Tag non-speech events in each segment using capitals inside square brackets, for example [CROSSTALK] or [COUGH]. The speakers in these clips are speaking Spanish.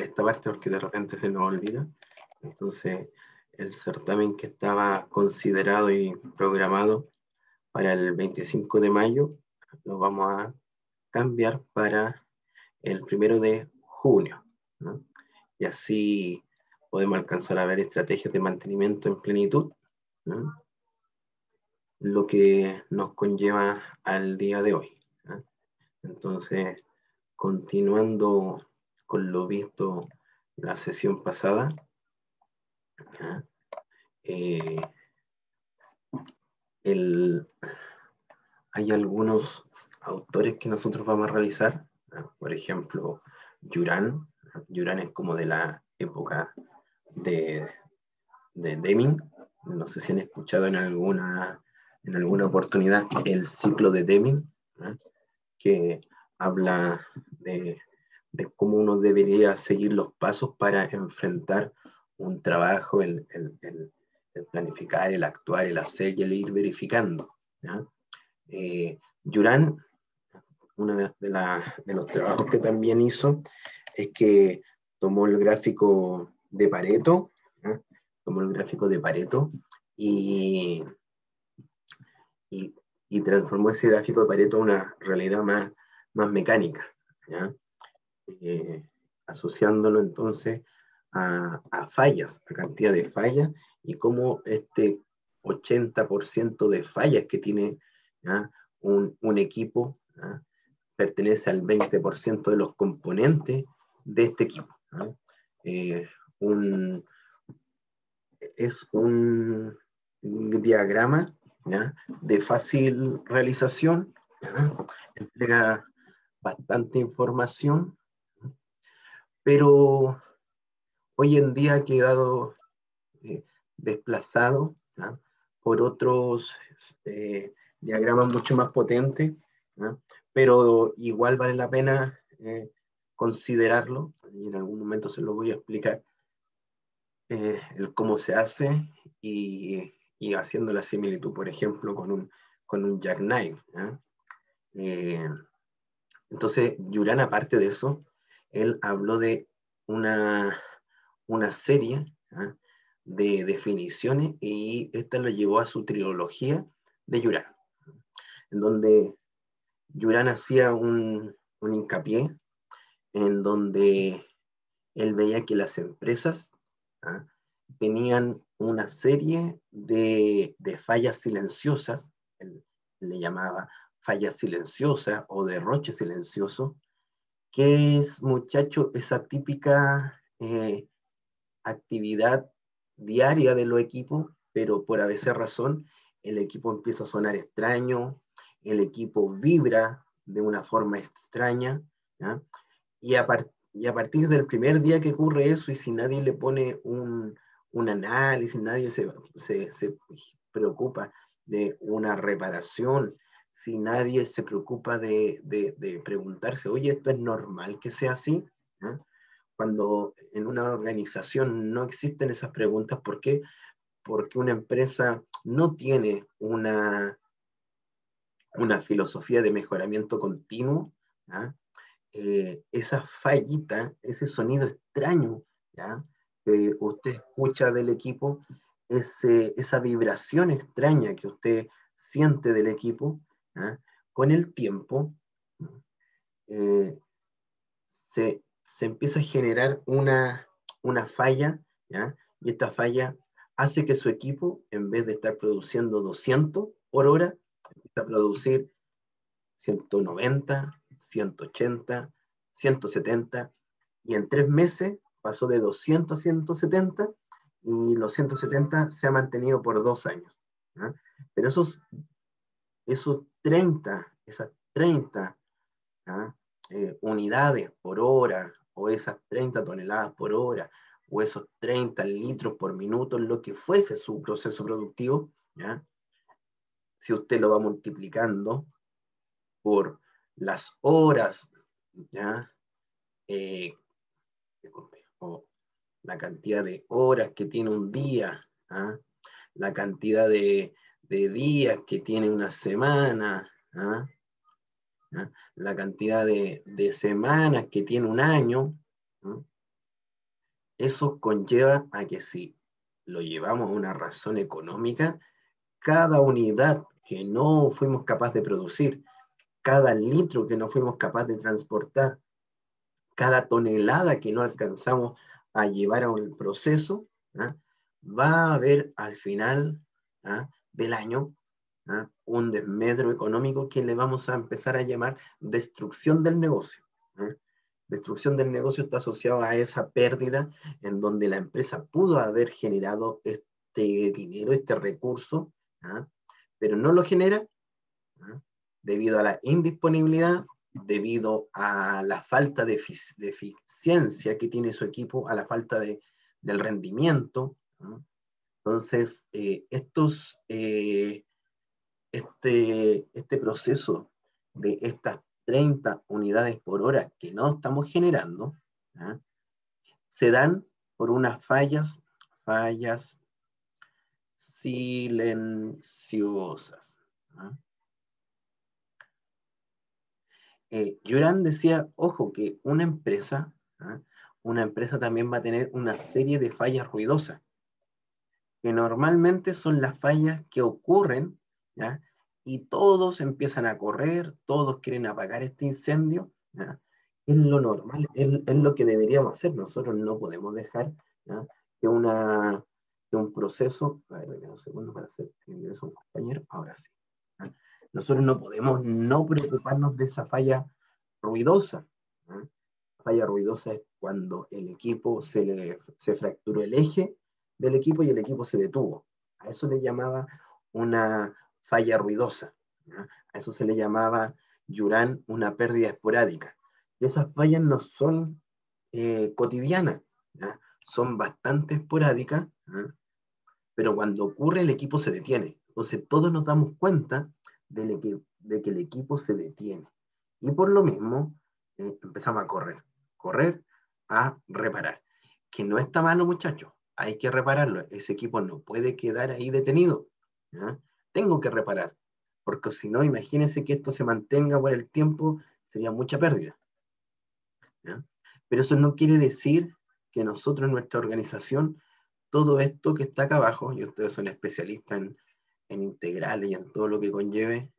retomar esta parte porque de repente se nos olvida. Entonces, el certamen que estaba considerado y programado para el 25 de mayo lo vamos a cambiar para el primero de junio. Y así podemos alcanzar a ver estrategias de mantenimiento en plenitud, lo que nos conlleva al día de hoy. Entonces, continuando con lo visto la sesión pasada, eh, hay algunos autores que nosotros vamos a realizar, por ejemplo, Yuran. Yuran es como de la época de, de Deming. No sé si han escuchado en alguna, en alguna oportunidad el ciclo de Deming, que habla de, de, cómo uno debería seguir los pasos para enfrentar un trabajo, el, planificar, el actuar, el hacer y el ir verificando. Eh, Yuran, uno de, los trabajos que también hizo es que tomó el gráfico de Pareto, tomó el gráfico de Pareto y, transformó ese gráfico de Pareto en una realidad más mecánica, eh, asociándolo entonces a, fallas, a cantidad de fallas, y cómo este 80% de fallas que tiene un, equipo pertenece al 20% de los componentes de este equipo. Eh, es un, diagrama de fácil realización, entrega bastante información, pero hoy en día ha quedado eh, desplazado por otros eh, diagramas mucho más potentes, pero igual vale la pena eh, considerarlo, y en algún momento se lo voy a explicar, el cómo se hace y, y, haciendo la similitud, por ejemplo, con un, con un jackknife. entonces, Yuran, aparte de eso, él habló de una una serie ¿ah? de definiciones y esta lo llevó a su trilogía de Yuran, en donde Yuran hacía un, hincapié en donde él veía que las empresas ¿ah? tenían una serie de, fallas silenciosas, él le llamaba fallas silenciosas o derroche silencioso, que es, muchacho, esa típica eh, actividad diaria de los equipos, pero por a veces razón el equipo empieza a sonar extraño, el equipo vibra de una forma extraña, Y, a y, a partir del primer día que ocurre eso y si nadie le pone un, un análisis, nadie se, se, se, preocupa de una reparación, si nadie se preocupa de, de, de, preguntarse, oye, ¿esto es normal que sea así? cuando en una organización no existen esas preguntas, ¿por qué? Porque una empresa no tiene una, una filosofía de mejoramiento continuo, eh, esa fallita, ese sonido extraño que usted escucha del equipo, ese, esa vibración extraña que usted siente del equipo, con el tiempo eh, se, se empieza a generar una, una falla, y esta falla hace que su equipo, en vez de estar produciendo 200 por hora, empieza a producir 190, 180, 170, y en tres meses pasó de 200 a 170, y los 170 se ha mantenido por dos años. Pero esos, esos 30, esas 30 eh, unidades por hora o esas 30 toneladas por hora, o esos 30 litros por minuto, lo que fuese su proceso productivo, ¿ya? si usted lo va multiplicando por las horas, ¿ya? Eh, o la cantidad de horas que tiene un día, ¿ah? la cantidad de, de, días que tiene una semana, ¿ah? la cantidad de, semanas que tiene un año, eso conlleva a que si lo llevamos a una razón económica, cada unidad que no fuimos capaces de producir, cada litro que no fuimos capaces de transportar, cada tonelada que no alcanzamos a llevar a un proceso, ¿ah? va a haber al final ¿ah? Del año ¿ah? un desmedro económico que le vamos a empezar a llamar destrucción del negocio. Destrucción del negocio está asociado a esa pérdida en donde la empresa pudo haber generado este dinero, este recurso, pero no lo genera debido a la indisponibilidad, debido a la falta de, eficiencia que tiene su equipo, a la falta de, del rendimiento. Entonces, eh, estos, eh, este, este proceso de estas 30 unidades por hora que no estamos generando, se dan por unas fallas, fallas silenciosas. Eh, decía, ojo, que una empresa, una empresa también va a tener una serie de fallas ruidosas, que normalmente son las fallas que ocurren, ¿ya? y todos empiezan a correr, todos quieren apagar este incendio, es lo normal, es, lo que deberíamos hacer. Nosotros no podemos dejar que, una, un proceso, a ver, un segundo para hacer el ingreso a un compañero, ahora sí. Nosotros no podemos no preocuparnos de esa falla ruidosa. La falla ruidosa es cuando el equipo se, se fracturó el eje del equipo y el equipo se detuvo. A eso le llamaba una falla ruidosa. A eso se le llamaba, Yurán, una pérdida esporádica. Y esas fallas no son eh, cotidianas, son bastante esporádicas, pero cuando ocurre el equipo se detiene. Entonces todos nos damos cuenta de, que, de que el equipo se detiene. Y por lo mismo eh, empezamos a correr, correr a reparar. Que no está malo, muchachos, hay que repararlo. Ese equipo no puede quedar ahí detenido tengo que reparar, porque si no, imagínense que esto se mantenga por el tiempo, sería mucha pérdida. Pero eso no quiere decir que nosotros en nuestra organización, todo esto que está acá abajo, y ustedes son especialistas en, integrales y en todo lo que conlleve,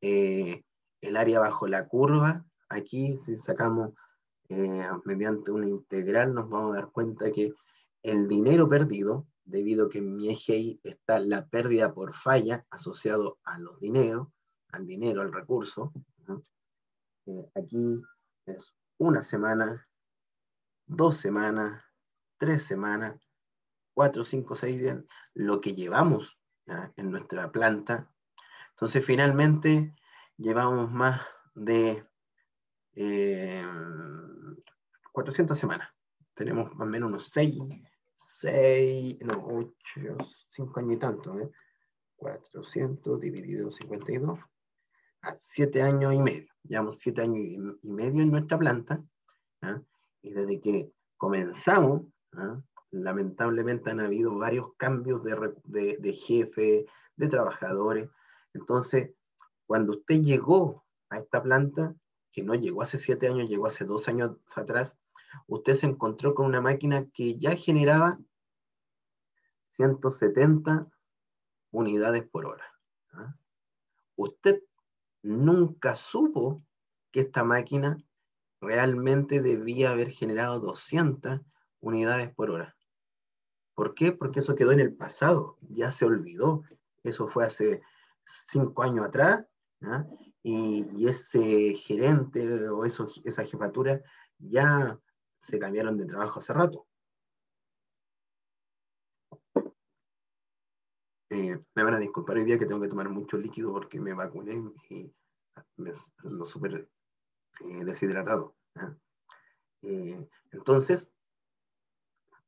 eh, el área bajo la curva, aquí si sacamos eh, mediante una integral, nos vamos a dar cuenta que el dinero perdido debido a que en mi Y está la pérdida por falla asociado a los dineros, al dinero, al recurso. Eh, aquí es una semana, dos semanas, tres semanas, cuatro, cinco, seis días, lo que llevamos en nuestra planta. Entonces, finalmente, llevamos más de 400 eh, semanas. Tenemos más o menos unos seis 6, no, 8, 5 años y tanto, ¿eh? 400 dividido 52, a 7 años y medio. Llevamos 7 años y medio en nuestra planta, ¿ah? y desde que comenzamos, ¿ah? lamentablemente han habido varios cambios de, de, de jefe, de trabajadores. Entonces, cuando usted llegó a esta planta, que no llegó hace 7 años, llegó hace 2 años atrás, usted se encontró con una máquina que ya generaba 170 unidades por hora. ¿ah? Usted nunca supo que esta máquina realmente debía haber generado 200 unidades por hora. ¿Por qué? Porque eso quedó en el pasado, ya se olvidó. Eso fue hace cinco años atrás, ¿ah? y, ese gerente o eso, esa jefatura ya se cambiaron de trabajo hace rato. Eh, me van a disculpar hoy día que tengo que tomar mucho líquido porque me vacuné y me ando súper eh, deshidratado. ¿ah? Eh, entonces,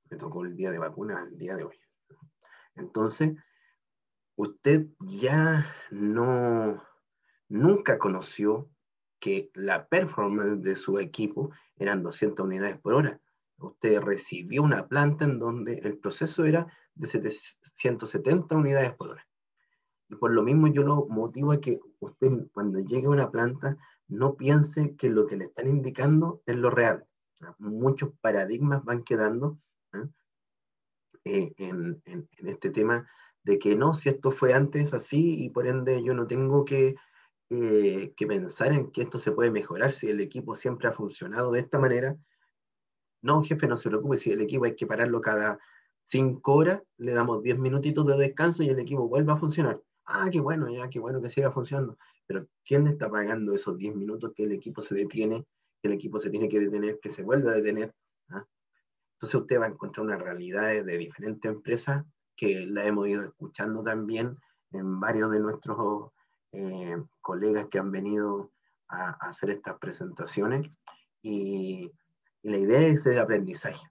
me tocó el día de vacuna el día de hoy. Entonces, usted ya no, nunca conoció que la performance de su equipo eran 200 unidades por hora. Usted recibió una planta en donde el proceso era de 770 unidades por hora. Y por lo mismo yo lo motivo a que usted cuando llegue a una planta no piense que lo que le están indicando es lo real. Muchos paradigmas van quedando eh, en, este tema de que no, si esto fue antes así y por ende yo no tengo que, eh, que pensar en que esto se puede mejorar si el equipo siempre ha funcionado de esta manera. No, jefe, no se preocupe, si el equipo hay que pararlo cada cinco horas, le damos diez minutitos de descanso y el equipo vuelve a funcionar. Ah, qué bueno, ya, qué bueno que siga funcionando. Pero ¿quién está pagando esos diez minutos que el equipo se detiene, que el equipo se tiene que detener, que se vuelve a detener? ¿Ah? Entonces usted va a encontrar una realidad de diferentes empresas que la hemos ido escuchando también en varios de nuestros eh, colegas que han venido a, hacer estas presentaciones. Y, la idea es el aprendizaje.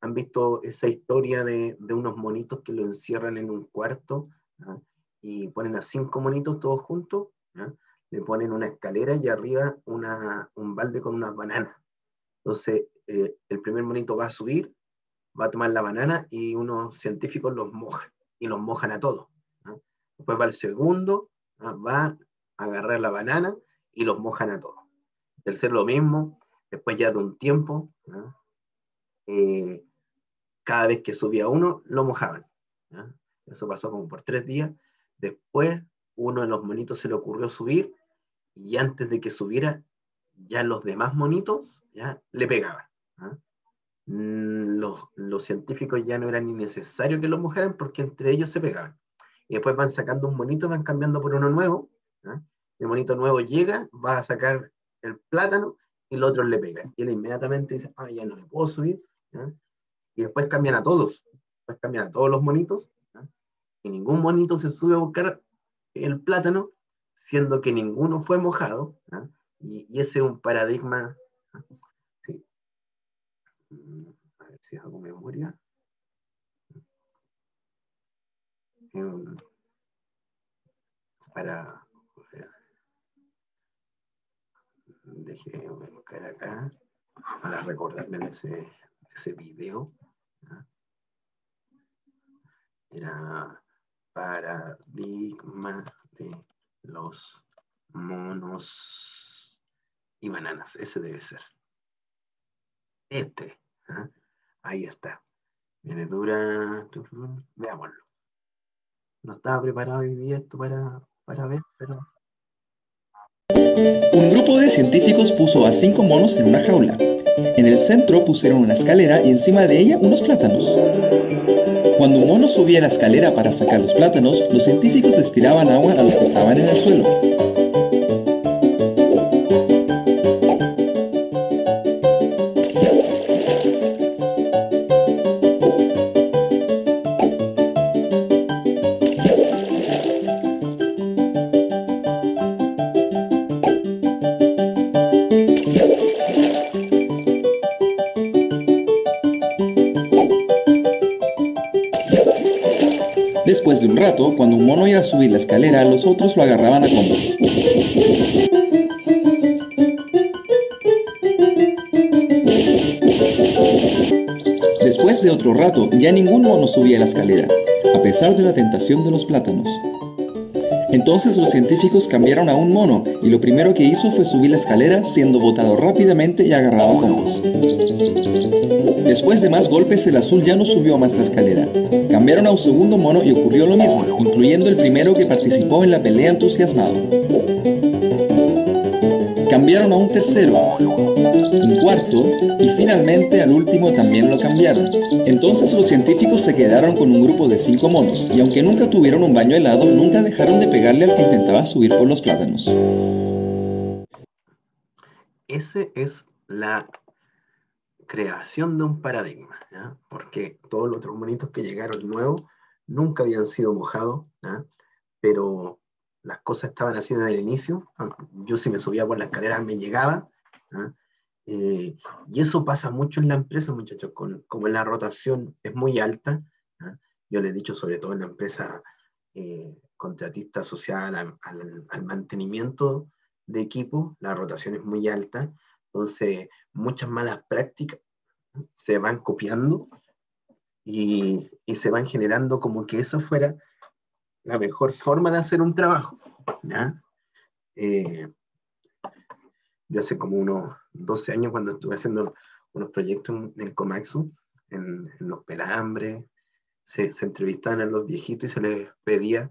¿Han visto esa historia de, de unos monitos que lo encierran en un cuarto y ponen a cinco monitos todos juntos? Le ponen una escalera y arriba una, un balde con unas bananas. Entonces, eh, el primer monito va a subir, va a tomar la banana y unos científicos los mojan y los mojan a todos. Después va el segundo, va a agarrar la banana y los mojan a todos. tercero lo mismo, después ya de un tiempo, eh, cada vez que subía uno, lo mojaban. Eso pasó como por tres días. Después, uno de los monitos se le ocurrió subir y antes de que subiera, ya los demás monitos ya le pegaban. ¿ah? Mm, los, científicos ya no eran ni necesario que lo mojaran porque entre ellos se pegaban. Y después van sacando un monito, van cambiando por uno nuevo. El monito nuevo llega, va a sacar el plátano y el otro le pega. Y él inmediatamente dice, ah, ya no le puedo subir. Y después cambian a todos. Después cambian a todos los monitos. Y ningún monito se sube a buscar el plátano, siendo que ninguno fue mojado. Y, ese es un paradigma a ver si hago memoria. Para déjeme buscar acá para recordarme de ese, ese video. Era paradigma de los monos y bananas. Ese debe ser. Este. ¿ah? Ahí está. Viene dura. Veámoslo. No estaba preparado hoy esto para, para ver, pero... Un grupo de científicos puso a cinco monos en una jaula. En el centro pusieron una escalera y encima de ella unos plátanos. Cuando un mono subía la escalera para sacar los plátanos, los científicos les tiraban agua a los que estaban en el suelo. Después de un rato, cuando un mono iba a subir la escalera, los otros lo agarraban a combos. Después de otro rato, ya ningún mono subía la escalera, a pesar de la tentación de los plátanos. Entonces los científicos cambiaron a un mono y lo primero que hizo fue subir la escalera siendo botado rápidamente y agarrado a combos. Después de más golpes, el azul ya no subió más la escalera. Cambiaron a un segundo mono y ocurrió lo mismo, incluyendo el primero que participó en la pelea entusiasmado. Cambiaron a un tercero, un cuarto y finalmente al último también lo cambiaron. Entonces los científicos se quedaron con un grupo de cinco monos y aunque nunca tuvieron un baño helado, nunca dejaron de pegarle al que intentaba subir por los plátanos. Ese es la creación de un paradigma, porque todos los otros monitos que llegaron nuevos nunca habían sido mojados, pero las cosas estaban así desde el inicio. Yo si me subía por la escalera me llegaba. Y eso pasa mucho en la empresa, muchachos, con, como la rotación es muy alta. Yo le he dicho sobre todo en la empresa eh, contratista asociada al, al, mantenimiento de equipo, la rotación es muy alta. Entonces, muchas malas prácticas se van copiando y, se van generando como que eso fuera la mejor forma de hacer un trabajo. Eh, yo hace como unos 12 años cuando estuve haciendo unos proyectos en Comaxu, en, los pelambres, se, entrevistaban a los viejitos y se les pedía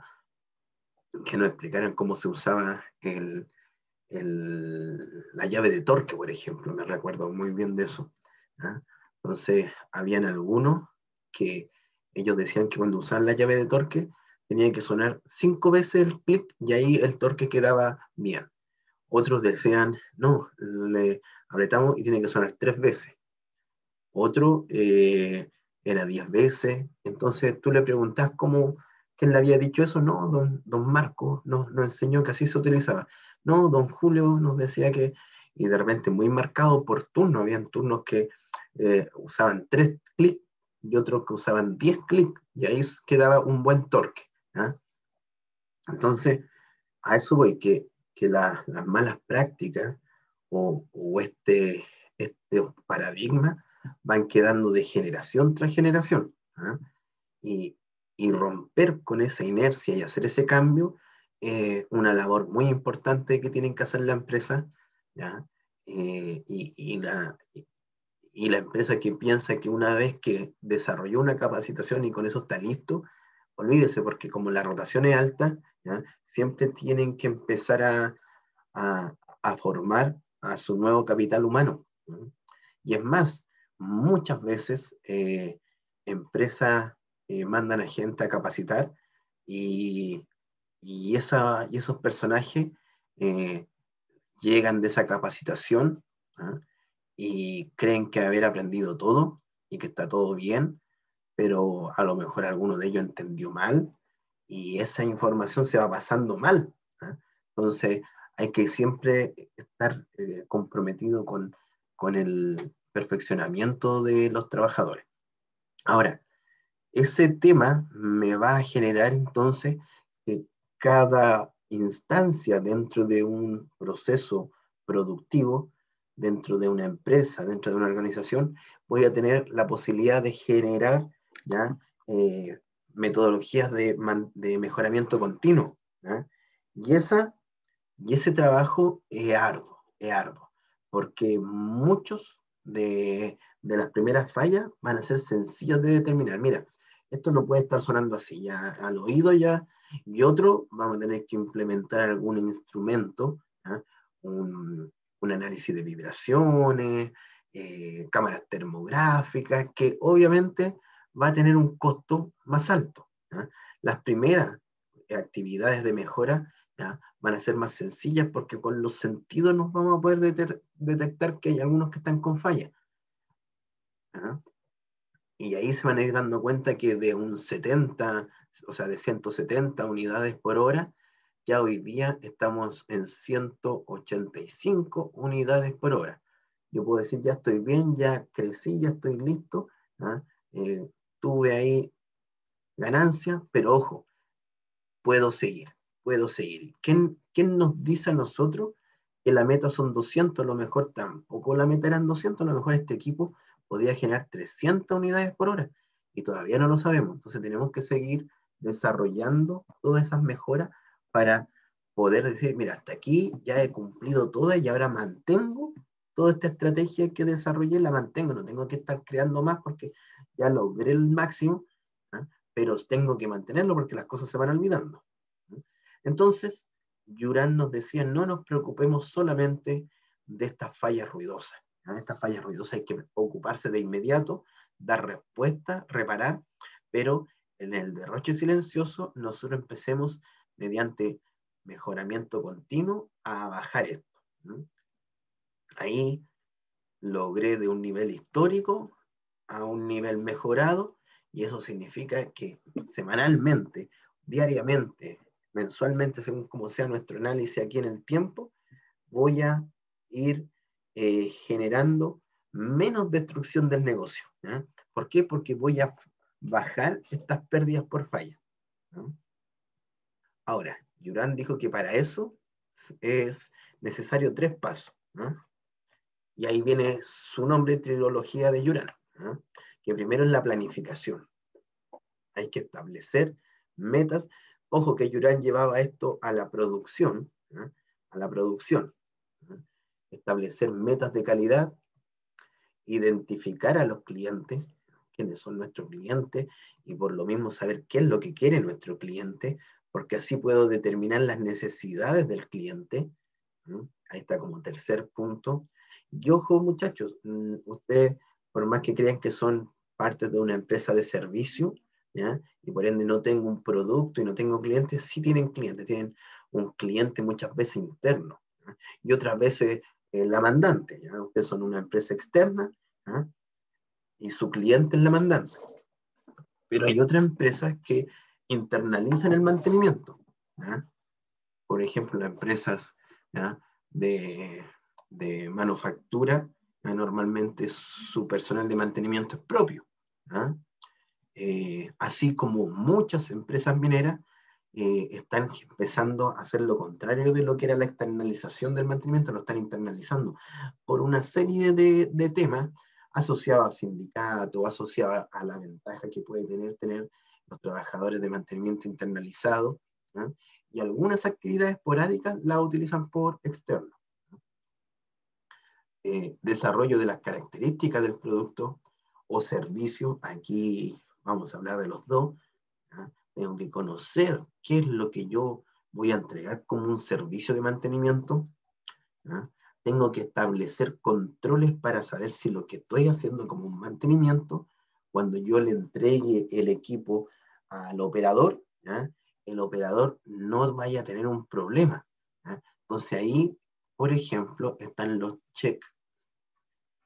que nos explicaran cómo se usaba el, el, la llave de torque, por ejemplo, me recuerdo muy bien de eso. ¿ah? Entonces, habían algunos que ellos decían que cuando usaban la llave de torque tenía que sonar cinco veces el clic y ahí el torque quedaba bien. Otros decían, no, le apretamos y tiene que sonar tres veces. Otro eh, era diez veces. Entonces tú le preguntas cómo, quién le había dicho eso. No, don, don Marco nos, nos enseñó que así se utilizaba. No, don Julio nos decía que, y de repente muy marcado por turno, habían turnos que eh, usaban tres clics y otros que usaban diez clics, y ahí quedaba un buen torque. ¿ah? Entonces, a eso voy, que, que las malas prácticas o, este, este paradigma van quedando de generación tras generación. ¿ah? Y, y, romper con esa inercia y hacer ese cambio eh, una labor muy importante que tienen que hacer la empresa, ¿ya? Eh, y, y, la, y la empresa que piensa que una vez que desarrolló una capacitación y con eso está listo, olvídese, porque como la rotación es alta, siempre tienen que empezar a, a, a, formar a su nuevo capital humano. Y es más, muchas veces eh, empresas eh, mandan a gente a capacitar y y, esa, y esos personajes eh, llegan de esa capacitación ¿ah? y creen que haber aprendido todo y que está todo bien, pero a lo mejor alguno de ellos entendió mal y esa información se va pasando mal. ¿ah? Entonces hay que siempre estar eh, comprometido con, con el perfeccionamiento de los trabajadores. Ahora, ese tema me va a generar entonces cada instancia dentro de un proceso productivo, dentro de una empresa, dentro de una organización, voy a tener la posibilidad de generar ¿ya? Eh, metodologías de, mejoramiento continuo. Y, esa, y ese trabajo es arduo, es arduo, porque muchos de, de las primeras fallas van a ser sencillas de determinar. Mira, esto no puede estar sonando así, ya al oído ya y otro, vamos a tener que implementar algún instrumento, un, un, análisis de vibraciones, eh, cámaras termográficas, que obviamente va a tener un costo más alto. ¿ah? Las primeras actividades de mejora ¿ya? van a ser más sencillas porque con los sentidos nos vamos a poder detectar que hay algunos que están con falla. Y ahí se van a ir dando cuenta que de un 70, o sea, de 170 unidades por hora, ya hoy día estamos en 185 unidades por hora. Yo puedo decir, ya estoy bien, ya crecí, ya estoy listo, ¿ah? eh, tuve ahí ganancia, pero ojo, puedo seguir, puedo seguir. ¿Quién, ¿Quién nos dice a nosotros que la meta son 200? A lo mejor tampoco la meta eran 200, a lo mejor este equipo podía generar 300 unidades por hora y todavía no lo sabemos. Entonces tenemos que seguir desarrollando todas esas mejoras para poder decir, mira, hasta aquí ya he cumplido todas y ahora mantengo toda esta estrategia que desarrollé, la mantengo, no tengo que estar creando más porque ya logré el máximo, ¿ah? pero tengo que mantenerlo porque las cosas se van olvidando. Entonces, Yuran nos decía, no nos preocupemos solamente de estas fallas ruidosas. Estas fallas ruidosas hay que ocuparse de inmediato, dar respuesta, reparar, pero en el derroche silencioso, nosotros empecemos mediante mejoramiento continuo a bajar esto. Ahí logré de un nivel histórico a un nivel mejorado y eso significa que semanalmente, diariamente, mensualmente, según como sea nuestro análisis aquí en el tiempo, voy a ir eh, generando menos destrucción del negocio. ¿Por qué? Porque voy a bajar estas pérdidas por falla. Ahora, Yuran dijo que para eso es necesario tres pasos. Y ahí viene su nombre, trilogía de Yuran, que primero es la planificación. Hay que establecer metas. Ojo que Yuran llevaba esto a la producción, a la producción. establecer metas de calidad, identificar a los clientes, quiénes son nuestros clientes, y por lo mismo saber qué es lo que quiere nuestro cliente, porque así puedo determinar las necesidades del cliente. Ahí está como tercer punto. Y ojo, muchachos, mm, ustedes, por más que crean que son parte de una empresa de servicio, ¿ya? y por ende no tengo un producto y no tengo clientes, sí tienen clientes, tienen un cliente muchas veces interno y otras veces eh, la mandante. ¿ya? Ustedes son una empresa externa y su cliente es la mandante. Pero hay otras empresas que internalizan el mantenimiento. Por ejemplo, las empresas de, de, manufactura, normalmente su personal de mantenimiento es propio. Eh, así como muchas empresas mineras eh, están empezando a hacer lo contrario de lo que era la externalización del mantenimiento, lo están internalizando por una serie de, temas asociados a sindicatos, asociados a la ventaja que puede tener tener los trabajadores de mantenimiento internalizado, y algunas actividades esporádicas las utilizan por externo. Eh, desarrollo de las características del producto o servicio, aquí vamos a hablar de los dos, tengo que conocer qué es lo que yo voy a entregar como un servicio de mantenimiento. Tengo que establecer controles para saber si lo que estoy haciendo como un mantenimiento, cuando yo le entregue el equipo al operador, el operador no vaya a tener un problema. Entonces ahí, por ejemplo, están los check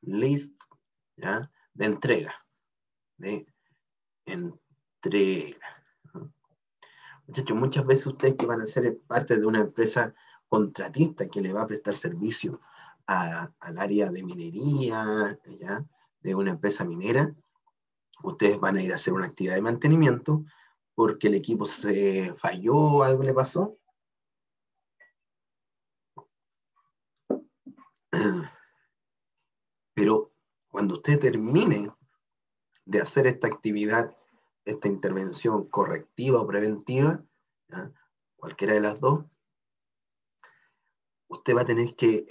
lists de entrega. De entrega. Muchachos, muchas veces ustedes que van a ser parte de una empresa contratista que le va a prestar servicio al área de minería, ¿ya? de una empresa minera, ustedes van a ir a hacer una actividad de mantenimiento porque el equipo se falló, algo le pasó. [CLEARS THROAT] Cuando usted termine de hacer esta actividad esta intervención correctiva o preventiva, cualquiera de las dos, usted va a tener que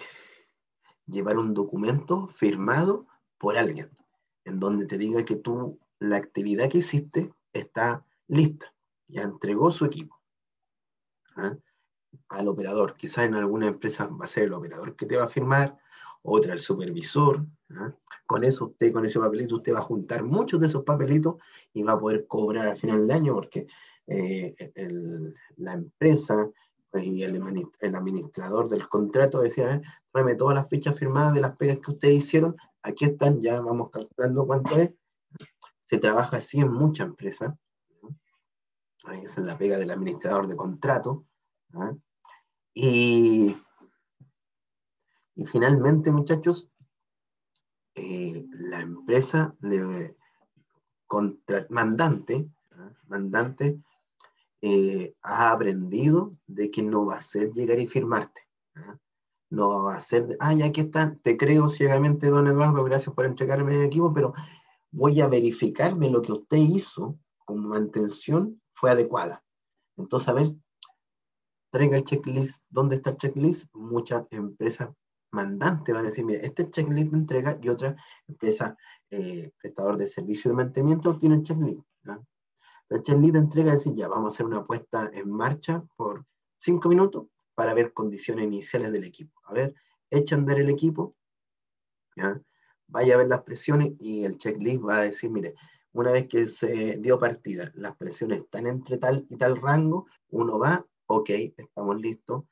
llevar un documento firmado por alguien, en donde te diga que tú, la actividad que hiciste está lista, ya entregó su equipo al operador. Quizás en alguna empresa va a ser el operador que te va a firmar, otra el supervisor. ¿Ah? Con eso usted, con ese papelito, usted va a juntar muchos de esos papelitos y va a poder cobrar al final de año porque eh, la empresa pues, y el, administrador del contrato decía, tráeme todas las fichas firmadas de las pegas que ustedes hicieron, aquí están, ya vamos calculando cuánto es. Se trabaja así en muchas empresas. Ahí esa es la pega del administrador de contrato. ¿ah? Y y finalmente, muchachos, eh, la empresa de mandante, ¿ah? eh, ha aprendido de que no va a ser llegar y firmarte. ¿ah? No va a ser, de, ah, ya aquí está, te creo ciegamente, don Eduardo, gracias por entregarme el equipo, pero voy a verificar de lo que usted hizo como mantención fue adecuada. Entonces, a ver, traiga el checklist. ¿Dónde está el checklist? Muchas empresas mandante van a decir, mira, este checklist de entrega y otra empresa eh, prestador de servicio de mantenimiento tiene el checklist. Pero el checklist de entrega es decir, ya, vamos a hacer una puesta en marcha por cinco minutos para ver condiciones iniciales del equipo. A ver, echa a andar el equipo, ¿ya? vaya a ver las presiones y el checklist va a decir, mire, una vez que se dio partida, las presiones están entre tal y tal rango, uno va, ok, estamos listos,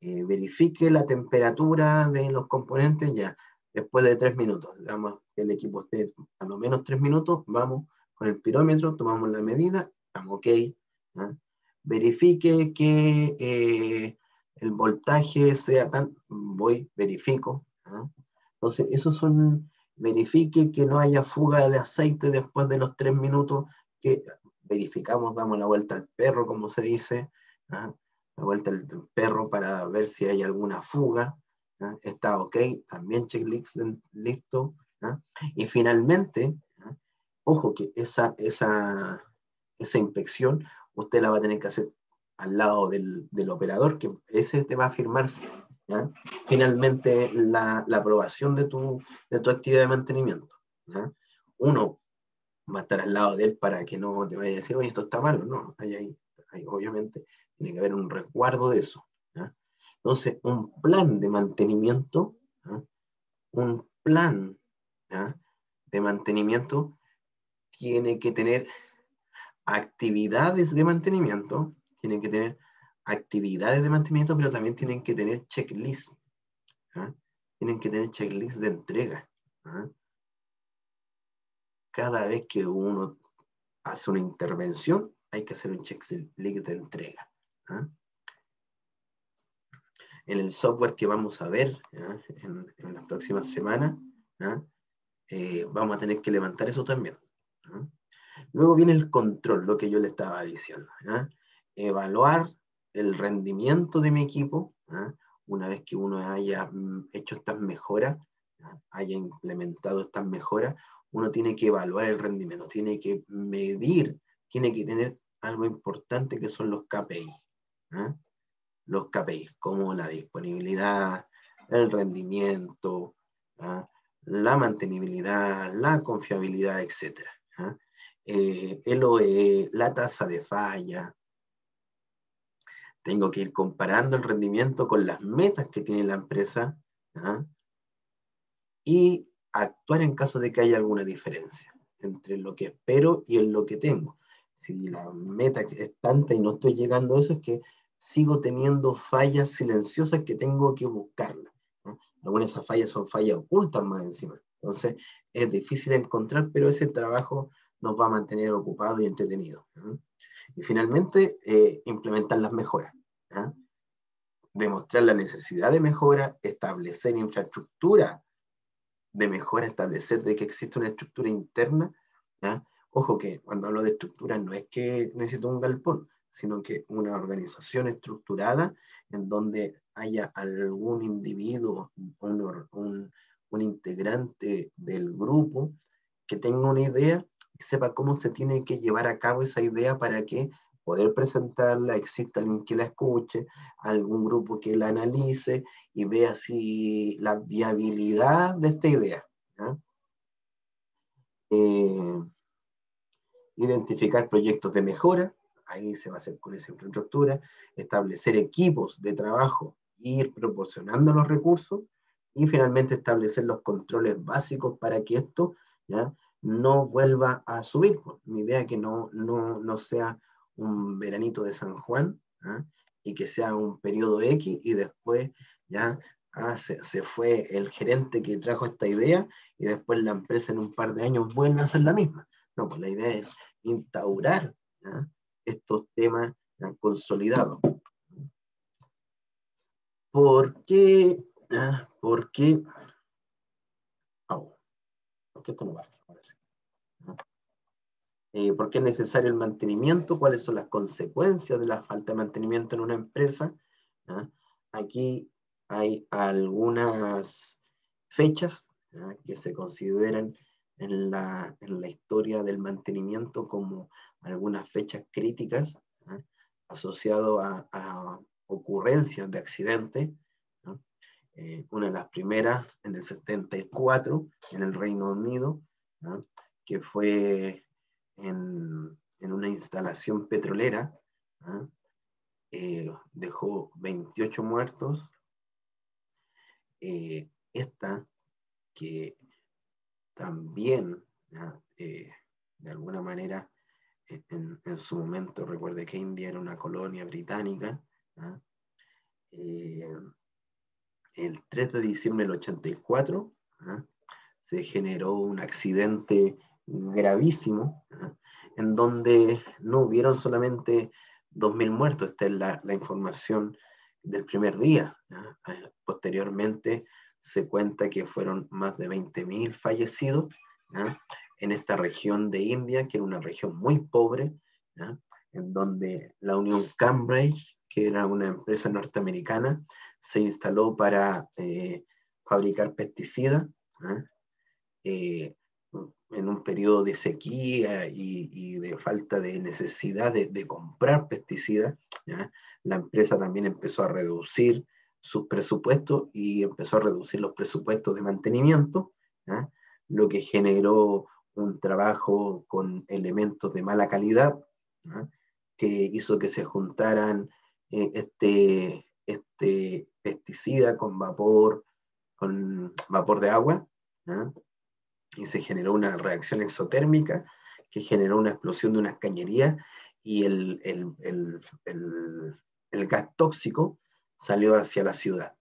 eh, verifique la temperatura de los componentes ya después de tres minutos. Digamos que el equipo esté a lo menos tres minutos, vamos con el pirómetro, tomamos la medida, estamos ok. Verifique que eh, el voltaje sea tan, voy, verifico. Entonces, esos son, verifique que no haya fuga de aceite después de los tres minutos, que verificamos, damos la vuelta al perro, como se dice, la vuelta del perro para ver si hay alguna fuga. Está ok, también checklist listo. Y finalmente, ojo que esa, esa, esa inspección usted la va a tener que hacer al lado del, del, operador, que ese te va a firmar finalmente la, aprobación de tu, de tu actividad de mantenimiento. Uno va a estar al lado de él para que no te vaya a decir, oye, esto está malo. No, hay, obviamente tiene que haber un resguardo de eso. Entonces, un plan de mantenimiento, un plan de mantenimiento tiene que tener actividades de mantenimiento, tiene que tener actividades de mantenimiento, pero también tienen que tener checklist. Tienen que tener checklist de entrega. Cada vez que uno hace una intervención, hay que hacer un checklist de entrega. En el software que vamos a ver en, en, las próximas semanas, eh, vamos a tener que levantar eso también. Luego viene el control, lo que yo le estaba diciendo. Evaluar el rendimiento de mi equipo, una vez que uno haya mm, hecho estas mejoras, haya implementado estas mejoras, uno tiene que evaluar el rendimiento, tiene que medir, tiene que tener algo importante que son los KPI. Los KPI, como la disponibilidad, el rendimiento, la mantenibilidad, la confiabilidad, etc. Eh, LOE, la tasa de falla. Tengo que ir comparando el rendimiento con las metas que tiene la empresa y actuar en caso de que haya alguna diferencia entre lo que espero y en lo que tengo. Si la meta es tanta y no estoy llegando a eso, es que sigo teniendo fallas silenciosas que tengo que buscarlas. Algunas de esas fallas son fallas ocultas más encima. Entonces, es difícil encontrar, pero ese trabajo nos va a mantener ocupados y entretenidos. Y finalmente, eh, implementar las mejoras. Demostrar la necesidad de mejora, establecer infraestructura de mejora, establecer de que existe una estructura interna. Ojo que cuando hablo de estructura no es que necesito un galpón, sino que una organización estructurada en donde haya algún individuo, un, un, integrante del grupo que tenga una idea y sepa cómo se tiene que llevar a cabo esa idea para que poder presentarla, exista alguien que la escuche, algún grupo que la analice y vea si la viabilidad de esta idea. Eh, identificar proyectos de mejora, ahí se va a hacer con esa infraestructura, establecer equipos de trabajo, ir proporcionando los recursos y finalmente establecer los controles básicos para que esto ¿ya? no vuelva a subir. Pues, mi idea es que no, no, no sea un veranito de San Juan y que sea un periodo X y después ya ah, se, se, fue el gerente que trajo esta idea y después la empresa en un par de años vuelve a hacer la misma. No, pues la idea es instaurar estos temas consolidados. ¿Por qué? Ah, ¿Por qué? Oh, ¿Por qué esto no va? Eh, ¿Por qué es necesario el mantenimiento? ¿Cuáles son las consecuencias de la falta de mantenimiento en una empresa? Aquí hay algunas fechas que se consideran en la, en la historia del mantenimiento como algunas fechas críticas ¿eh? asociadas a, ocurrencias de accidentes. Eh, una de las primeras en el 74 en el Reino Unido, que fue en, en, una instalación petrolera, eh, dejó 28 muertos. esta, que también, de alguna manera, en, su momento, recuerde que India era una colonia británica. ¿ah? Eh, el 3 de diciembre del 84 ¿ah? se generó un accidente gravísimo ¿ah? en donde no hubieron solamente 2.000 muertos, esta es la, la, información del primer día. Posteriormente se cuenta que fueron más de 20.000 fallecidos en esta región de India, que era una región muy pobre, en donde la Unión Cambridge, que era una empresa norteamericana, se instaló para eh, fabricar pesticidas. Eh, en un periodo de sequía y, de falta de necesidad de, comprar pesticidas, la empresa también empezó a reducir sus presupuestos y empezó a reducir los presupuestos de mantenimiento, lo que generó un trabajo con elementos de mala calidad, que hizo que se juntaran eh, este, este pesticida con vapor, con vapor de agua, y se generó una reacción exotérmica que generó una explosión de unas cañerías y el, el, el, el gas tóxico salió hacia la ciudad.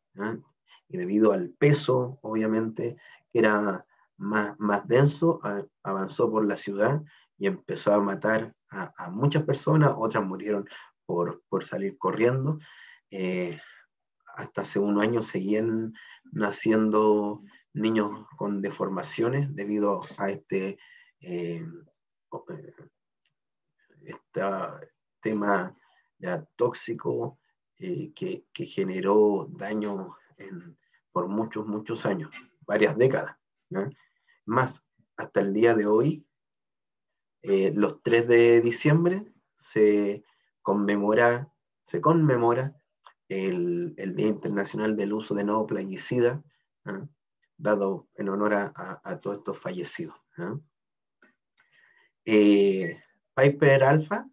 Y debido al peso, obviamente, era más, más denso, avanzó por la ciudad y empezó a matar a, muchas personas, otras murieron por, por salir corriendo. Eh, hasta hace unos años seguían naciendo niños con deformaciones debido a este, eh, este tema tóxico eh, que, que, generó daño por muchos, muchos años, varias décadas. Más, hasta el día de hoy, eh, los 3 de diciembre se conmemora, se conmemora el, el Día Internacional del Uso de No Plaguicida, dado en honor a, a, todos estos fallecidos. Eh, Piper Alpha,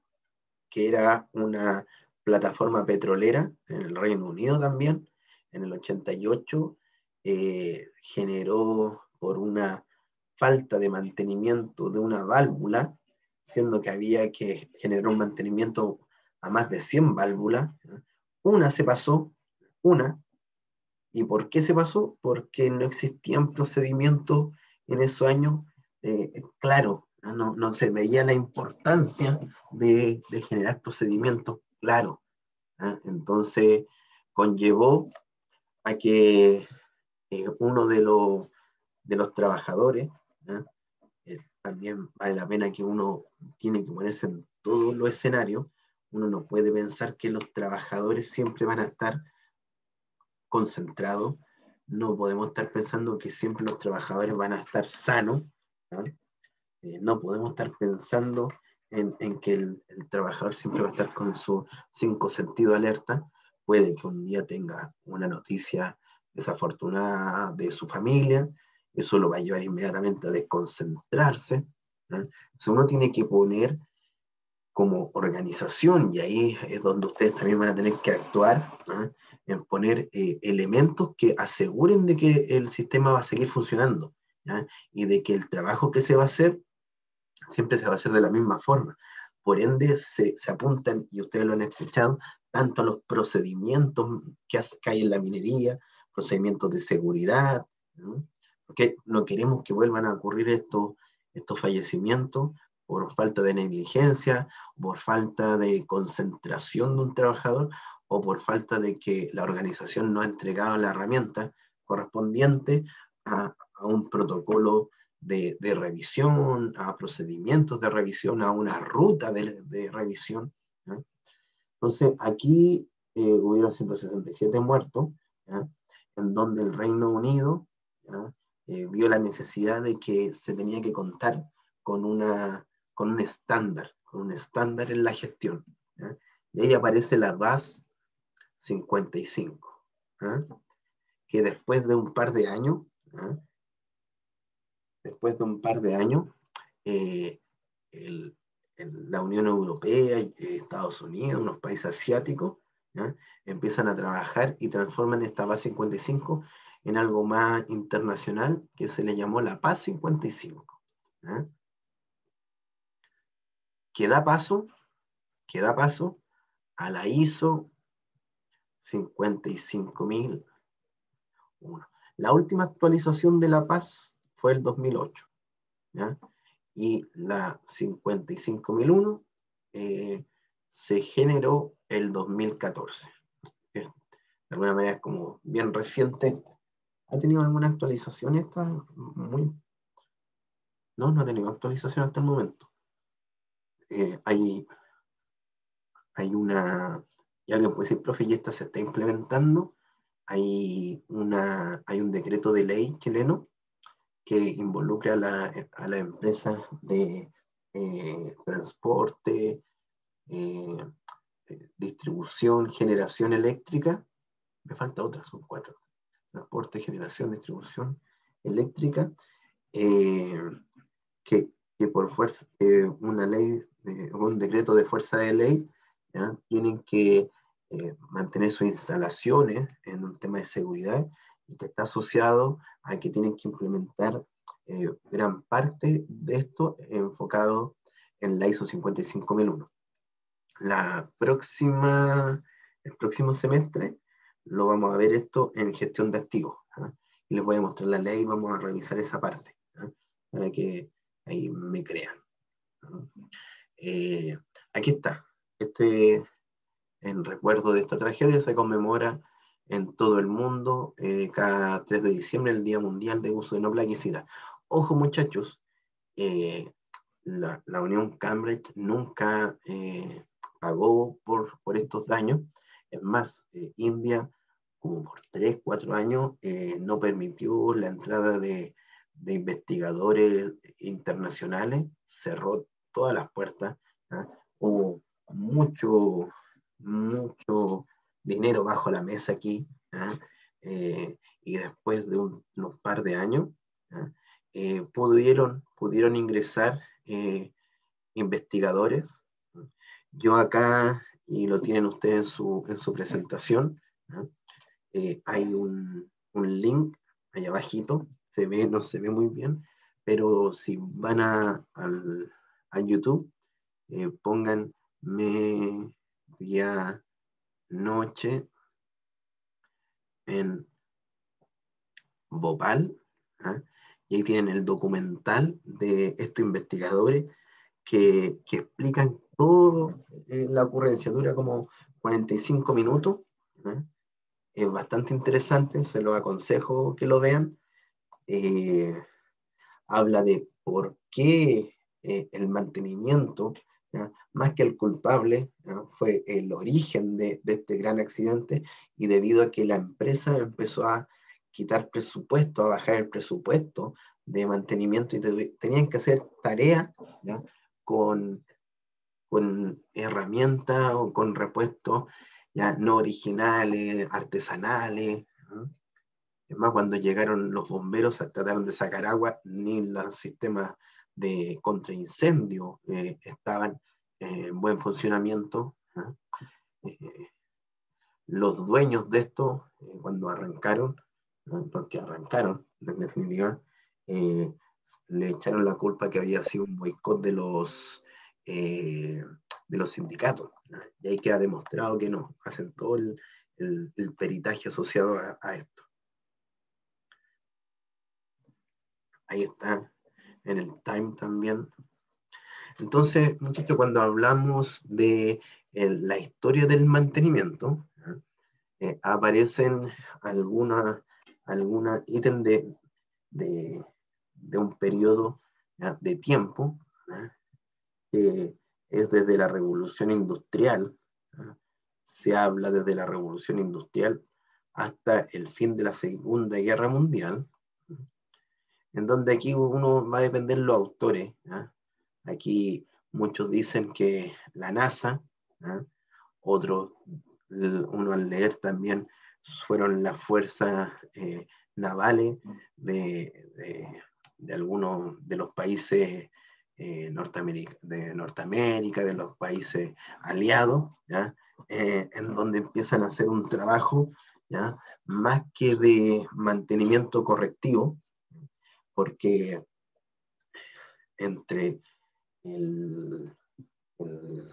que era una plataforma petrolera en el Reino Unido también, en el 88, eh, generó por una falta de mantenimiento de una válvula, siendo que había que generar un mantenimiento a más de 100 válvulas, una se pasó, una, ¿y por qué se pasó? Porque no existían procedimientos en esos años eh, no, no, se veía la importancia de, de generar procedimientos claros. Entonces, conllevó a que eh, uno de los, de los trabajadores eh, también vale la pena que uno tiene que ponerse en todos los escenarios. Uno no puede pensar que los trabajadores siempre van a estar concentrados. No podemos estar pensando que siempre los trabajadores van a estar sanos. no eh, podemos estar pensando en, en que el, el, trabajador siempre va a estar con su cinco sentido alerta. Puede que un día tenga una noticia desafortunada de su familia, eso lo va a llevar inmediatamente a desconcentrarse. Entonces uno tiene que poner como organización, y ahí es donde ustedes también van a tener que actuar, en poner eh, elementos que aseguren de que el sistema va a seguir funcionando y de que el trabajo que se va a hacer siempre se va a hacer de la misma forma. Por ende, se, se apuntan, y ustedes lo han escuchado, tanto a los procedimientos que, hay en la minería, procedimientos de seguridad, porque no queremos que vuelvan a ocurrir estos, estos fallecimientos por falta de negligencia, por falta de concentración de un trabajador o por falta de que la organización no ha entregado la herramienta correspondiente a, un protocolo de, revisión, a procedimientos de revisión, a una ruta de, revisión. Entonces, aquí eh, hubieron 167 muertos, en donde el Reino Unido eh, vio la necesidad de que se tenía que contar con, una, con un estándar, con un estándar en la gestión. Y ahí aparece la DAS 55, que después de un par de años, después de un par de años, eh, el, la Unión Europea, Estados Unidos, unos países asiáticos, empiezan a trabajar y transforman esta base 55 en algo más internacional que se le llamó la Paz 55. Que da paso, que da paso a la ISO 55001. La última actualización de la Paz fue el 2008. ¿ya? y la 55001 eh, se generó el 2014. De alguna manera es como bien reciente. ¿Ha tenido alguna actualización esta? No, no ha tenido actualización hasta el momento. Eh, hay, hay una, y alguien puede decir, profe, y esta se está implementando. Hay, una, hay un decreto de ley chileno que involucra a la, a la empresa de eh, transporte, eh, distribución, generación eléctrica, me falta otra, son cuatro. Transporte, generación, distribución eléctrica, eh, que, que, por fuerza, una ley, un decreto de fuerza de ley, tienen que eh, mantener sus instalaciones en un tema de seguridad y que está asociado a que tienen que implementar eh, gran parte de esto enfocado en la ISO 55001. La próxima, el próximo semestre lo vamos a ver esto en gestión de activos. ¿ah? Y les voy a mostrar la ley y vamos a revisar esa parte ¿ah? para que ahí me crean. Eh, aquí está. Este, en recuerdo de esta tragedia, se conmemora en todo el mundo eh, cada 3 de diciembre el Día Mundial de Uso de No Plaguicida. Ojo muchachos, eh, la, la, Unión Cambridge nunca pagó por, por estos daños. Es más, India como por tres, cuatro años, eh, no permitió la entrada de, de, investigadores internacionales, cerró todas las puertas, ¿ah? hubo mucho, mucho dinero bajo la mesa aquí, ¿ah? eh, y después de un, unos par de años, ¿ah? eh, pudieron, pudieron ingresar investigadores. Yo acá, y lo tienen ustedes en su, en su presentación, eh, hay un, un, link ahí abajito, se ve, no se ve muy bien, pero si van a, al, a YouTube, eh, pongan media noche en Bhopal, ¿ah? y ahí tienen el documental de estos investigadores que, que explican todo eh, la ocurrencia, dura como 45 minutos, ¿ah? Es bastante interesante, se lo aconsejo que lo vean. Eh, habla de por qué eh, el mantenimiento, más que el culpable, fue el origen de, de, este gran accidente y debido a que la empresa empezó a quitar presupuesto, a bajar el presupuesto de mantenimiento y tenían que hacer tareas con, con herramientas o con repuestos ya no originales, artesanales. Es más, cuando llegaron los bomberos trataron de sacar agua, ni los sistemas de contraincendio eh, estaban en buen funcionamiento. Eh, los dueños de esto, eh, cuando arrancaron, porque arrancaron, en definitiva, le echaron la culpa que había sido un boicot de los de los sindicatos. Y ahí queda demostrado que no, hacen todo el, el, peritaje asociado a, esto. Ahí está, en el time también. Entonces, muchachos, cuando hablamos de la historia del mantenimiento, eh, aparecen algunos alguna de, de, de, un periodo de tiempo que es desde la revolución industrial, se habla desde la revolución industrial hasta el fin de la Segunda Guerra Mundial, en donde aquí uno va a depender los autores. Aquí muchos dicen que la NASA, otros, uno al leer también, fueron las fuerzas eh, navales de, de, de, algunos de los países eh, Norteamérica, de Norteamérica, de los países aliados. Eh, en donde empiezan a hacer un trabajo más que de mantenimiento correctivo, porque entre el, el,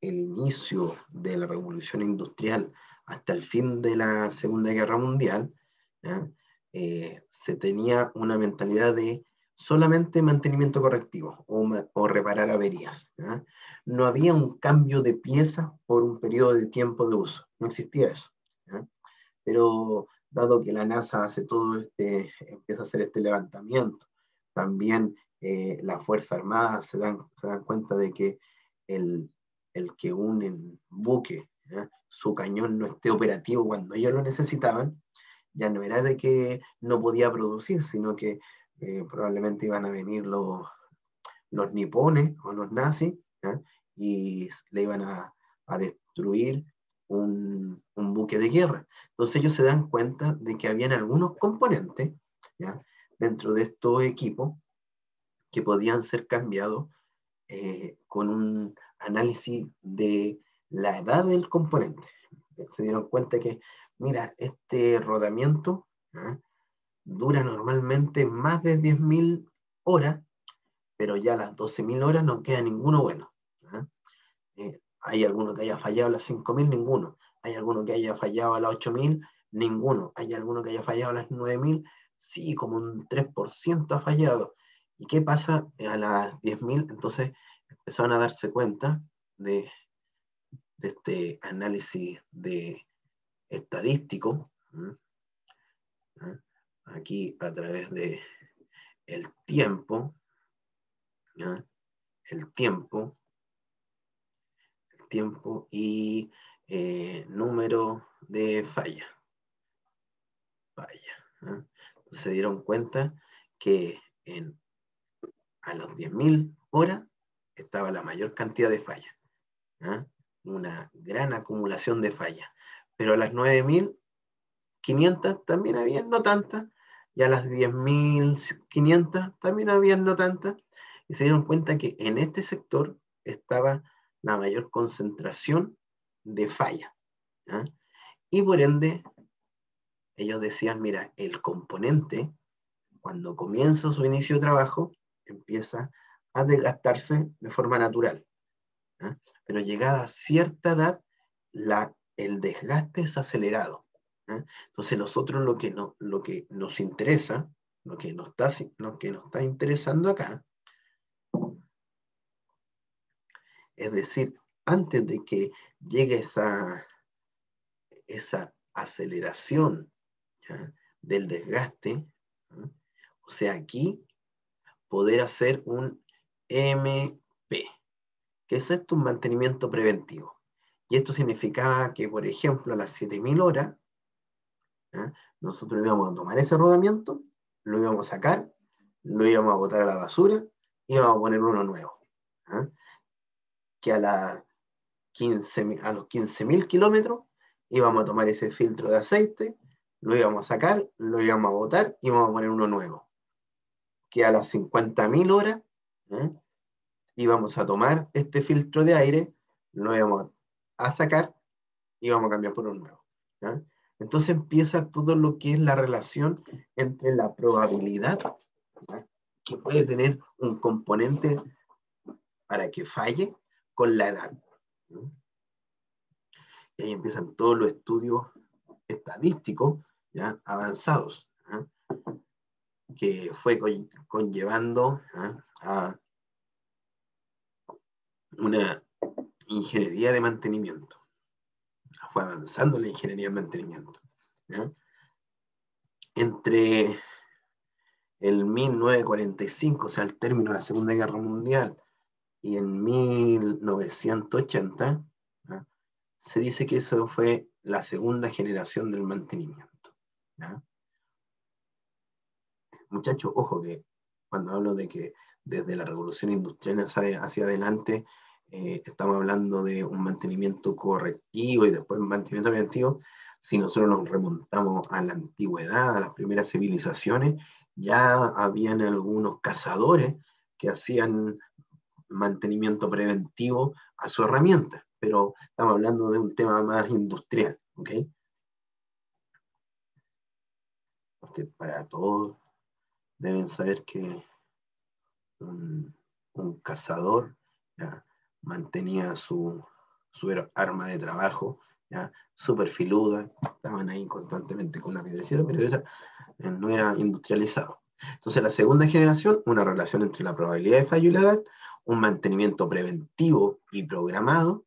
inicio de la revolución industrial hasta el fin de la Segunda Guerra Mundial, eh, se tenía una mentalidad de solamente mantenimiento correctivo o, reparar averías. No había un cambio de pieza por un periodo de tiempo de uso, no existía eso. Pero dado que la NASA hace todo este, empieza a hacer este levantamiento, también eh, la Fuerza Armada se dan, se dan cuenta de que el, el que un buque, su cañón no esté operativo cuando ellos lo necesitaban, ya no era de que no podía producir, sino que eh, probablemente iban a venir los, los nipones o los nazis y le iban a, a destruir un, un, buque de guerra. Entonces ellos se dan cuenta de que habían algunos componentes ¿ya? dentro de estos equipos que podían ser cambiados eh, con un análisis de la edad del componente. Se dieron cuenta que, mira, este rodamiento dura normalmente más de 10.000 horas, pero ya a las 12.000 horas no queda ninguno bueno. Eh, hay alguno que haya fallado a las 5.000, ninguno. Hay alguno que haya fallado a las 8.000, ninguno. Hay alguno que haya fallado a las 9.000, sí, como un 3% ha fallado. ¿Y qué pasa a las 10.000? Entonces empezaron a darse cuenta de, este análisis de estadístico, aquí a través de el tiempo, el tiempo, el tiempo y eh, número de falla. Falla. Entonces se dieron cuenta que en, a las 10.000 horas estaba la mayor cantidad de fallas. Una gran acumulación de fallas. Pero a las 9.500 también había no tantas, y a las 10.500 también había no tantas, y se dieron cuenta que en este sector estaba la mayor concentración de falla. Y por ende, ellos decían, mira, el componente, cuando comienza su inicio de trabajo, empieza a desgastarse de forma natural. Pero llegada a cierta edad, la, el desgaste es acelerado. Entonces nosotros lo que, no, lo que nos interesa, lo que nos, está, lo que nos está interesando acá, es decir, antes de que llegue esa, esa aceleración del desgaste, o sea, aquí poder hacer un MP, que es esto un mantenimiento preventivo. Y esto significaba que, por ejemplo, a las 7000 horas, nosotros íbamos a tomar ese rodamiento, lo íbamos a sacar, lo íbamos a botar a la basura y íbamos a poner uno nuevo. Que a, la 15, a los 15.000 kilómetros íbamos a tomar ese filtro de aceite, lo íbamos a sacar, lo íbamos a botar y íbamos a poner uno nuevo. Que a las 50.000 horas íbamos a tomar este filtro de aire, lo íbamos a sacar y íbamos a cambiar por uno nuevo. Entonces empieza todo lo que es la relación entre la probabilidad que puede tener un componente para que falle con la edad. Y ahí empiezan todos los estudios estadísticos ¿ya? avanzados, que fue conllevando a una ingeniería de mantenimiento fue avanzando la ingeniería de mantenimiento. Entre el 1945, o sea, el término de la Segunda Guerra Mundial, y en 1980, se dice que eso fue la segunda generación del mantenimiento. Muchachos, ojo que cuando hablo de que desde la revolución industrial hacia adelante eh, estamos hablando de un mantenimiento correctivo y después un mantenimiento preventivo, si nosotros nos remontamos a la antigüedad, a las primeras civilizaciones, ya habían algunos cazadores que hacían mantenimiento preventivo a su herramienta, pero estamos hablando de un tema más industrial, ¿ok? Porque para todos deben saber que un, cazador. Mantenía su, arma de trabajo, ¿ya? súper filuda, estaban ahí constantemente con la piedrecita, pero eh, no era industrializado. Entonces, la segunda generación, una relación entre la probabilidad de fallo y un mantenimiento preventivo y programado,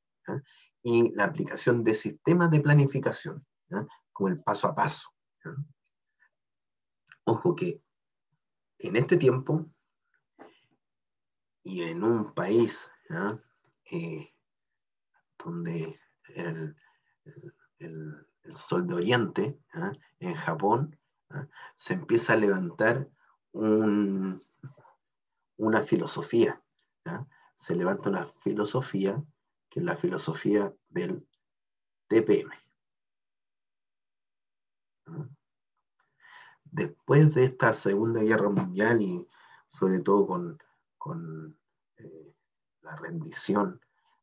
y la aplicación de sistemas de planificación, como el paso a paso. Ojo que en este tiempo y en un país eh, donde era el, el, sol de oriente, ¿ah? en Japón, ¿ah? se empieza a levantar una filosofía. ¿ah? Se levanta una filosofía que es la filosofía del TPM. Después de esta Segunda Guerra Mundial y sobre todo con la rendición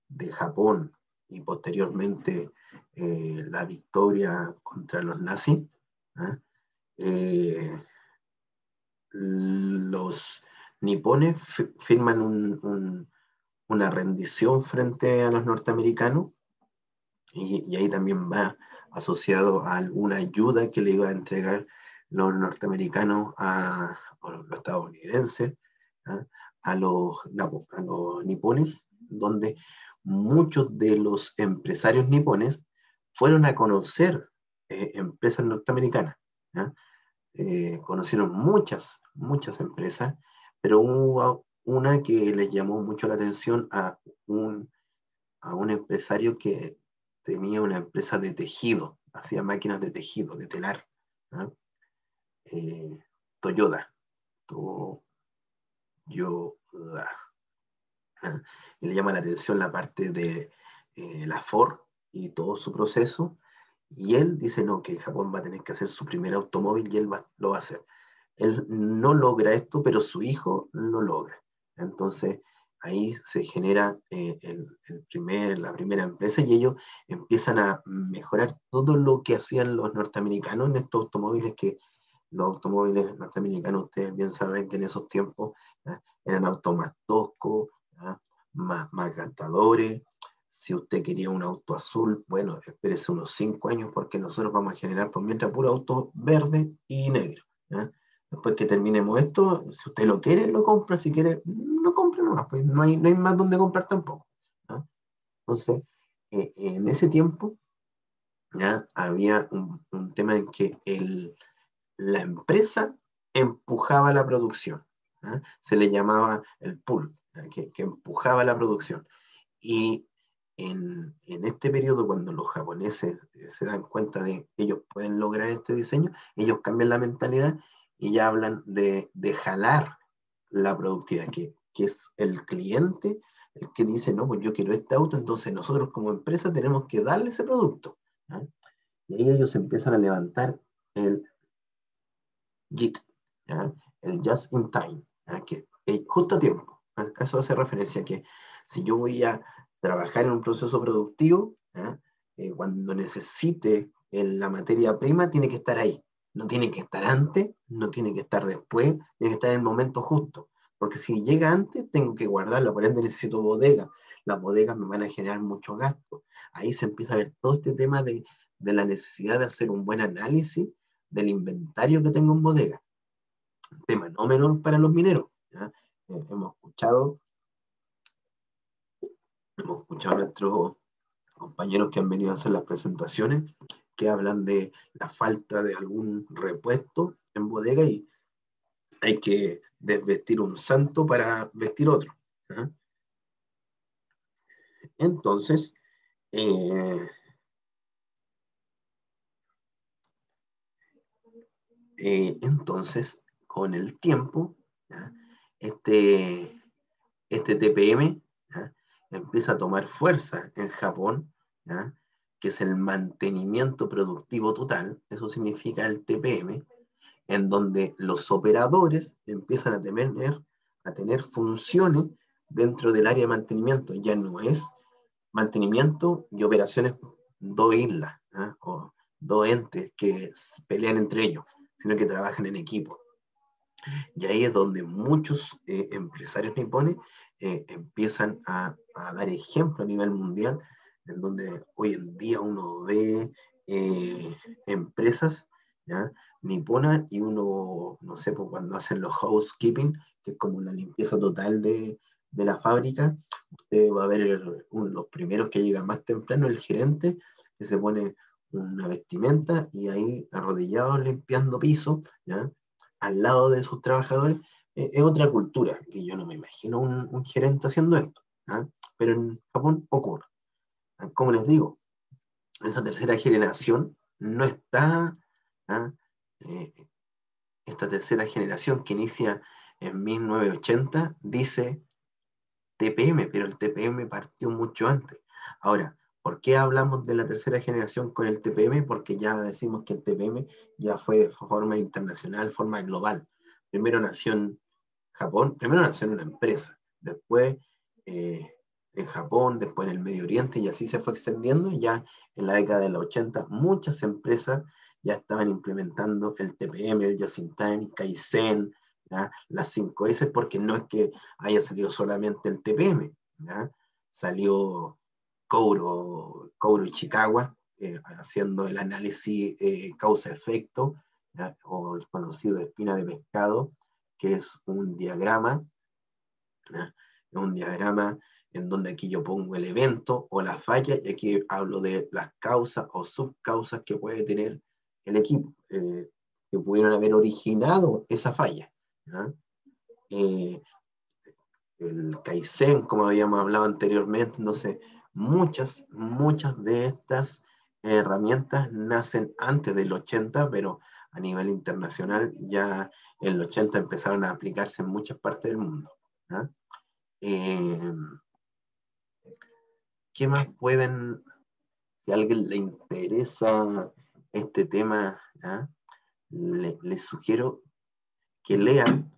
de Japón y posteriormente eh, la victoria contra los nazis, ¿ah? eh, los nipones firman una rendición frente a los norteamericanos y, ahí también va asociado a alguna ayuda que le iba a entregar los norteamericanos a, los estadounidenses. A, los, nipones, donde muchos de los empresarios nipones fueron a conocer eh, empresas norteamericanas. Eh, conocieron muchas, muchas empresas, pero hubo una que les llamó mucho la atención a un, a un empresario que tenía una empresa de tejido, hacía máquinas de tejido, de telar. Eh, Toyota. Toyota. [LAUGHS] Y le llama la atención la parte de eh, la Ford y todo su proceso. Y él dice, no, que Japón va a tener que hacer su primer automóvil y él lo va a hacer. Él no logra esto, pero su hijo lo logra. Entonces, ahí se genera eh, el, primer, la primera empresa y ellos empiezan a mejorar todo lo que hacían los norteamericanos en estos automóviles que los automóviles norteamericanos, ustedes bien saben que en esos tiempos eran autos más toscos, más, más gastadores. Si usted quería un auto azul, bueno, espérese unos cinco años porque nosotros vamos a generar por mientras puro auto verde y negro. Después que terminemos esto, si usted lo quiere, lo compra. Si quiere, lo compra nomás. Pues no hay, no hay más donde comprar tampoco. Entonces, eh, en ese tiempo, ya había un tema en que el, la empresa empujaba la producción. Se le llamaba el pull, que, empujaba la producción. Y en, en, este periodo, cuando los japoneses eh, se dan cuenta de que ellos pueden lograr este diseño, ellos cambian la mentalidad y ya hablan de, de jalar la productividad, que, que, es el cliente el que dice, no, pues yo quiero este auto, entonces nosotros como empresa tenemos que darle ese producto. Y ahí ellos empiezan a levantar el JIT, el Just in Time, que eh, justo a tiempo. Eso hace referencia a que si yo voy a trabajar en un proceso productivo, eh, cuando necesite la materia prima, tiene que estar ahí. No tiene que estar antes, no tiene que estar después, tiene que estar en el momento justo. Porque si llega antes, tengo que guardarlo, por ende necesito bodega. Las bodegas me van a generar mucho gasto. Ahí se empieza a ver todo este tema de, de la necesidad de hacer un buen análisis del inventario que tengo en bodega. Tema no menor para los mineros. Eh, hemos escuchado, hemos escuchado a nuestros compañeros que han venido a hacer las presentaciones que hablan de la falta de algún repuesto en bodega y hay que desvestir un santo para vestir otro. Entonces, eh, eh, entonces, con el tiempo, este, este TPM empieza a tomar fuerza en Japón, que es el mantenimiento productivo total, eso significa el TPM, en donde los operadores empiezan a tener, a tener funciones dentro del área de mantenimiento. Ya no es mantenimiento y operaciones dos islas o dos entes que pelean entre ellos, sino que trabajan en equipo. Y ahí es donde muchos eh, empresarios nipones eh, empiezan a, dar ejemplo a nivel mundial, en donde hoy en día uno ve eh, empresas ¿ya? niponas y uno, no sé, pues cuando hacen los housekeeping, que es como la limpieza total de, de la fábrica, usted va a ver uno de los primeros que llega más temprano, el gerente, que se pone una vestimenta y ahí arrodillado limpiando piso, ¿ya? al lado de sus trabajadores, eh, es otra cultura, que yo no me imagino un, gerente haciendo esto, ¿ah? pero en Japón ocurre. Como les digo, esa tercera generación no está, eh, esta tercera generación que inicia en 1980 dice TPM, pero el TPM partió mucho antes. Ahora, ¿Por qué hablamos de la tercera generación con el TPM? Porque ya decimos que el TPM ya fue de forma internacional, forma global. Primero nació en Japón, primero nació en una empresa, después eh, en Japón, después en el Medio Oriente, y así se fue extendiendo. Ya en la década de los 80, muchas empresas ya estaban implementando el TPM, el Just-in-Time, Kaizen, las 5S, porque no es que haya salido solamente el TPM, salió Kouro, y Chicago eh, haciendo el análisis eh, causa-efecto, o el conocido espina de pescado, que es un diagrama, un diagrama en donde aquí yo pongo el evento o la falla, y aquí hablo de las causas o subcausas que puede tener el equipo, eh, que pudieron haber originado esa falla. Eh, el Kaizen, como habíamos hablado anteriormente, entonces muchas, muchas de estas herramientas nacen antes del 80, pero a nivel internacional ya en el 80 empezaron a aplicarse en muchas partes del mundo. Eh, ¿Qué más pueden, si a alguien le interesa este tema, les le sugiero que lean,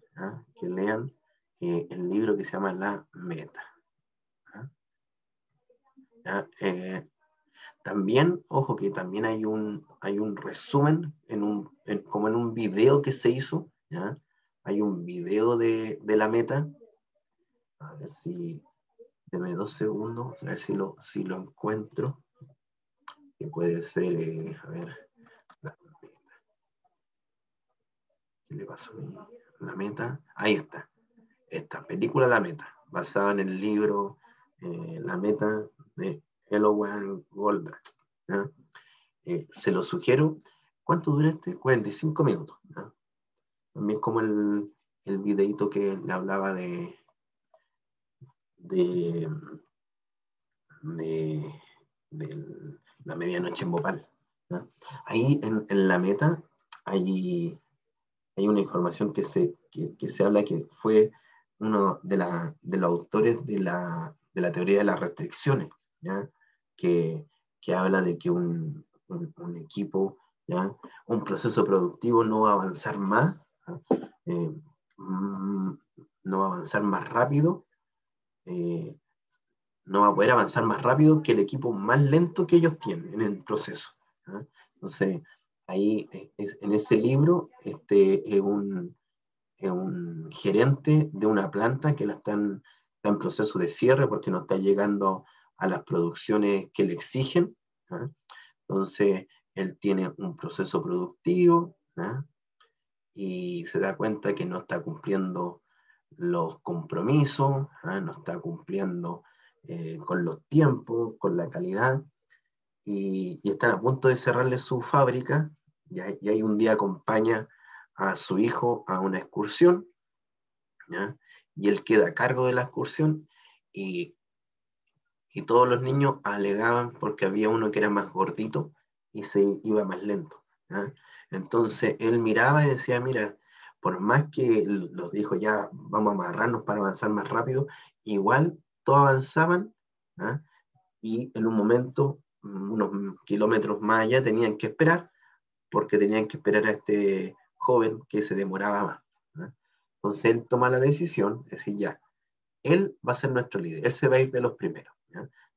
que lean eh, el libro que se llama La Meta. Eh, también, ojo que también hay un, hay un resumen, en un, como en un video que se hizo, ¿ya? hay un video de, de la meta. A ver si, Deme dos segundos, a ver si lo, si lo encuentro. Que puede ser, eh, a ver, la meta. ¿Qué le pasó La meta. Ahí está. Esta película La Meta, basada en el libro eh, La Meta de Elowen Goldberg. Eh, se lo sugiero. ¿Cuánto dura este? 45 minutos. También como el, el videito que le hablaba de, de, la medianoche en Bhopal. Ahí en, la meta hay, hay una información que se, que, se habla que fue uno de, de los autores de la, de la, teoría de las restricciones, Que, que, habla de que un, un, equipo, un proceso productivo no va a avanzar más, eh, mm, no va a avanzar más rápido eh, no va a poder avanzar más rápido que el equipo más lento que ellos tienen en el proceso. Entonces, ahí eh, en ese libro este, es, un, un, gerente de una planta que la están, está en proceso de cierre porque no está llegando a las producciones que le exigen. Entonces, él tiene un proceso productivo y se da cuenta que no está cumpliendo los compromisos, ¿ah? no está cumpliendo eh, con los tiempos, con la calidad, y, están a punto de cerrarle su fábrica, y, hay, un día acompaña a su hijo a una excursión, y él queda a cargo de la excursión, y, y todos los niños alegaban porque había uno que era más gordito y se iba más lento. Entonces él miraba y decía, mira, por más que los dijo ya vamos a amarrarnos para avanzar más rápido, igual todos avanzaban y en un momento, unos kilómetros más allá, tenían que esperar porque tenían que esperar a este joven que se demoraba más. Entonces él toma la decisión, de decir ya, él va a ser nuestro líder, él se va a ir de los primeros.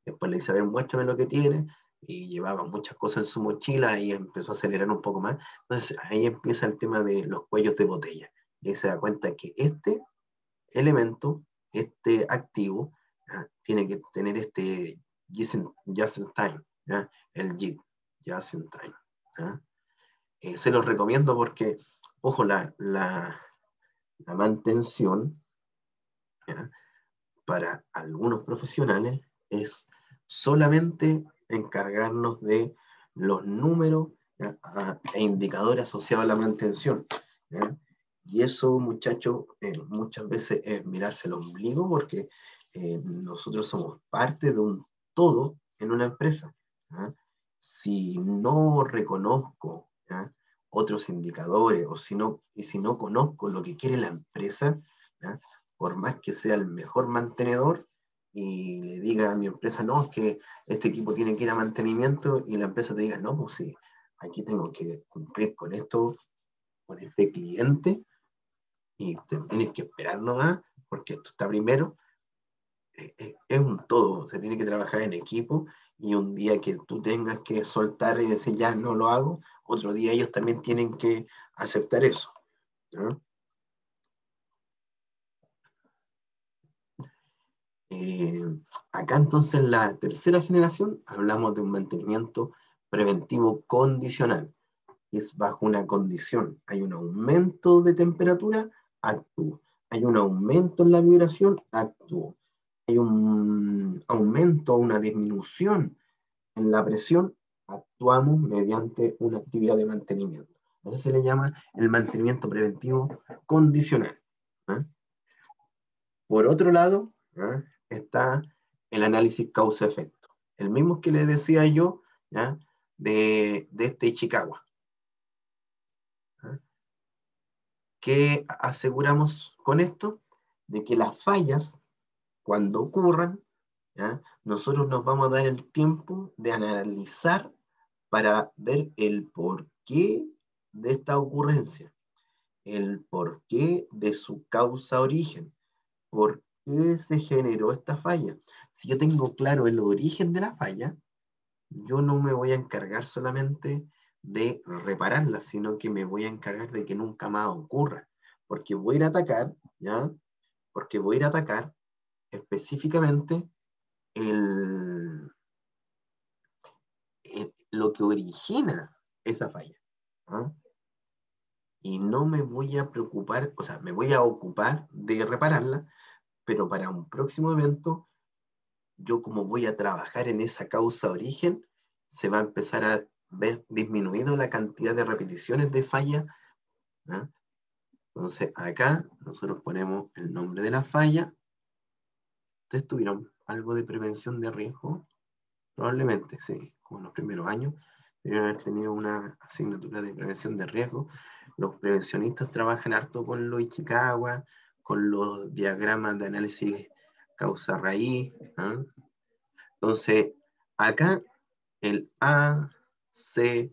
Después le dice, a ver, muéstrame lo que tiene, y llevaba muchas cosas en su mochila y empezó a acelerar un poco más. Entonces ahí empieza el tema de los cuellos de botella. Y se da cuenta que este elemento, este activo, tiene que tener este just in, time, el JIT, just in time. Eh, se los recomiendo porque, ojo, la, la, la mantención para algunos profesionales es solamente encargarnos de los números e indicadores asociados a la mantención. Y eso, muchachos, eh, muchas veces es mirarse el ombligo porque eh, nosotros somos parte de un todo en una empresa. Si no reconozco otros indicadores o si no, y si no conozco lo que quiere la empresa, por más que sea el mejor mantenedor, y le diga a mi empresa, no, es que este equipo tiene que ir a mantenimiento y la empresa te diga, no, pues sí, aquí tengo que cumplir con esto, con este cliente y tienes que esperarlo más porque esto está primero. Eh, eh, es un todo, se tiene que trabajar en equipo y un día que tú tengas que soltar y decir ya no lo hago, otro día ellos también tienen que aceptar eso. Eh, acá entonces en la tercera generación hablamos de un mantenimiento preventivo condicional, es bajo una condición. Hay un aumento de temperatura, actúo. Hay un aumento en la vibración, actúo. Hay un aumento o una disminución en la presión, actuamos mediante una actividad de mantenimiento. Eso se le llama el mantenimiento preventivo condicional. ¿ah? Por otro lado, ¿ah? Está el análisis causa-efecto. El mismo que le decía yo De, de este. ¿ah? ¿Qué aseguramos con esto? De que las fallas, cuando ocurran, nosotros nos vamos a dar el tiempo de analizar para ver el porqué de esta ocurrencia, el porqué de su causa-origen, por qué se generó esta falla. Si yo tengo claro el origen de la falla, yo no me voy a encargar solamente de repararla, sino que me voy a encargar de que nunca más ocurra, porque voy a ir a atacar, ¿ya? Porque voy a ir a atacar específicamente el, lo que origina esa falla. ¿ah? Y no me voy a preocupar, o sea, me voy a ocupar de repararla, pero para un próximo evento, yo como voy a trabajar en esa causa origen, se va a empezar a ver disminuido la cantidad de repeticiones de falla. ¿ah? Entonces, acá nosotros ponemos el nombre de la falla. Ustedes tuvieron algo de prevención de riesgo? Probablemente, sí, como en los primeros años, deberían haber tenido una asignatura de prevención de riesgo. Los prevencionistas trabajan harto con los Ichikawa, con los diagramas de análisis causa-raíz. ¿ah? Entonces, acá el ACR,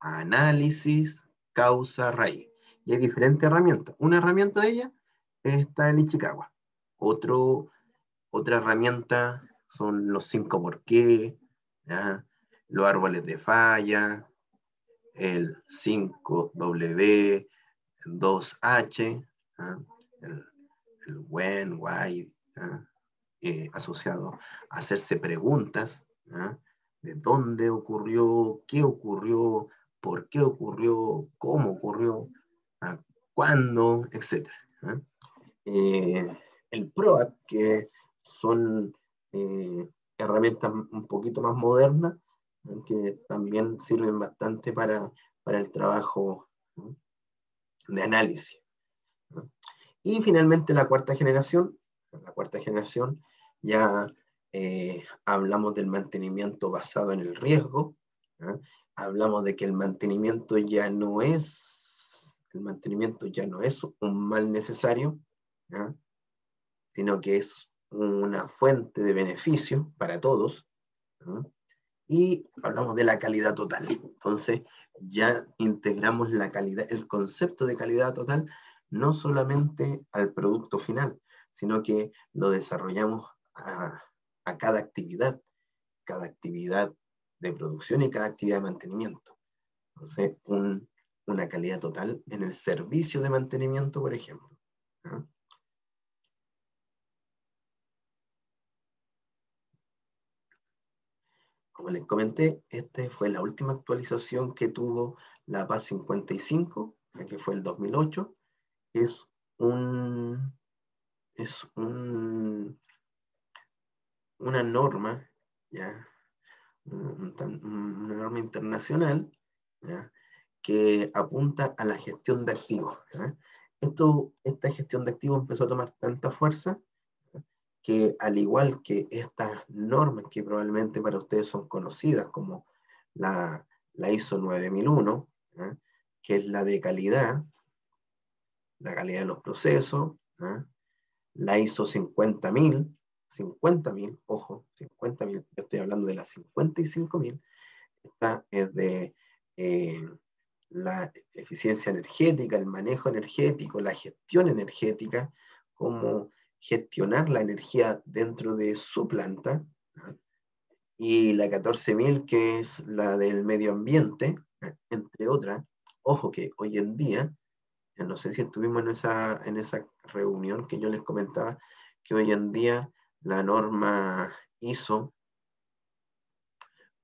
análisis causa-raíz. Y hay diferentes herramientas. Una herramienta de ellas está en Ichikawa. Otro otra herramienta son los cinco por qué, los árboles de falla, el 5W, 2H, el, when, why, eh, asociado a hacerse preguntas de dónde ocurrió, qué ocurrió, por qué ocurrió, cómo ocurrió, cuándo, etc. Eh, el PROAC, que son eh, herramientas un poquito más modernas, que también sirven bastante para, el trabajo de análisis. Y finalmente la cuarta generación, la cuarta generación ya eh, hablamos del mantenimiento basado en el riesgo, hablamos de que el mantenimiento ya no es, el mantenimiento ya no es un mal necesario, sino que es una fuente de beneficio para todos. Y hablamos de la calidad total. Entonces, ya integramos la calidad, el concepto de calidad total no solamente al producto final, sino que lo desarrollamos a, cada actividad, cada actividad de producción y cada actividad de mantenimiento. Entonces, una calidad total en el servicio de mantenimiento, por ejemplo. Como les comenté, esta fue la última actualización que tuvo la PAS 55, que fue el 2008. Es un, es un, una norma, ¿ya? una norma internacional que apunta a la gestión de activos. Esto, esta gestión de activos empezó a tomar tanta fuerza que al igual que estas normas que probablemente para ustedes son conocidas como la, ISO 9001, que es la de calidad, la calidad de los procesos, la ISO 50000, 50.000, ojo, 50.000, yo estoy hablando de las 55.000, esta es de eh, la eficiencia energética, el manejo energético, la gestión energética, cómo gestionar la energía dentro de su planta, y la 14.000 que es la del medio ambiente, entre otras. Ojo que hoy en día, no sé si estuvimos en esa, en esa reunión que yo les comentaba, que hoy en día la norma ISO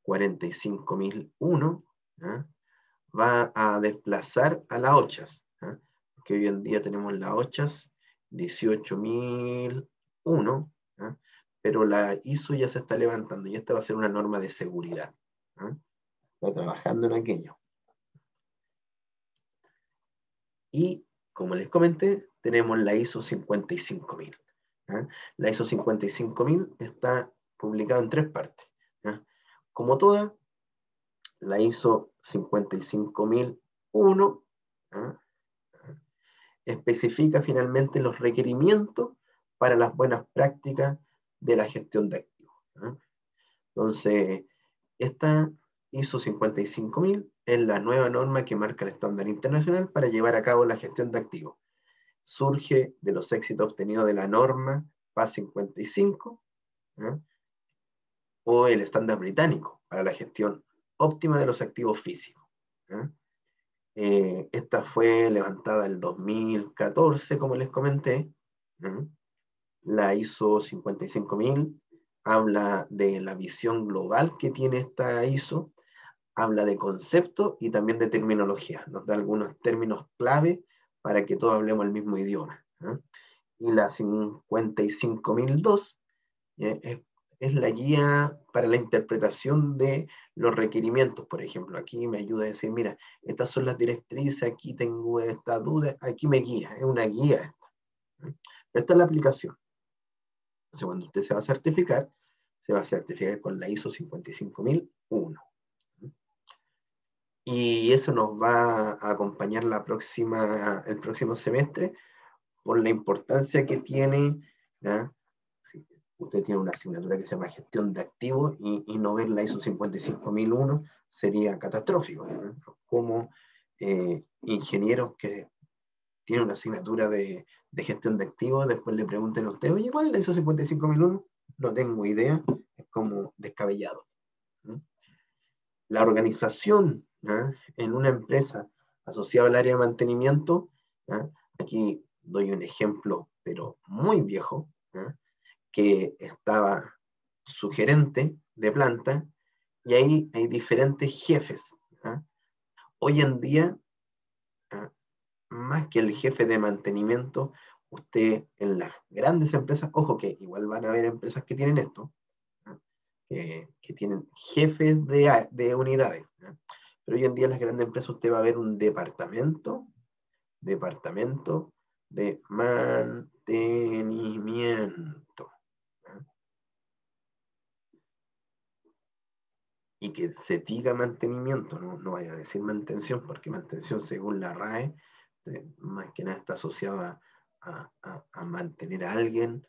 45001 va a desplazar a la OCHAS, que hoy en día tenemos la OCHAS 18001, pero la ISO ya se está levantando y esta va a ser una norma de seguridad. Está trabajando en aquello. Y como les comenté, tenemos la ISO 55000. La ISO 55000 está publicada en tres partes. Como toda, la ISO 55001 especifica finalmente los requerimientos para las buenas prácticas de la gestión de activos. Entonces, esta ISO 55000 es la nueva norma que marca el estándar internacional para llevar a cabo la gestión de activos. Surge de los éxitos obtenidos de la norma PAS 55 o el estándar británico para la gestión óptima de los activos físicos. Eh, esta fue levantada el 2014, como les comenté. La ISO 55000 habla de la visión global que tiene esta ISO, habla de concepto y también de terminología. Nos da algunos términos clave para que todos hablemos el mismo idioma. Y la 55002 es es la guía para la interpretación de los requerimientos. Por ejemplo, aquí me ayuda a decir, mira, estas son las directrices, aquí tengo esta duda, aquí me guía, es una guía esta. Esta es la aplicación. Entonces, cuando usted se va a certificar, se va a certificar con la ISO 55001. Y eso nos va a acompañar la próxima, el próximo semestre por la importancia que tiene usted tiene una asignatura que se llama gestión de activos y, no ver la ISO 55001 sería catastrófico. Como eh, ingenieros que tienen una asignatura de, gestión de activos, después le pregunten a usted, oye, ¿cuál es la ISO 55001? No tengo idea, es como descabellado. La organización en una empresa asociada al área de mantenimiento, aquí doy un ejemplo, pero muy viejo, que estaba su gerente de planta y ahí hay diferentes jefes. Hoy en día, más que el jefe de mantenimiento, usted en las grandes empresas, ojo que igual van a haber empresas que tienen esto, que, tienen jefes de, de unidades. Pero hoy en día en las grandes empresas usted va a ver un departamento, departamento de mantenimiento. y que se diga mantenimiento, no, no vaya a decir mantención, porque mantención según la RAE, eh, más que nada está asociada a, mantener a alguien,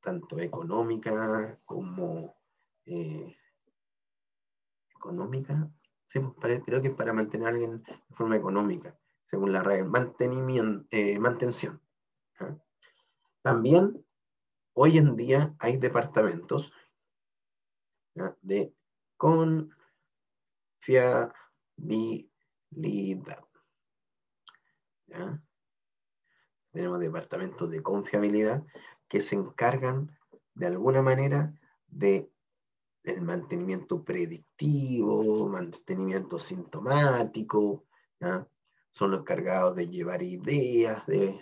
tanto económica como eh, económica, pues, creo que es para mantener a alguien de forma económica, según la RAE, mantenimiento, eh, mantención. También hoy en día hay departamentos de confiabilidad. Tenemos departamentos de confiabilidad que se encargan de alguna manera de el mantenimiento predictivo, mantenimiento sintomático, son los encargados de llevar ideas, de,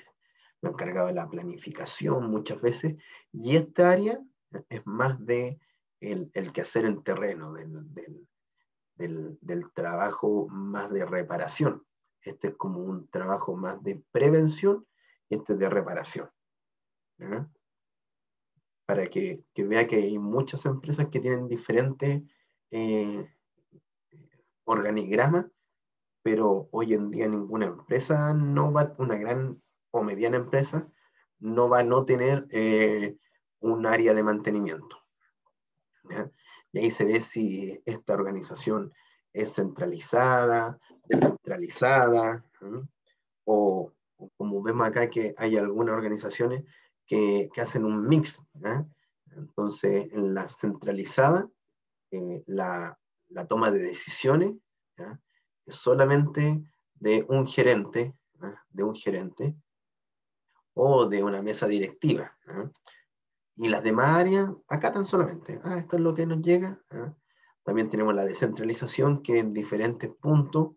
los encargados de la planificación muchas veces, y esta área es más de el, el quehacer en terreno, del, trabajo más de reparación. Este es como un trabajo más de prevención y este es de reparación. Para que, vea que hay muchas empresas que tienen diferentes eh, organigramas, pero hoy en día ninguna empresa no va, una gran o mediana empresa, no va a no tener eh, un área de mantenimiento. Y ahí se ve si esta organización es centralizada, descentralizada, o, como vemos acá que hay algunas organizaciones que, hacen un mix. Entonces, en la centralizada, eh, la, toma de decisiones es solamente de un gerente, de un gerente, o de una mesa directiva. Y las demás áreas acatan solamente. Ah, esto es lo que nos llega. También tenemos la descentralización, que en diferentes puntos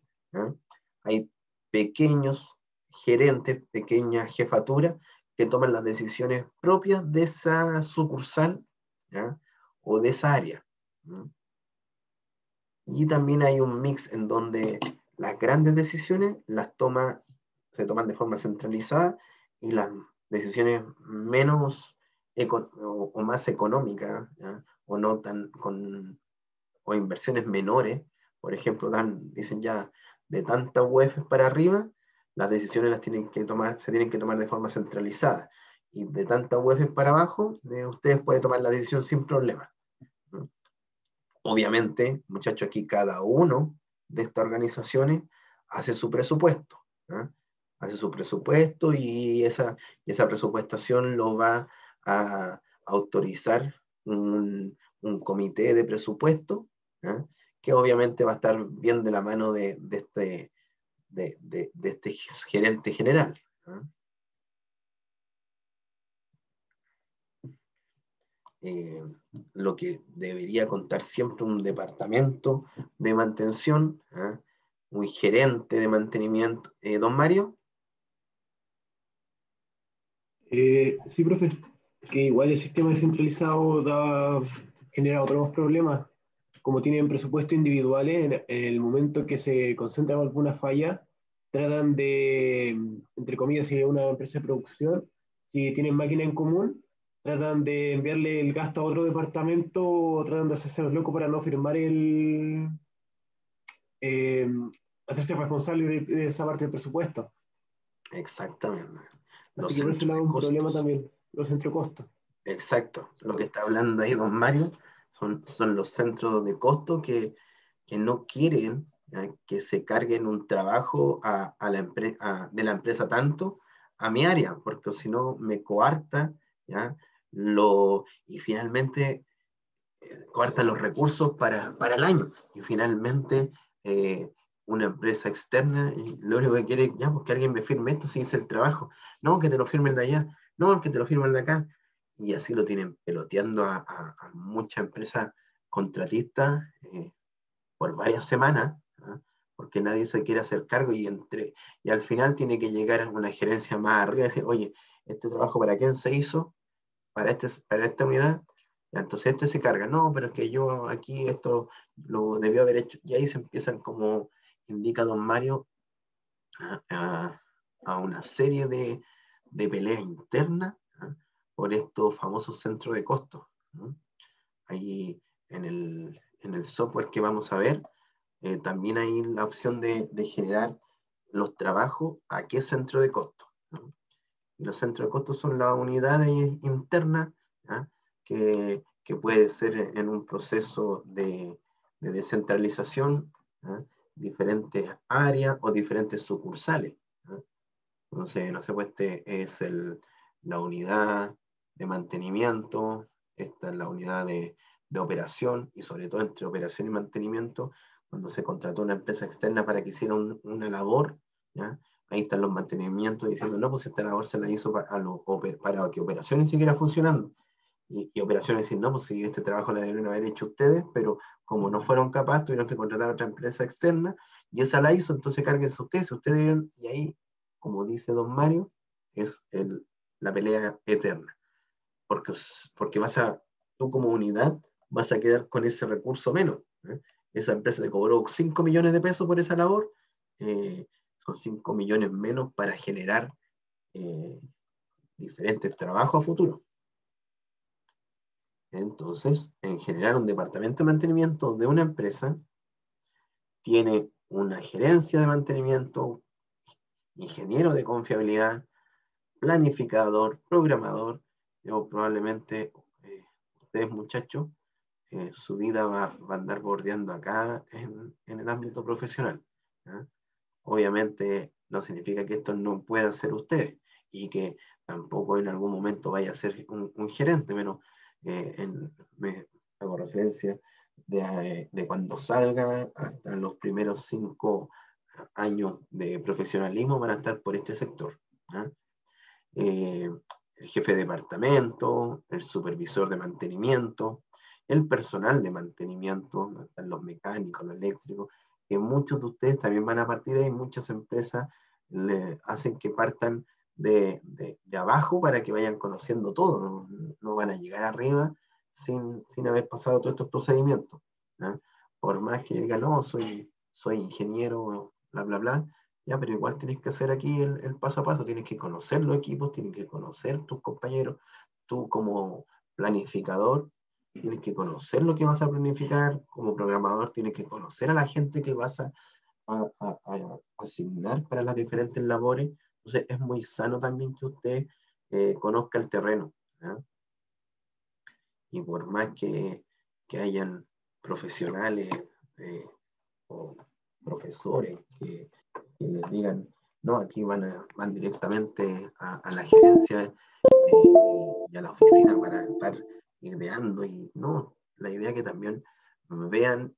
hay pequeños gerentes, pequeñas jefaturas que toman las decisiones propias de esa sucursal o de esa área. Y también hay un mix en donde las grandes decisiones las toma, se toman de forma centralizada y las decisiones menos o, más económicas o no tan con o inversiones menores, por ejemplo, dan, dicen ya de tantas UEF para arriba, las decisiones las tienen que tomar, se tienen que tomar de forma centralizada. Y de tantas UEF para abajo, de, ustedes pueden tomar la decisión sin problema. Obviamente, muchachos, aquí cada uno de estas organizaciones hace su presupuesto. Hace su presupuesto y esa, esa presupuestación lo va a autorizar un, comité de presupuesto, que obviamente va a estar bien de la mano de, de este, de, de, este gerente general. Eh, lo que debería contar siempre un departamento de mantención, un gerente de mantenimiento. Eh, don Mario. Eh, sí, profe, que igual el sistema descentralizado da, genera otros problemas, como tienen presupuestos individuales, en, el momento que se concentran alguna falla, tratan de, entre comillas, si es una empresa de producción, si tienen máquina en común, tratan de enviarle el gasto a otro departamento o tratan de hacerse los locos para no firmar el... Eh, hacerse responsable de, esa parte del presupuesto. Exactamente. Así que por ese lado un problema también, los centros costos. Exacto. Lo que está hablando ahí don Mario son, son los centros de costo que, que no quieren que se carguen un trabajo a, a la empresa de la empresa tanto a mi área, porque si no me coarta, ¿ya? Lo, y finalmente eh, coarta los recursos para, para, el año. Y finalmente eh, una empresa externa, lo único que quiere, ya, pues que alguien me firme esto si hice el trabajo. No, que te lo firme el de allá, no, que te lo firme el de acá y así lo tienen peloteando a, muchas empresas contratistas eh, por varias semanas, ¿ah? porque nadie se quiere hacer cargo y, entre, y al final tiene que llegar una gerencia más arriba y decir, oye, este trabajo para quién se hizo, para, este, para esta unidad, entonces este se carga, no, pero es que yo aquí esto lo debió haber hecho, y ahí se empiezan como indica don Mario, a, una serie de, de peleas internas por estos famosos centros de costos. Ahí en el, en el, software que vamos a ver, eh, también hay la opción de, de, generar los trabajos a qué centro de costo. los centros de costo son las unidades internas que, que, puede ser en un proceso de, de descentralización, diferentes áreas o diferentes sucursales. Entonces, no sé, pues este es el, la unidad de mantenimiento, esta es la unidad de, de, operación y sobre todo entre operación y mantenimiento, cuando se contrató una empresa externa para que hiciera una labor, ahí están los mantenimientos diciendo, no, pues esta labor se la hizo para, para que operaciones siguiera funcionando. Y, operaciones dicen, no, pues este trabajo lo debieron haber hecho ustedes, pero como no fueron capaces, tuvieron que contratar a otra empresa externa y esa la hizo, entonces cárguense ustedes, ustedes y ahí, como dice don Mario, es el, la pelea eterna porque, porque vas a, tú como unidad vas a quedar con ese recurso menos. ¿eh? Esa empresa te cobró 5 millones de pesos por esa labor, eh, son 5 millones menos para generar eh, diferentes trabajos a futuro. Entonces, en general, un departamento de mantenimiento de una empresa tiene una gerencia de mantenimiento, ingeniero de confiabilidad, planificador, programador, yo probablemente eh, ustedes muchachos, eh, su vida va, a andar bordeando acá en, el ámbito profesional. Obviamente no significa que esto no pueda ser usted y que tampoco en algún momento vaya a ser un, gerente, pero eh, me hago referencia de, de, cuando salga hasta los primeros cinco años de profesionalismo van a estar por este sector. Eh, el jefe de departamento, el supervisor de mantenimiento, el personal de mantenimiento, los mecánicos, los eléctricos, que muchos de ustedes también van a partir de ahí, muchas empresas le hacen que partan de, de, abajo para que vayan conociendo todo, no, van a llegar arriba sin, sin, haber pasado todos estos procedimientos. Por más que digan, no, soy, soy ingeniero, bla, bla, bla, ya, pero igual tienes que hacer aquí el, el, paso a paso, tienes que conocer los equipos, tienes que conocer tus compañeros, tú como planificador tienes que conocer lo que vas a planificar, como programador tienes que conocer a la gente que vas a, asignar para las diferentes labores. Entonces es muy sano también que usted eh, conozca el terreno. Y por más que, que hayan profesionales eh, o profesores que, les digan, no, aquí van, van directamente a, la gerencia eh, y a la oficina para estar ideando y no, la idea que también vean,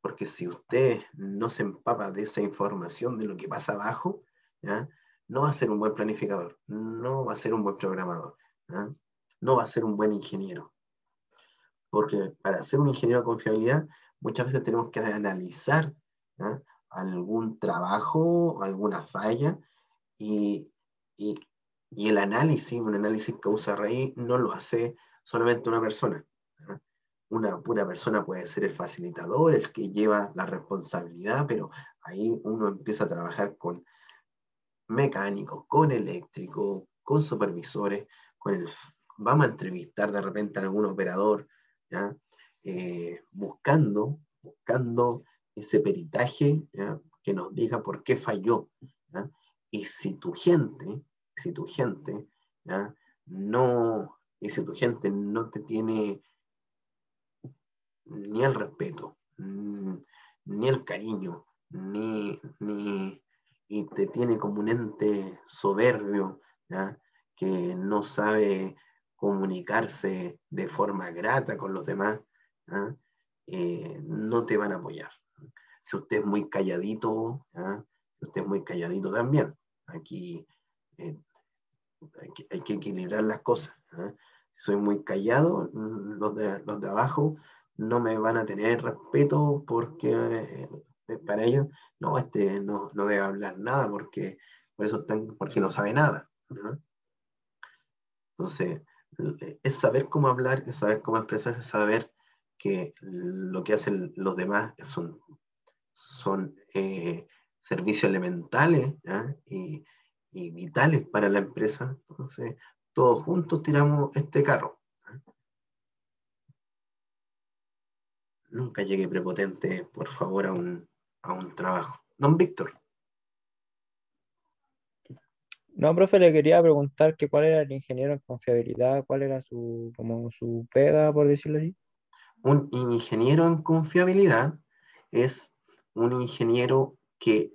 porque si usted no se empapa de esa información de lo que pasa abajo, ¿ya? no va a ser un buen planificador, no va a ser un buen programador, no va a ser un buen ingeniero. Porque para ser un ingeniero de confiabilidad, muchas veces tenemos que analizar algún trabajo, alguna falla, y, y, y, el análisis, un análisis causa-raíz, no lo hace solamente una persona. Una pura persona puede ser el facilitador, el que lleva la responsabilidad, pero ahí uno empieza a trabajar con mecánicos, con eléctricos, con supervisores, con el, vamos a entrevistar de repente a algún operador, eh, buscando, buscando ese peritaje que nos diga por qué falló. Y si tu gente, si tu gente no si tu gente no te tiene ni el respeto, mm, ni el cariño, ni, y te tiene como un ente soberbio, que no sabe comunicarse de forma grata con los demás, eh, no te van a apoyar. Si usted es muy calladito, si usted es muy calladito también, aquí eh, hay, que, equilibrar las cosas soy muy callado, mm, los de, los de abajo no me van a tener respeto porque eh, para ellos, no, este no, no, debe hablar nada porque, por eso están, porque no sabe nada. Entonces, es saber cómo hablar, es saber cómo expresar, es saber que lo que hacen los demás son, son eh, servicios elementales y, y, vitales para la empresa. Entonces, todos juntos tiramos este carro. Nunca llegue prepotente, por favor, a un, trabajo. Don Víctor. No, profe, le quería preguntar que cuál era el ingeniero en confiabilidad, cuál era su, como su pega, por decirlo así. Un ingeniero en confiabilidad es un ingeniero que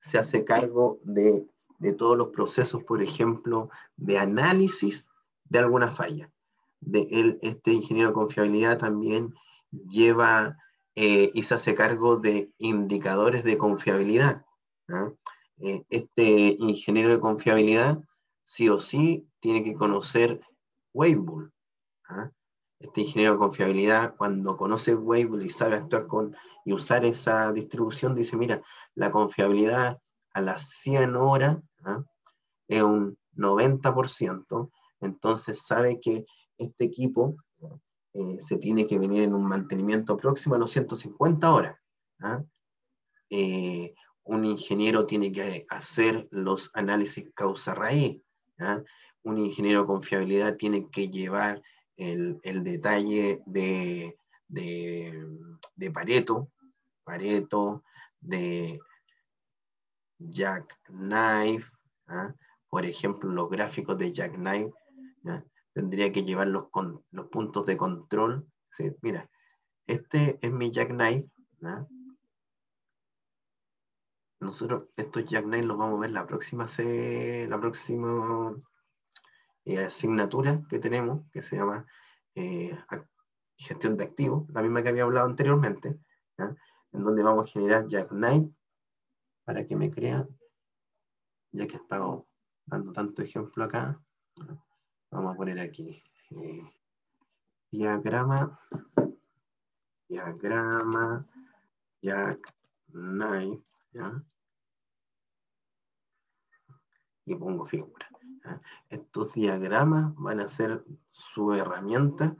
se hace cargo de de todos los procesos, por ejemplo, de análisis de alguna falla. De este ingeniero de confiabilidad también lleva eh, y se hace cargo de indicadores de confiabilidad. Eh, este ingeniero de confiabilidad sí o sí tiene que conocer Weibull. Este ingeniero de confiabilidad, cuando conoce Weibull y sabe actuar con y usar esa distribución, dice, mira, la confiabilidad a las 100 horas ¿ah? es un 90%, entonces sabe que este equipo eh, se tiene que venir en un mantenimiento próximo a los 150 horas. ¿ah? Eh, un ingeniero tiene que hacer los análisis causa-raíz. ¿ah? Un ingeniero de confiabilidad tiene que llevar el, detalle de, de, de Pareto, Pareto, de Jack Knife, ¿ah? por ejemplo, los gráficos de Jackknife, tendría que llevar los, con, los puntos de control. Mira, este es mi Jackknife. Nosotros estos Jackknife los vamos a ver la próxima, la próxima eh, asignatura que tenemos, que se llama eh, gestión de activos, la misma que había hablado anteriormente, en donde vamos a generar Jackknife para que me crean, ya que he estado dando tanto ejemplo acá, vamos a poner aquí eh, diagrama, diagrama, Jackknife, ¿ya? y pongo figura. Estos diagramas van a ser su herramienta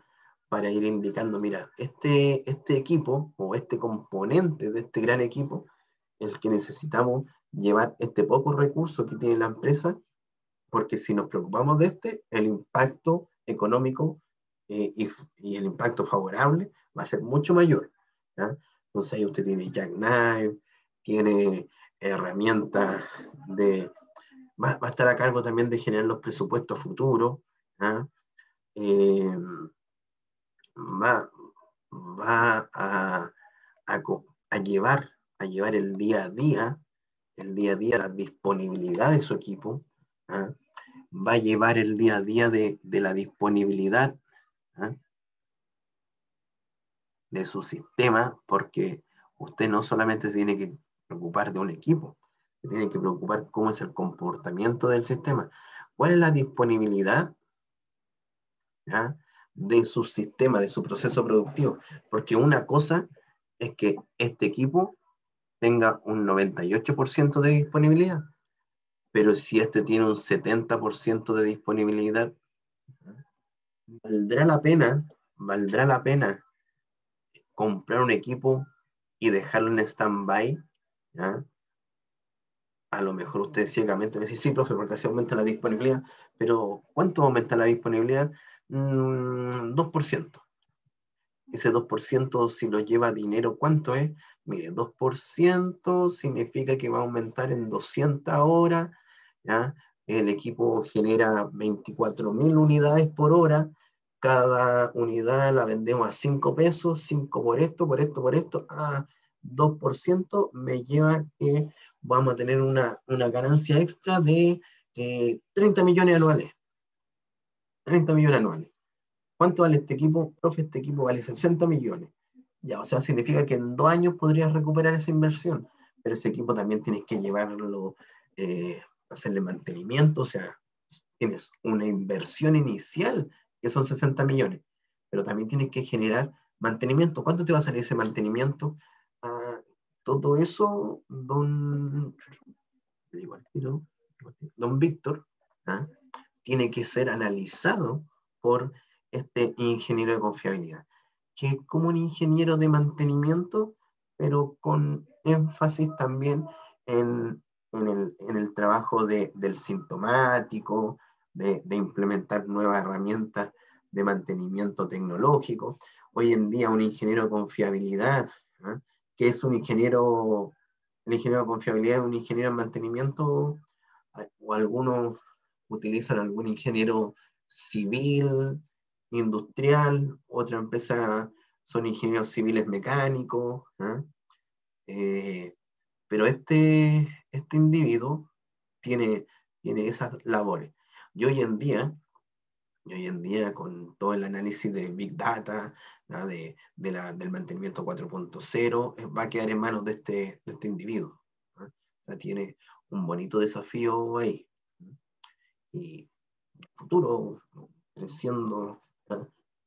para ir indicando, mira, este, este equipo o este componente de este gran equipo es el que necesitamos llevar este poco recurso que tiene la empresa, porque si nos preocupamos de este, el impacto económico eh, y, el impacto favorable va a ser mucho mayor. Entonces ahí usted tiene Jackknife, tiene herramientas de... Va, a estar a cargo también de generar los presupuestos futuros. Eh, va, va a, a, llevar, a llevar el día a día, el día a día, la disponibilidad de su equipo, ¿ah? va a llevar el día a día de, de la disponibilidad ¿ah? de su sistema, porque usted no solamente tiene que preocupar de un equipo, tiene que preocupar cómo es el comportamiento del sistema. ¿Cuál es la disponibilidad? De su sistema, de su proceso productivo. Porque una cosa es que este equipo tenga un 98% de disponibilidad, pero si este tiene un 70% de disponibilidad, valdrá la pena, valdrá la pena comprar un equipo y dejarlo en stand-by, a lo mejor usted ciegamente me dice, sí, profe, porque así aumenta la disponibilidad, pero ¿cuánto aumenta la disponibilidad? 2%. Mm, Ese 2% si lo lleva dinero, ¿cuánto es? Mire, 2% significa que va a aumentar en 200 horas, ¿ya? El equipo genera 24.000 unidades por hora, cada unidad la vendemos a 5 pesos, 5 por esto, por esto, por esto, a 2% me lleva que vamos a tener una, una ganancia extra de 30 eh, millones anuales. 30 millones anuales. ¿Cuánto vale este equipo? Profe, este equipo vale 60 millones. Ya, o sea, significa que en dos años podrías recuperar esa inversión, pero ese equipo también tienes que llevarlo, eh, hacerle mantenimiento, o sea, tienes una inversión inicial que son 60 millones, pero también tienes que generar mantenimiento. ¿Cuánto te va a salir ese mantenimiento? Todo eso, don, don Víctor, ¿ah? tiene que ser analizado por este ingeniero de confiabilidad, que es como un ingeniero de mantenimiento, pero con énfasis también en, el, trabajo del sintomático, de, implementar nuevas herramientas de mantenimiento tecnológico. Hoy en día un ingeniero de confiabilidad, ¿ah? Que es un ingeniero, el ingeniero de confiabilidad un ingeniero de mantenimiento, o algunos utilizan algún ingeniero civil, industrial, otra empresa son ingenieros civiles mecánicos, ¿ah? eh, pero este, este individuo tiene, tiene esas labores. Y hoy en día, y hoy en día con todo el análisis de Big Data, de, del mantenimiento 4.0, eh, va a quedar en manos de este, de este individuo. ¿ah? tiene un bonito desafío ahí y futuro creciendo,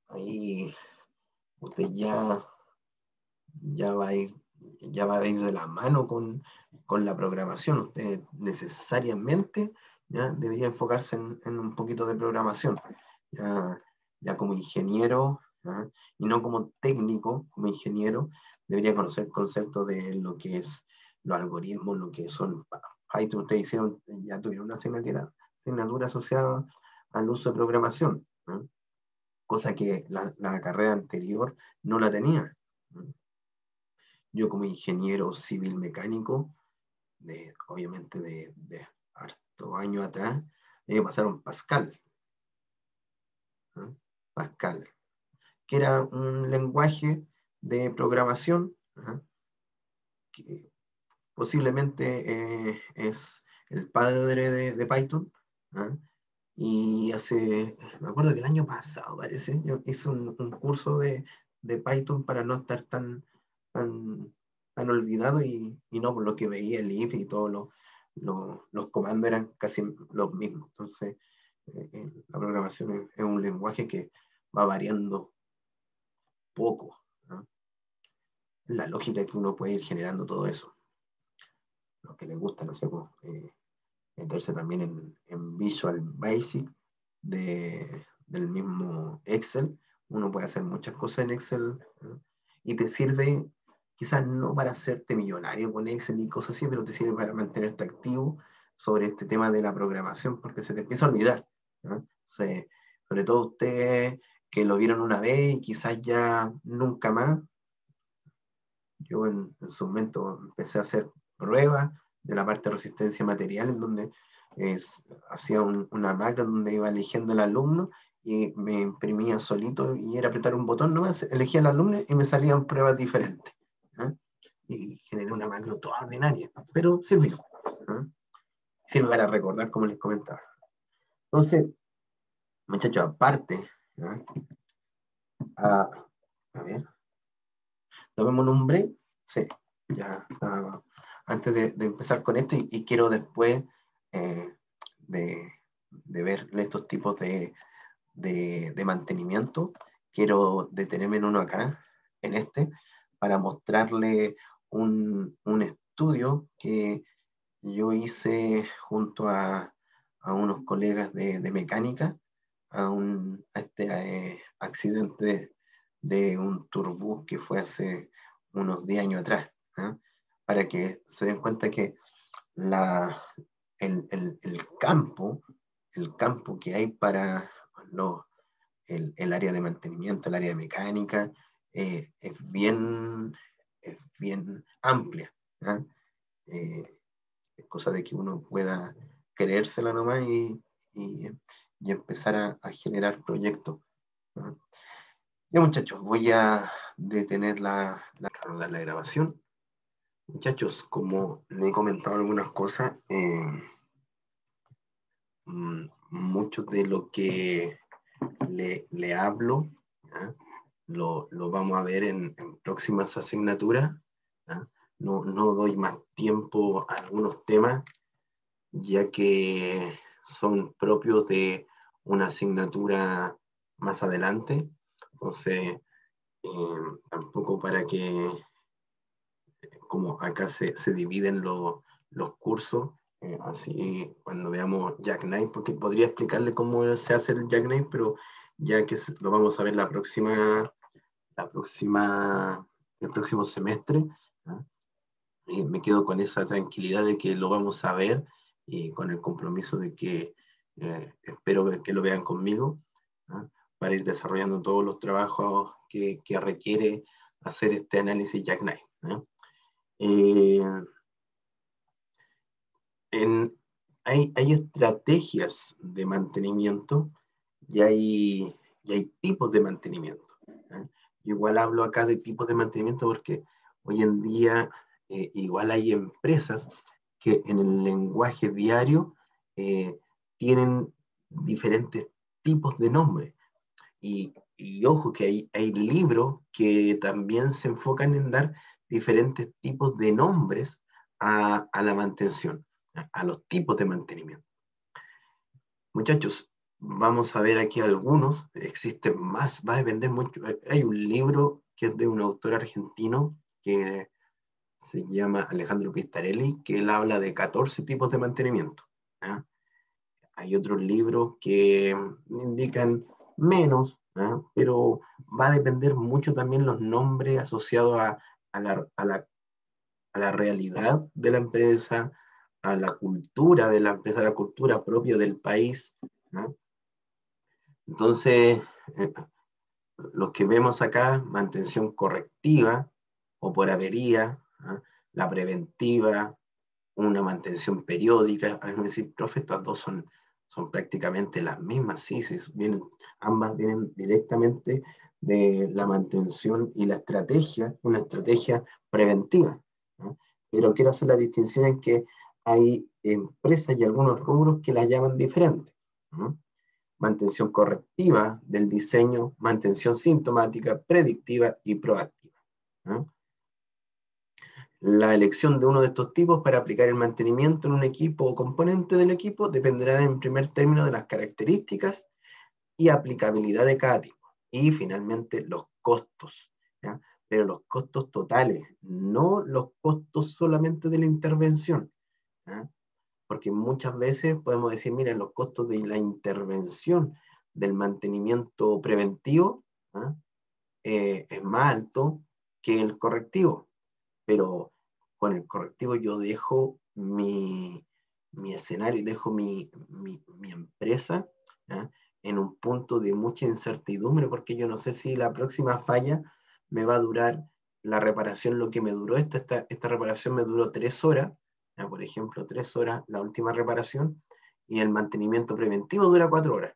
ahí usted ya, ya, va a ir, ya va a ir de la mano con, la programación. Usted necesariamente ya debería enfocarse en, un poquito de programación. Ya, ya como ingeniero y no como técnico, como ingeniero, debería conocer el concepto de lo que es los algoritmos, lo que son. Ustedes hicieron, ya tuvieron una asignatura asignatura asociada al uso de programación, cosa que la, carrera anterior no la tenía. Yo como ingeniero civil mecánico, de, obviamente de, años atrás, me pasaron Pascal. Pascal, que era un lenguaje de programación que posiblemente eh, es el padre de, Python. Y hace, me acuerdo que el año pasado parece, yo hice un, curso de, Python para no estar tan, tan, tan olvidado y, no por lo que veía el if y todos los comandos eran casi los mismos. Entonces, eh, eh, la programación es, un lenguaje que va variando poco. La lógica que uno puede ir generando todo eso. Lo que le gusta, no sé, pues, eh, meterse también en, en Visual Basic de, del mismo Excel. Uno puede hacer muchas cosas en Excel y te sirve quizás no para hacerte millonario con Excel y cosas así, pero te sirve para mantenerte activo sobre este tema de la programación porque se te empieza a olvidar. sobre todo ustedes que lo vieron una vez y quizás ya nunca más. Yo en, su momento empecé a hacer pruebas de la parte de resistencia material, en donde hacía una macro donde iba eligiendo el alumno y me imprimía solito y era apretar un botón nomás, elegía el alumno y me salían pruebas diferentes. ¿Ah? Y generé una macro toda ordinaria, pero sirvió. ¿ah? Sirve para recordar, como les comentaba. Entonces, muchachos, aparte, ¿ah? a, ver, ¿lo vemos nombre? Sí, ya, antes de, empezar con esto y, quiero después eh, de, ver estos tipos de, mantenimiento, quiero detenerme en uno acá, en este, para mostrarle un, estudio que yo hice junto a, unos colegas de, mecánica a, un, este eh, accidente de un turbús que fue hace unos 10 años atrás. ¿ah? para que se den cuenta que la, el, campo, el campo que hay para el, área de mantenimiento, el área de mecánica, eh, es, bien, bien amplia. Eh, es cosa de que uno pueda creérsela nomás y, y, empezar a, generar proyectos. ¿ah? Ya muchachos, voy a detener la, la, la grabación. Muchachos, como le he comentado algunas cosas, eh, mm, mucho de lo que le, hablo lo, vamos a ver en, próximas asignaturas. No, no, doy más tiempo a algunos temas, ya que son propios de una asignatura más adelante. Entonces, eh, tampoco para que como acá se, se dividen los cursos, eh, así cuando veamos Jackknife, porque podría explicarle cómo se hace el Jackknife, pero ya que lo vamos a ver la próxima, la próxima, el próximo semestre, ¿ah? me quedo con esa tranquilidad de que lo vamos a ver y con el compromiso de que eh, espero que lo vean conmigo ¿ah? para ir desarrollando todos los trabajos que, que requiere hacer este análisis Jackknife. Eh, hay, estrategias de mantenimiento y hay, hay tipos de mantenimiento. Igual hablo acá de tipos de mantenimiento porque hoy en día eh, igual hay empresas que en el lenguaje diario eh, tienen diferentes tipos de nombres. Y, ojo que hay, hay libros que también se enfocan en dar diferentes tipos de nombres a, la mantención, a los tipos de mantenimiento. Muchachos, vamos a ver aquí algunos, existen más, va a depender mucho. Hay un libro que es de un autor argentino que se llama Alejandro Pistarelli, que él habla de 14 tipos de mantenimiento. Hay otros libros que indican menos, pero va a depender mucho también los nombres asociados a, a la, a la, a la realidad de la empresa, a la cultura de la empresa, a la cultura propia del país. Entonces, eh, lo que vemos acá, mantención correctiva o por avería, la preventiva, una mantención periódica. A decir, profe, estas dos son, son prácticamente las mismas, sí, sí vienen, ambas vienen directamente de la mantención y la estrategia, una estrategia preventiva. Pero quiero hacer la distinción en que hay empresas y algunos rubros que la llaman diferente. Mantención correctiva del diseño, mantención sintomática, predictiva y proactiva. La elección de uno de estos tipos para aplicar el mantenimiento en un equipo o componente del equipo dependerá en primer término de las características y aplicabilidad de cada tipo. Y finalmente los costos, pero los costos totales, no los costos solamente de la intervención. Porque muchas veces podemos decir, miren, los costos de la intervención del mantenimiento preventivo eh, es más alto que el correctivo. Pero con el correctivo yo dejo mi, mi escenario, dejo mi, mi, empresa en un punto de mucha incertidumbre, porque yo no sé si la próxima falla me va a durar la reparación lo que me duró. Esta, esta, esta reparación me duró tres horas, por ejemplo, tres horas la última reparación, y el mantenimiento preventivo dura cuatro horas.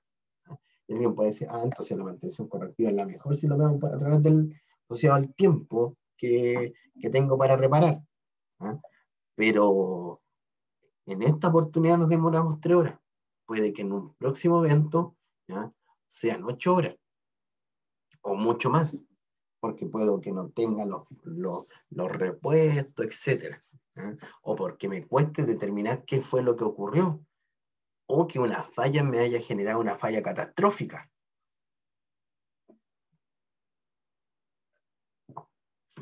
Y alguien puede decir, ah, entonces la mantención correctiva es la mejor si lo vemos a través del, o sea, el tiempo que, que tengo para reparar. Pero en esta oportunidad nos demoramos tres horas. Puede que en un próximo evento sean ocho horas o mucho más, porque puedo que no tenga los, los, los repuestos, etc. O porque me cueste determinar qué fue lo que ocurrió, o que una falla me haya generado una falla catastrófica.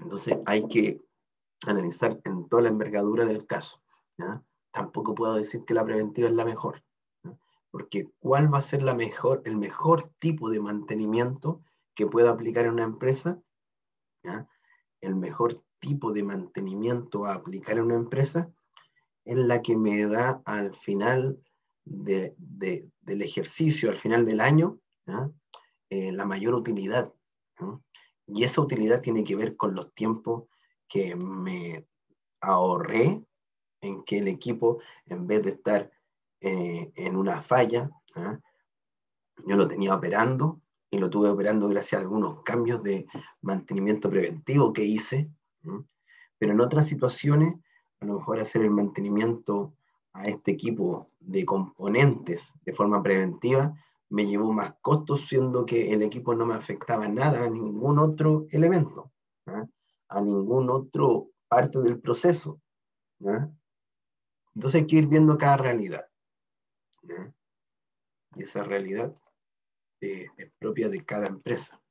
Entonces hay que analizar en toda la envergadura del caso. Tampoco puedo decir que la preventiva es la mejor porque ¿cuál va a ser la mejor, el mejor tipo de mantenimiento que pueda aplicar en una empresa? El mejor tipo de mantenimiento a aplicar en una empresa es la que me da al final del ejercicio, al final del año, eh, la mayor utilidad. Y esa utilidad tiene que ver con los tiempos que me ahorré en que el equipo, en vez de estar eh, en una falla. Yo lo tenía operando y lo tuve operando gracias a algunos cambios de mantenimiento preventivo que hice. Pero en otras situaciones, a lo mejor hacer el mantenimiento a este equipo de componentes de forma preventiva me llevó más costos, siendo que el equipo no me afectaba nada a ningún otro elemento, ¿ah? a ningún otro parte del proceso. ¿ah? Entonces hay que ir viendo cada realidad. Y esa realidad eh, es propia de cada empresa.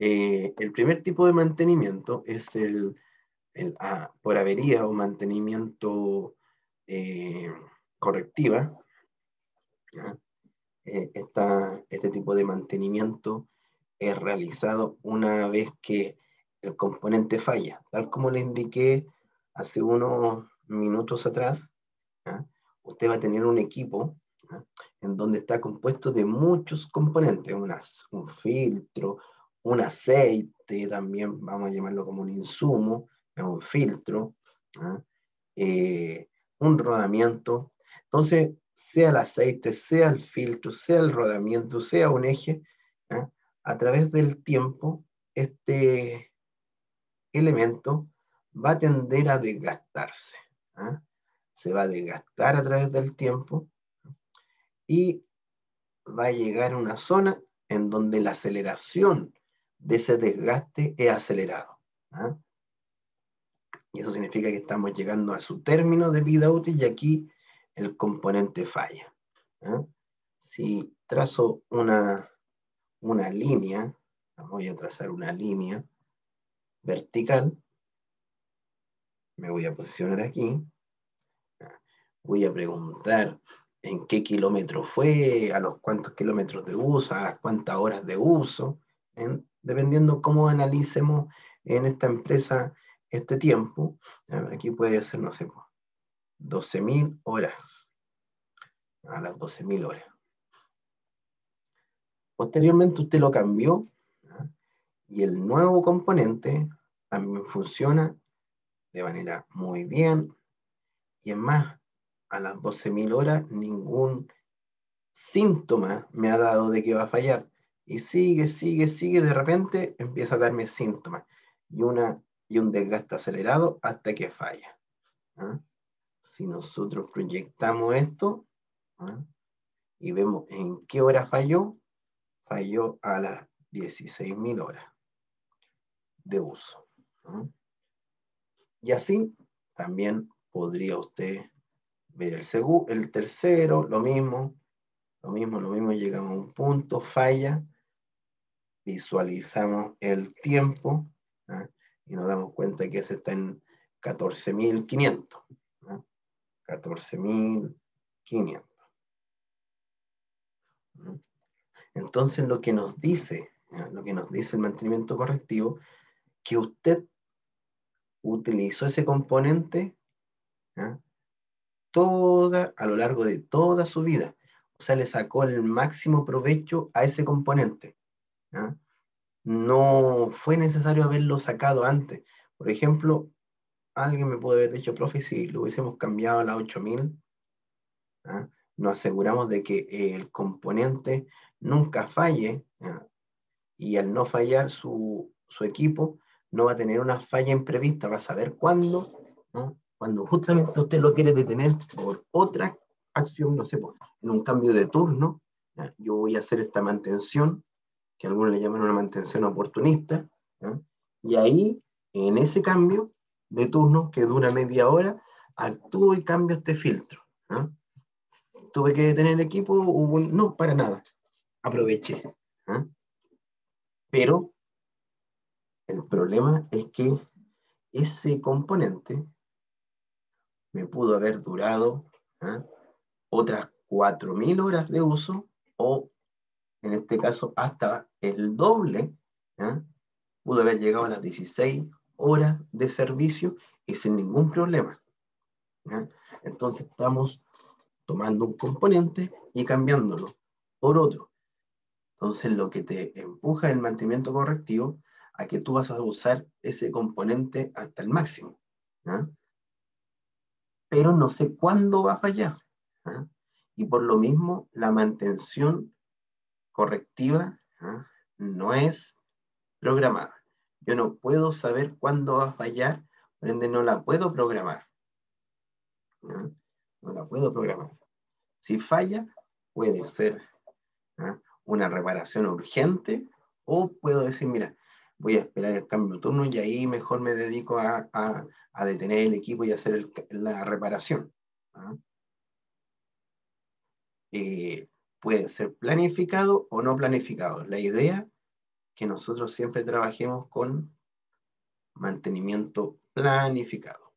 Eh, el primer tipo de mantenimiento es el, ah, por avería o mantenimiento eh, correctiva. este tipo de mantenimiento es realizado una vez que el componente falla, tal como le indiqué hace unos minutos atrás usted va a tener un equipo en donde está compuesto de muchos componentes, un filtro, un aceite, también vamos a llamarlo como un insumo, un filtro, eh, un rodamiento. Entonces, sea el aceite, sea el filtro, sea el rodamiento, sea un eje, a través del tiempo, este elemento va a tender a desgastarse se va a desgastar a través del tiempo y va a llegar a una zona en donde la aceleración de ese desgaste es acelerado. ¿ah? Y eso significa que estamos llegando a su término de vida útil y aquí el componente falla. ¿ah? Si trazo una, una línea, voy a trazar una línea vertical, me voy a posicionar aquí, voy a preguntar en qué kilómetro fue, a los cuántos kilómetros de uso, a cuántas horas de uso, dependiendo cómo analicemos en esta empresa este tiempo. Aquí puede ser, no sé, 12.000 horas, a las 12.000 horas. Posteriormente usted lo cambió y el nuevo componente también funciona de manera muy bien, Y es más, a las 12.000 horas ningún síntoma me ha dado de que va a fallar. Y sigue, sigue, sigue, de repente empieza a darme síntomas y, una, y un desgaste acelerado hasta que falla. ¿ah? Si nosotros proyectamos esto ¿ah? y vemos en qué hora falló, falló a las 16.000 horas de uso. Y así también podría usted ver el, segundo, el tercero, lo mismo, lo mismo, lo mismo, llegamos a un punto, falla, visualizamos el tiempo ¿ah? y nos damos cuenta que ese está en 14.500. 14.500. Entonces lo que nos dice, lo que nos dice el mantenimiento correctivo, que usted utilizó ese componente toda, a lo largo de toda su vida. O sea, le sacó el máximo provecho a ese componente. No fue necesario haberlo sacado antes. Por ejemplo, alguien me puede haber dicho, profe, si lo hubiésemos cambiado a la 8000, nos aseguramos de que el componente nunca falle y al no fallar su, su, equipo no va a tener una falla imprevista, va a saber cuándo, cuando justamente usted lo quiere detener por otra acción, no sé, en un cambio de turno, yo voy a hacer esta mantención, que algunos le llaman una mantención oportunista, y ahí, en ese cambio de turno que dura media hora, actúo y cambio este filtro. Tuve que detener el equipo, no, para nada, aproveché. Pero el problema es que ese componente me pudo haber durado otras 4.000 horas de uso o, en este caso, hasta el doble. Pudo haber llegado a las 16 horas de servicio y sin ningún problema. Entonces estamos tomando un componente y cambiándolo por otro. Entonces lo que te empuja el mantenimiento correctivo a que tú vas a usar ese componente hasta el máximo. Pero no sé cuándo va a fallar. Y por lo mismo, la mantención correctiva no es programada. Yo no puedo saber cuándo va a fallar, por ende no la puedo programar. No la puedo programar. Si falla, puede ser una reparación urgente o puedo decir, mira, voy a esperar el cambio de turno y ahí mejor me dedico a, detener el equipo y hacer la reparación. Eh, puede ser planificado o no planificado. La idea que nosotros siempre trabajemos con mantenimiento planificado.